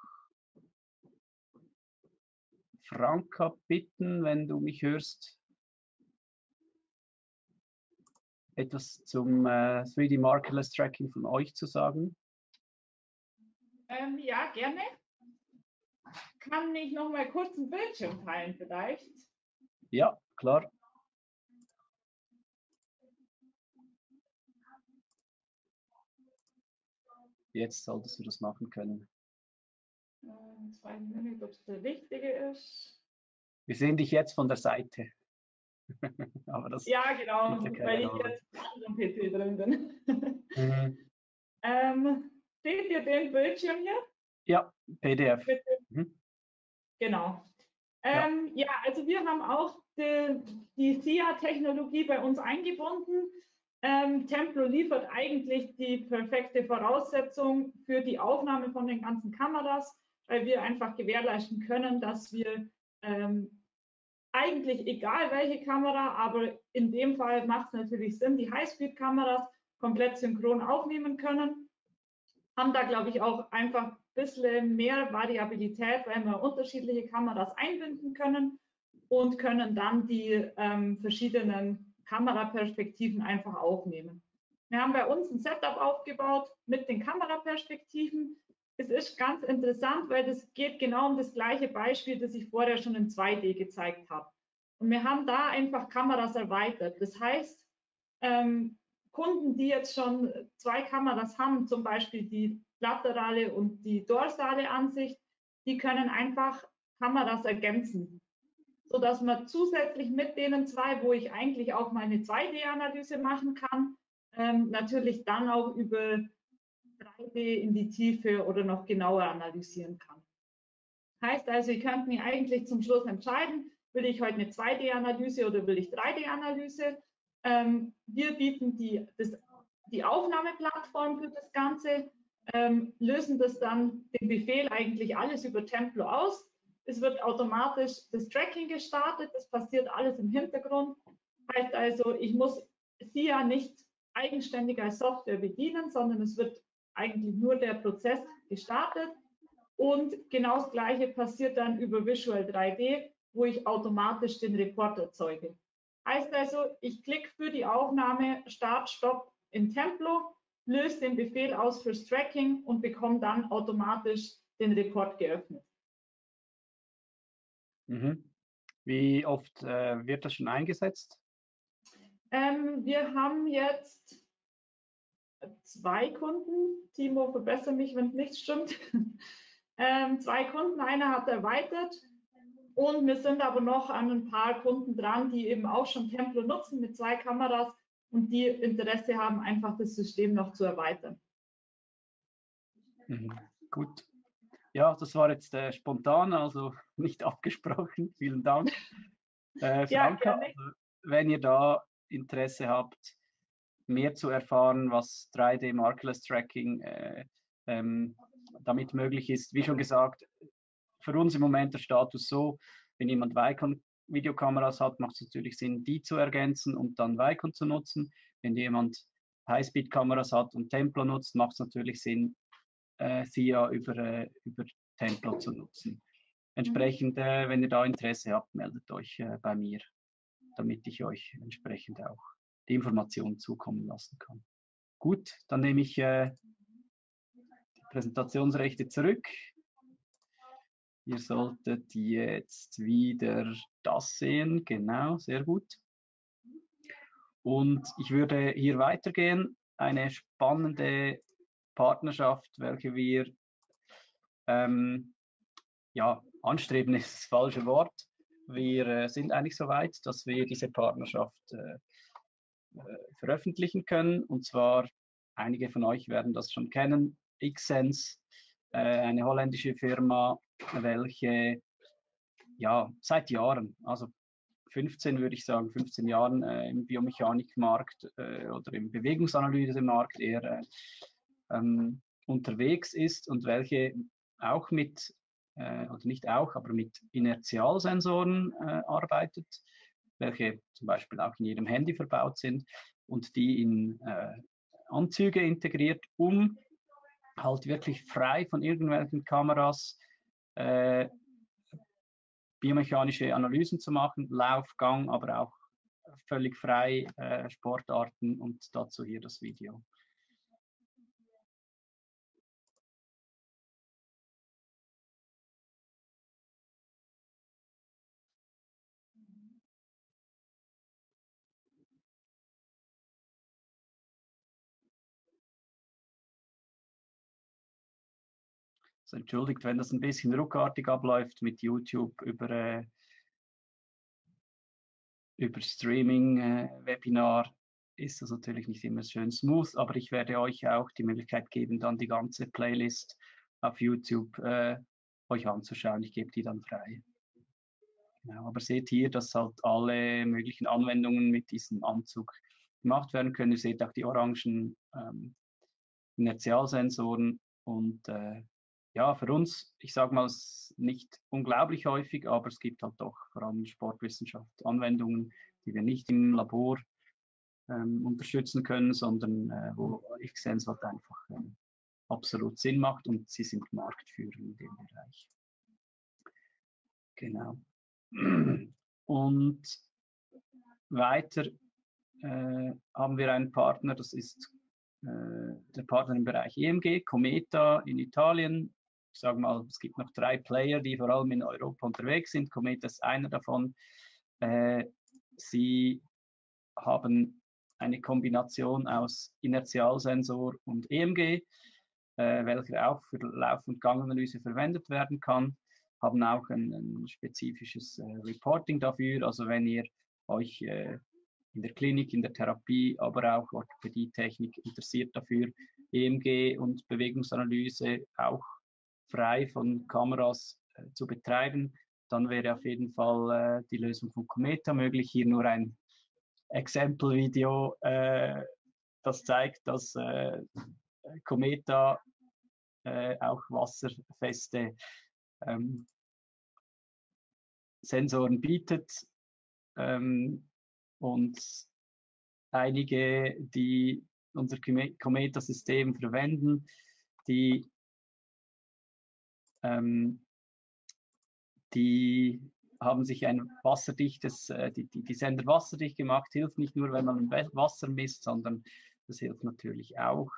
Franka bitten, wenn du mich hörst, etwas zum äh, 3D Markerless Tracking von euch zu sagen. Ähm, ja, gerne. Kann ich noch mal kurz einen Bildschirm teilen vielleicht? Ja, klar. Jetzt solltest du das machen können. Äh, zwei Minuten, ob es der richtige ist. Wir sehen dich jetzt von der Seite. Aber das ja, genau, weil ich jetzt am PC drin bin. mhm. ähm, seht ihr den Bildschirm hier? Ja, PDF. Mhm. Genau. Ähm, ja. ja. also wir haben auch die, die SIA-Technologie bei uns eingebunden. Ähm, Templo liefert eigentlich die perfekte Voraussetzung für die Aufnahme von den ganzen Kameras weil wir einfach gewährleisten können, dass wir ähm, eigentlich egal welche Kamera, aber in dem Fall macht es natürlich Sinn, die Highspeed-Kameras komplett synchron aufnehmen können. Haben da, glaube ich, auch einfach ein bisschen mehr Variabilität, weil wir unterschiedliche Kameras einbinden können und können dann die ähm, verschiedenen Kameraperspektiven einfach aufnehmen. Wir haben bei uns ein Setup aufgebaut mit den Kameraperspektiven es ist ganz interessant, weil das geht genau um das gleiche Beispiel, das ich vorher schon in 2D gezeigt habe. Und wir haben da einfach Kameras erweitert. Das heißt, ähm, Kunden, die jetzt schon zwei Kameras haben, zum Beispiel die laterale und die dorsale Ansicht, die können einfach Kameras ergänzen, sodass man zusätzlich mit denen zwei, wo ich eigentlich auch meine 2D-Analyse machen kann, ähm, natürlich dann auch über 3D in die Tiefe oder noch genauer analysieren kann. Heißt also, ich könnte mir eigentlich zum Schluss entscheiden, will ich heute eine 2D-Analyse oder will ich 3D-Analyse. Ähm, wir bieten die, das, die Aufnahmeplattform für das Ganze, ähm, lösen das dann den Befehl eigentlich alles über Templo aus. Es wird automatisch das Tracking gestartet, das passiert alles im Hintergrund. Heißt also, ich muss sie ja nicht eigenständig als Software bedienen, sondern es wird eigentlich nur der Prozess gestartet. Und genau das Gleiche passiert dann über Visual 3D, wo ich automatisch den Report erzeuge. Heißt also, ich klicke für die Aufnahme Start, Stopp in Templo, löse den Befehl aus fürs Tracking und bekomme dann automatisch den Report geöffnet. Mhm. Wie oft äh, wird das schon eingesetzt? Ähm, wir haben jetzt zwei Kunden. Timo, verbessere mich, wenn es nicht stimmt. ähm, zwei Kunden, einer hat erweitert und wir sind aber noch an ein paar Kunden dran, die eben auch schon Templo nutzen mit zwei Kameras und die Interesse haben, einfach das System noch zu erweitern. Mhm. Gut. Ja, das war jetzt äh, spontan, also nicht abgesprochen. Vielen Dank. Äh, Franka, ja, also, wenn ihr da Interesse habt, mehr zu erfahren, was 3D Markerless Tracking äh, ähm, damit möglich ist. Wie schon gesagt, für uns im Moment der Status so, wenn jemand Vicon Videokameras hat, macht es natürlich Sinn, die zu ergänzen und dann Vicon zu nutzen. Wenn jemand Highspeed-Kameras hat und Templo nutzt, macht es natürlich Sinn, äh, sie ja über, äh, über Templo zu nutzen. Entsprechend, äh, wenn ihr da Interesse habt, meldet euch äh, bei mir, damit ich euch entsprechend auch die Informationen zukommen lassen kann. Gut, dann nehme ich äh, die Präsentationsrechte zurück. Ihr solltet jetzt wieder das sehen. Genau, sehr gut. Und ich würde hier weitergehen. Eine spannende Partnerschaft, welche wir ähm, ja, anstreben ist das falsche Wort. Wir äh, sind eigentlich so weit, dass wir diese Partnerschaft äh, äh, veröffentlichen können. Und zwar, einige von euch werden das schon kennen, Xsense, äh, eine holländische Firma, welche ja seit Jahren, also 15 würde ich sagen, 15 Jahren äh, im Biomechanikmarkt äh, oder im Bewegungsanalysemarkt eher ähm, unterwegs ist und welche auch mit, äh, oder nicht auch, aber mit Inertialsensoren äh, arbeitet welche zum Beispiel auch in jedem Handy verbaut sind und die in äh, Anzüge integriert, um halt wirklich frei von irgendwelchen Kameras äh, biomechanische Analysen zu machen, Lauf, Gang, aber auch völlig frei äh, Sportarten und dazu hier das Video. Also entschuldigt, wenn das ein bisschen ruckartig abläuft mit YouTube über, äh, über Streaming-Webinar, äh, ist das natürlich nicht immer schön smooth, aber ich werde euch auch die Möglichkeit geben, dann die ganze Playlist auf YouTube äh, euch anzuschauen. Ich gebe die dann frei. Genau, aber seht hier, dass halt alle möglichen Anwendungen mit diesem Anzug gemacht werden können. Ihr seht auch die orangen ähm, Inertialsensoren und äh, ja, für uns, ich sage mal, nicht unglaublich häufig, aber es gibt halt doch vor allem Sportwissenschaft Anwendungen, die wir nicht im Labor ähm, unterstützen können, sondern äh, wo X-Sense halt einfach ähm, absolut Sinn macht und sie sind Marktführer in dem Bereich. Genau. Und weiter äh, haben wir einen Partner, das ist äh, der Partner im Bereich EMG, Cometa in Italien, ich sage mal, es gibt noch drei Player, die vor allem in Europa unterwegs sind. Comet ist einer davon. Äh, sie haben eine Kombination aus Inertialsensor und EMG, äh, welcher auch für Lauf- und Ganganalyse verwendet werden kann. Haben auch ein, ein spezifisches äh, Reporting dafür. Also wenn ihr euch äh, in der Klinik, in der Therapie, aber auch Orthopädietechnik interessiert dafür, EMG und Bewegungsanalyse auch frei von Kameras äh, zu betreiben, dann wäre auf jeden Fall äh, die Lösung von Cometa möglich. Hier nur ein Exempel-Video, äh, das zeigt, dass äh, Cometa auch wasserfeste ähm, Sensoren bietet ähm, und einige, die unser Cometa-System verwenden, die ähm, die haben sich ein wasserdichtes, äh, die, die, die Sender wasserdicht gemacht, hilft nicht nur, wenn man Wasser misst, sondern das hilft natürlich auch,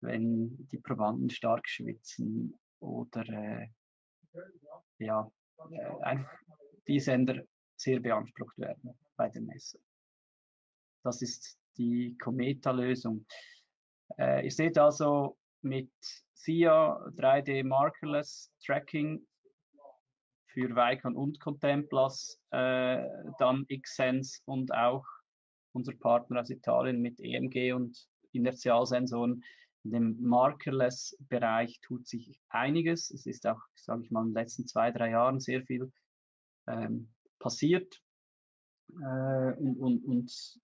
wenn die Probanden stark schwitzen oder äh, ja, äh, die Sender sehr beansprucht werden bei den Messern. Das ist die Cometa-Lösung. Äh, ihr seht also mit SIA 3D Markerless Tracking für Vicon und Contemplas, äh, dann Xsense und auch unser Partner aus Italien mit EMG und Inertialsensoren. In dem Markerless-Bereich tut sich einiges. Es ist auch, sage ich mal, in den letzten zwei, drei Jahren sehr viel ähm, passiert. Äh, und, und, und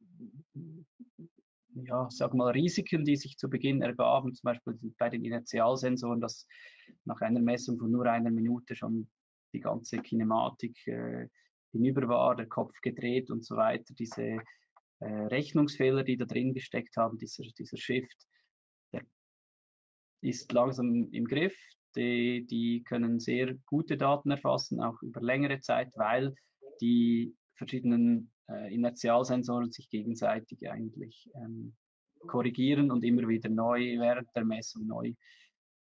ja, sag mal, Risiken, die sich zu Beginn ergaben, zum Beispiel bei den Inertialsensoren, dass nach einer Messung von nur einer Minute schon die ganze Kinematik äh, hinüber war, der Kopf gedreht und so weiter. Diese äh, Rechnungsfehler, die da drin gesteckt haben, dieser, dieser Shift, der ist langsam im Griff. Die, die können sehr gute Daten erfassen, auch über längere Zeit, weil die verschiedenen äh, Inertialsensoren sich gegenseitig eigentlich ähm, korrigieren und immer wieder neu während der Messung neu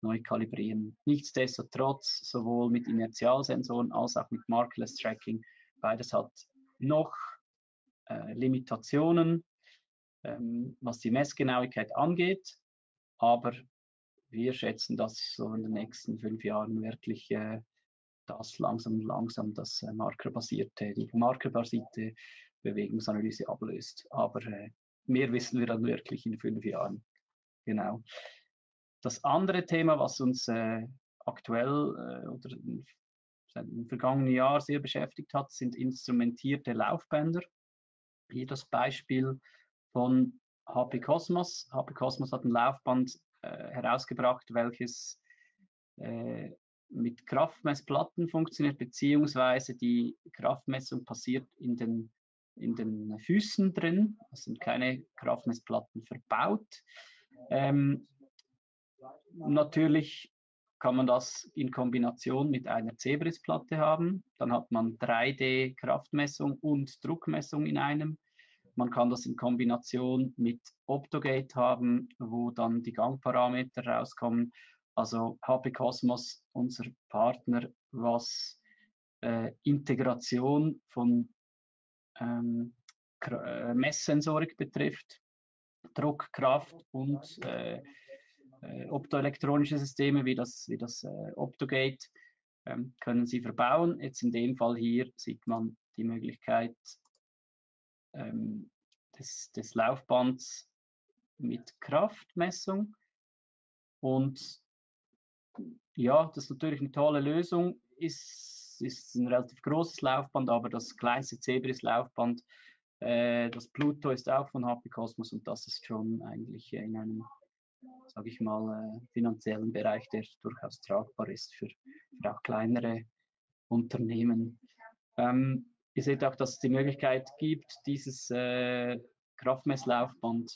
neu kalibrieren. Nichtsdestotrotz, sowohl mit Inertialsensoren als auch mit Markerless Tracking, beides hat noch äh, Limitationen, ähm, was die Messgenauigkeit angeht, aber wir schätzen, dass so in den nächsten fünf Jahren wirklich äh, das langsam, langsam das äh, markerbasierte, die markerbasierte Bewegungsanalyse ablöst. Aber äh, mehr wissen wir dann wirklich in fünf Jahren. Genau. Das andere Thema, was uns äh, aktuell äh, oder im vergangenen Jahr sehr beschäftigt hat, sind instrumentierte Laufbänder. Hier das Beispiel von HP Cosmos. HP Cosmos hat ein Laufband äh, herausgebracht, welches äh, mit Kraftmessplatten funktioniert, beziehungsweise die Kraftmessung passiert in den, in den Füßen drin. Es sind keine Kraftmessplatten verbaut. Ähm, Natürlich kann man das in Kombination mit einer Zebris-Platte haben. Dann hat man 3D-Kraftmessung und Druckmessung in einem. Man kann das in Kombination mit Optogate haben, wo dann die Gangparameter rauskommen. Also HP Cosmos, unser Partner, was äh, Integration von ähm, äh, Messsensorik betrifft, Druck, Kraft und äh, äh, optoelektronische Systeme wie das, wie das äh, Optogate ähm, können Sie verbauen. Jetzt in dem Fall hier sieht man die Möglichkeit ähm, des, des Laufbands mit Kraftmessung. Und ja, das ist natürlich eine tolle Lösung. Ist, ist ein relativ großes Laufband, aber das kleinste Zebris Laufband, äh, das Pluto ist auch von HP Cosmos und das ist schon eigentlich in einem sage ich mal, äh, finanziellen Bereich, der durchaus tragbar ist für, für auch kleinere Unternehmen. Ähm, ihr seht auch, dass es die Möglichkeit gibt, dieses äh, Kraftmesslaufband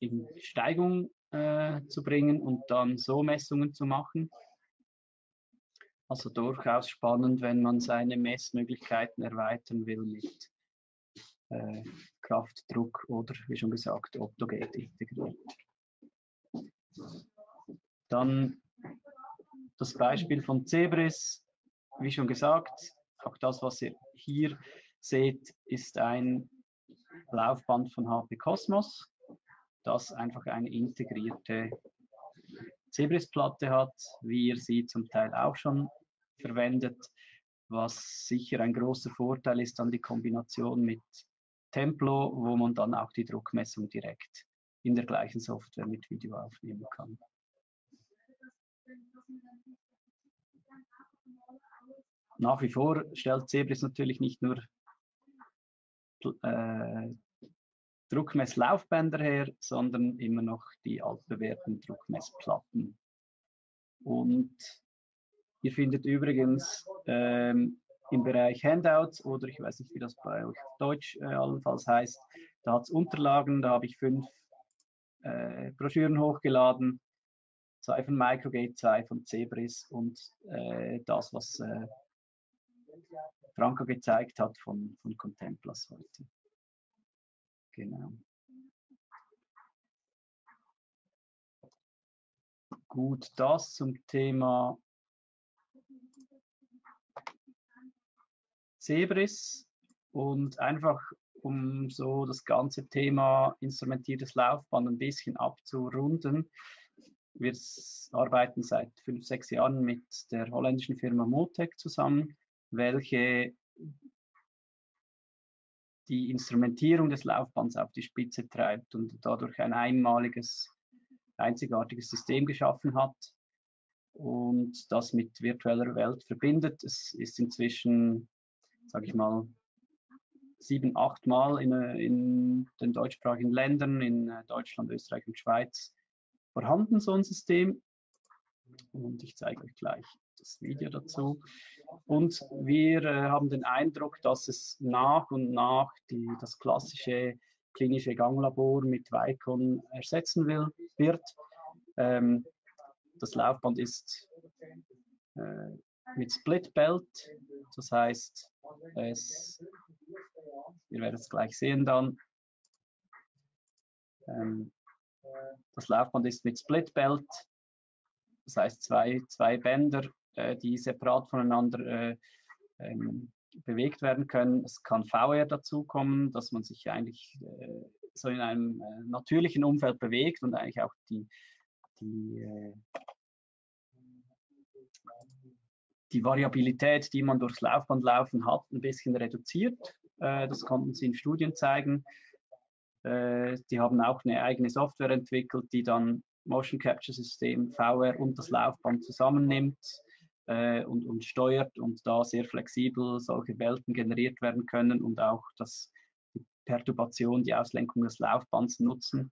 in Steigung äh, zu bringen und dann so Messungen zu machen. Also durchaus spannend, wenn man seine Messmöglichkeiten erweitern will mit äh, Kraft, Druck oder, wie schon gesagt, Optogate integriert. Dann das Beispiel von Zebris, wie schon gesagt, auch das, was ihr hier seht, ist ein Laufband von HP Cosmos, das einfach eine integrierte Zebris-Platte hat, wie ihr sie zum Teil auch schon verwendet, was sicher ein großer Vorteil ist an die Kombination mit Templo, wo man dann auch die Druckmessung direkt in der gleichen Software mit Video aufnehmen kann. Nach wie vor stellt Zebris natürlich nicht nur äh, Druckmesslaufbänder her, sondern immer noch die altbewährten Druckmessplatten. Und ihr findet übrigens ähm, im Bereich Handouts oder ich weiß nicht, wie das bei euch auf Deutsch äh, allenfalls heißt, da hat es Unterlagen, da habe ich fünf äh, Broschüren hochgeladen, zwei von Microgate, zwei von Zebris und äh, das, was äh, Franco gezeigt hat von, von Contemplas heute. Genau. Gut, das zum Thema Zebris und einfach um so das ganze Thema instrumentiertes Laufband ein bisschen abzurunden. Wir arbeiten seit fünf, sechs Jahren mit der holländischen Firma Motec zusammen, welche die Instrumentierung des Laufbands auf die Spitze treibt und dadurch ein einmaliges, einzigartiges System geschaffen hat und das mit virtueller Welt verbindet. Es ist inzwischen, sage ich mal, sieben, acht Mal in, in, den deutschsprachigen Ländern, in Deutschland, Österreich und Schweiz vorhanden, so ein System. Und ich zeige euch gleich das Video dazu. Und wir äh, haben den Eindruck, dass es nach und nach die, das klassische klinische Ganglabor mit Vicon ersetzen will, wird. Ähm, das Laufband ist äh, mit Split Belt, das heißt, es, ihr werdet es gleich sehen dann, ähm, das Laufband ist mit Split Belt, das heißt zwei, zwei Bänder die separat voneinander äh, ähm, bewegt werden können. Es kann VR dazukommen, dass man sich eigentlich äh, so in einem äh, natürlichen Umfeld bewegt und eigentlich auch die, die, äh, die Variabilität, die man durchs Laufband laufen hat, ein bisschen reduziert. Äh, das konnten sie in Studien zeigen. die haben auch eine eigene Software entwickelt, die dann Motion Capture System, VR und das Laufband zusammennimmt äh, und, und steuert und da sehr flexibel solche Welten generiert werden können und auch das, die Perturbation, die Auslenkung des Laufbands nutzen.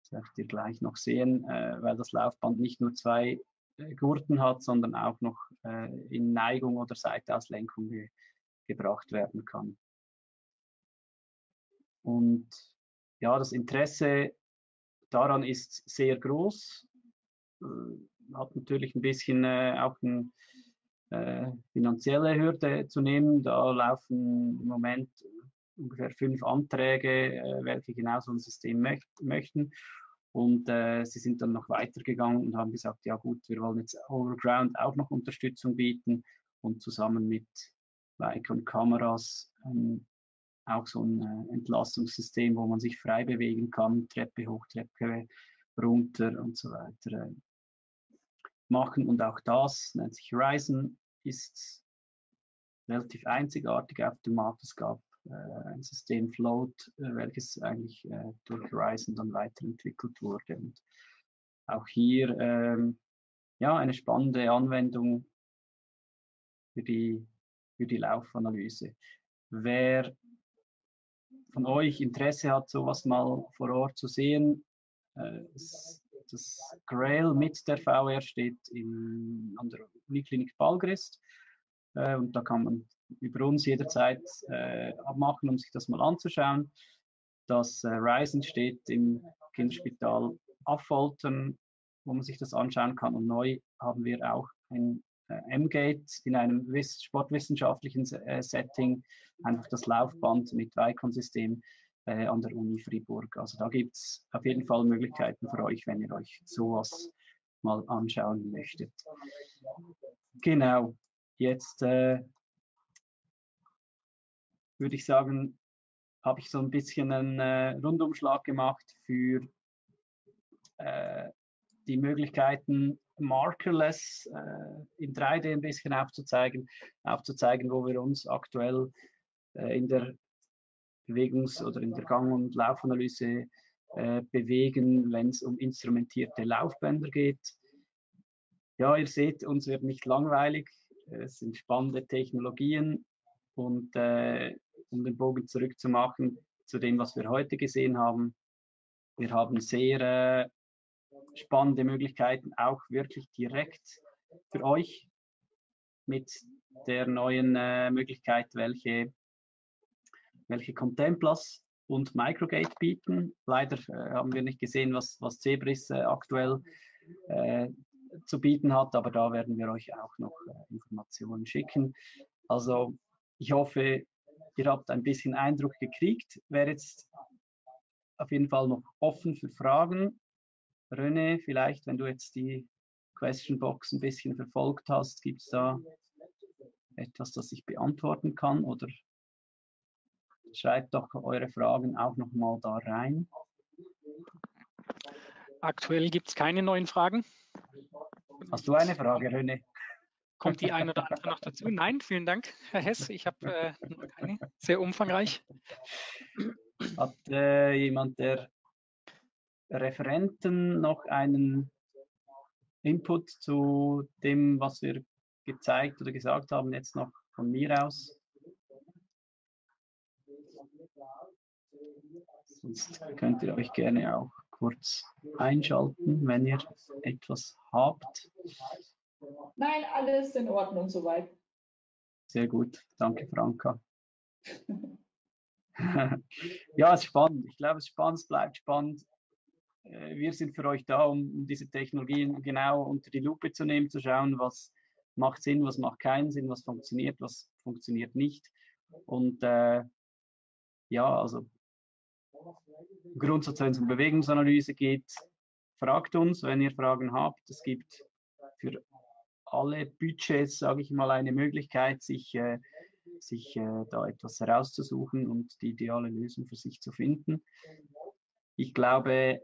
Das werdet ihr gleich noch sehen, äh, weil das Laufband nicht nur zwei äh, Gurten hat, sondern auch noch äh, in Neigung oder Seiteauslenkung ge gebracht werden kann. Und ja, das Interesse daran ist sehr groß. Hat natürlich ein bisschen äh, auch eine äh, finanzielle Hürde zu nehmen. Da laufen im Moment ungefähr fünf Anträge, äh, welche genau so ein System möcht möchten. Und äh, sie sind dann noch weitergegangen und haben gesagt, ja gut, wir wollen jetzt Overground auch noch Unterstützung bieten und zusammen mit Leica Kameras ähm, auch so ein äh, Entlastungssystem, wo man sich frei bewegen kann, Treppe hoch, Treppe runter und so weiter, machen. Und auch das nennt sich Horizon, ist relativ einzigartig auf dem Markt. Es gab äh, ein System Float, äh, welches eigentlich äh, durch Horizon dann weiterentwickelt wurde. Und auch hier ähm, ja, eine spannende Anwendung für die, für die Laufanalyse. Wer von euch Interesse hat, sowas mal vor Ort zu sehen, äh, das Grail mit der VR steht in, an der Uniklinik Balgrist. Äh, und da kann man über uns jederzeit äh, abmachen, um sich das mal anzuschauen. Das äh, Ryzen steht im Kinderspital Affoltern, wo man sich das anschauen kann. Und neu haben wir auch ein äh, M-Gate in einem sportwissenschaftlichen äh, Setting, einfach das Laufband mit Vicon-System äh, an der Uni Fribourg. Also da gibt es auf jeden Fall Möglichkeiten für euch, wenn ihr euch sowas mal anschauen möchtet. Genau, jetzt äh, würde ich sagen, habe ich so ein bisschen einen äh, Rundumschlag gemacht für äh, die Möglichkeiten, markerless äh, in 3D ein bisschen aufzuzeigen, aufzuzeigen, wo wir uns aktuell äh, in der Bewegungs- oder in der Gang- und Laufanalyse äh, bewegen, wenn es um instrumentierte Laufbänder geht. Ja, ihr seht, uns wird nicht langweilig. Es sind spannende Technologien und äh, um den Bogen zurückzumachen zu dem, was wir heute gesehen haben, wir haben sehr äh, spannende Möglichkeiten, auch wirklich direkt für euch mit der neuen äh, Möglichkeit, welche, welche Contemplas und Microgate bieten. Leider äh, haben wir nicht gesehen, was, was Zebris äh, aktuell äh, zu bieten hat, aber da werden wir euch auch noch äh, Informationen schicken. Also ich hoffe, ihr habt ein bisschen Eindruck gekriegt. Wäre jetzt auf jeden Fall noch offen für Fragen. René, vielleicht, wenn du jetzt die Question Box ein bisschen verfolgt hast, gibt es da etwas, das ich beantworten kann oder schreibt doch eure Fragen auch nochmal da rein. Aktuell gibt es keine neuen Fragen. Hast du eine Frage, René? Kommt die eine oder andere noch dazu? Nein, vielen Dank, Herr Hess. Ich habe äh, keine. Sehr umfangreich. Hat äh, jemand der Referenten noch einen Input zu dem, was wir gezeigt oder gesagt haben, jetzt noch von mir aus? Sonst könnt ihr euch gerne auch kurz einschalten, wenn ihr etwas habt. Nein, alles in Ordnung soweit. Sehr gut, danke Franka. ja, es ist spannend. Ich glaube, es ist spannend, es bleibt spannend. Äh, wir sind für euch da, um diese Technologien genau unter die Lupe zu nehmen, zu schauen, was macht Sinn, was macht keinen Sinn, was funktioniert, was funktioniert nicht. Und äh, ja, also Grundsatz, wenn es um Bewegungsanalyse geht, fragt uns, wenn ihr Fragen habt. Es gibt für alle Budgets, sage ich mal, eine Möglichkeit, sich, äh, sich äh, da etwas herauszusuchen und die ideale Lösung für sich zu finden. Ich glaube,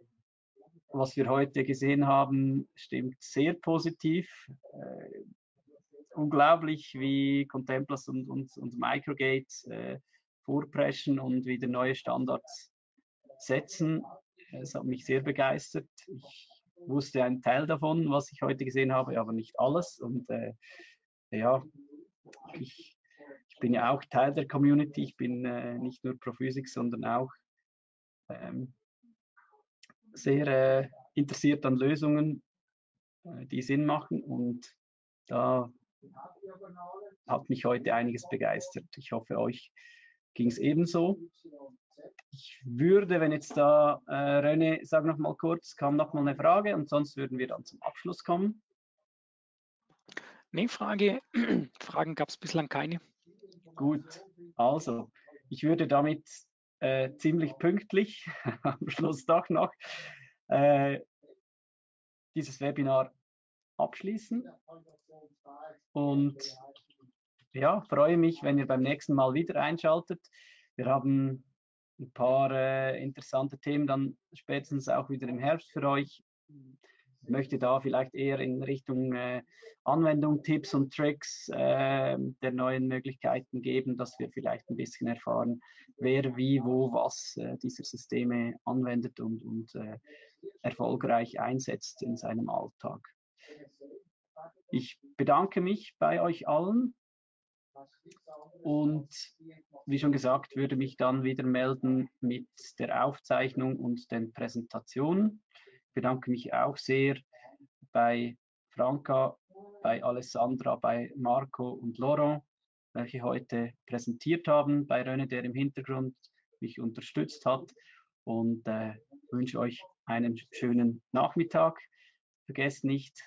was wir heute gesehen haben, stimmt sehr positiv. Äh, unglaublich, wie Contemplas und, und, und Microgate äh, vorpreschen und wieder neue Standards setzen. Es hat mich sehr begeistert. Ich wusste einen Teil davon, was ich heute gesehen habe, aber nicht alles. Und äh, ja, ich, ich, bin ja auch Teil der Community. Ich bin äh, nicht nur Prophysik, sondern auch ähm, sehr äh, interessiert an Lösungen, äh, die Sinn machen. Und da hat mich heute einiges begeistert. Ich hoffe, euch ging es ebenso. Ich würde, wenn jetzt da, äh, René, sag noch mal kurz, kam noch mal eine Frage und sonst würden wir dann zum Abschluss kommen. Nee, Frage, Fragen gab es bislang keine. Gut, also ich würde damit äh, ziemlich pünktlich am Schluss doch noch äh, dieses Webinar abschließen und ja, freue mich, wenn ihr beim nächsten Mal wieder einschaltet. Wir haben ein paar äh, interessante Themen dann spätestens auch wieder im Herbst für euch. Ich möchte da vielleicht eher in Richtung äh, Anwendung, Tipps und Tricks äh, der neuen Möglichkeiten geben, dass wir vielleicht ein bisschen erfahren, wer wie, wo, was äh, diese Systeme anwendet und, und äh, erfolgreich einsetzt in seinem Alltag. Ich bedanke mich bei euch allen und wie schon gesagt, würde mich dann wieder melden mit der Aufzeichnung und den Präsentationen. Ich bedanke mich auch sehr bei Franka, bei Alessandra, bei Marco und Laurent, welche heute präsentiert haben, bei René, der im Hintergrund mich unterstützt hat und äh, wünsche euch einen schönen Nachmittag. Vergesst nicht,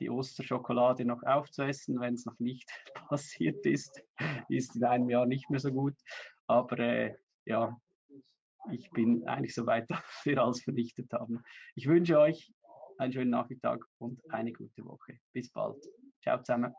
die Osterschokolade noch aufzuessen, wenn es noch nicht passiert ist. Ist in einem Jahr nicht mehr so gut. Aber äh, ja, ich bin eigentlich so weit, dass wir alles vernichtet haben. Ich wünsche euch einen schönen Nachmittag und eine gute Woche. Bis bald. Ciao zusammen.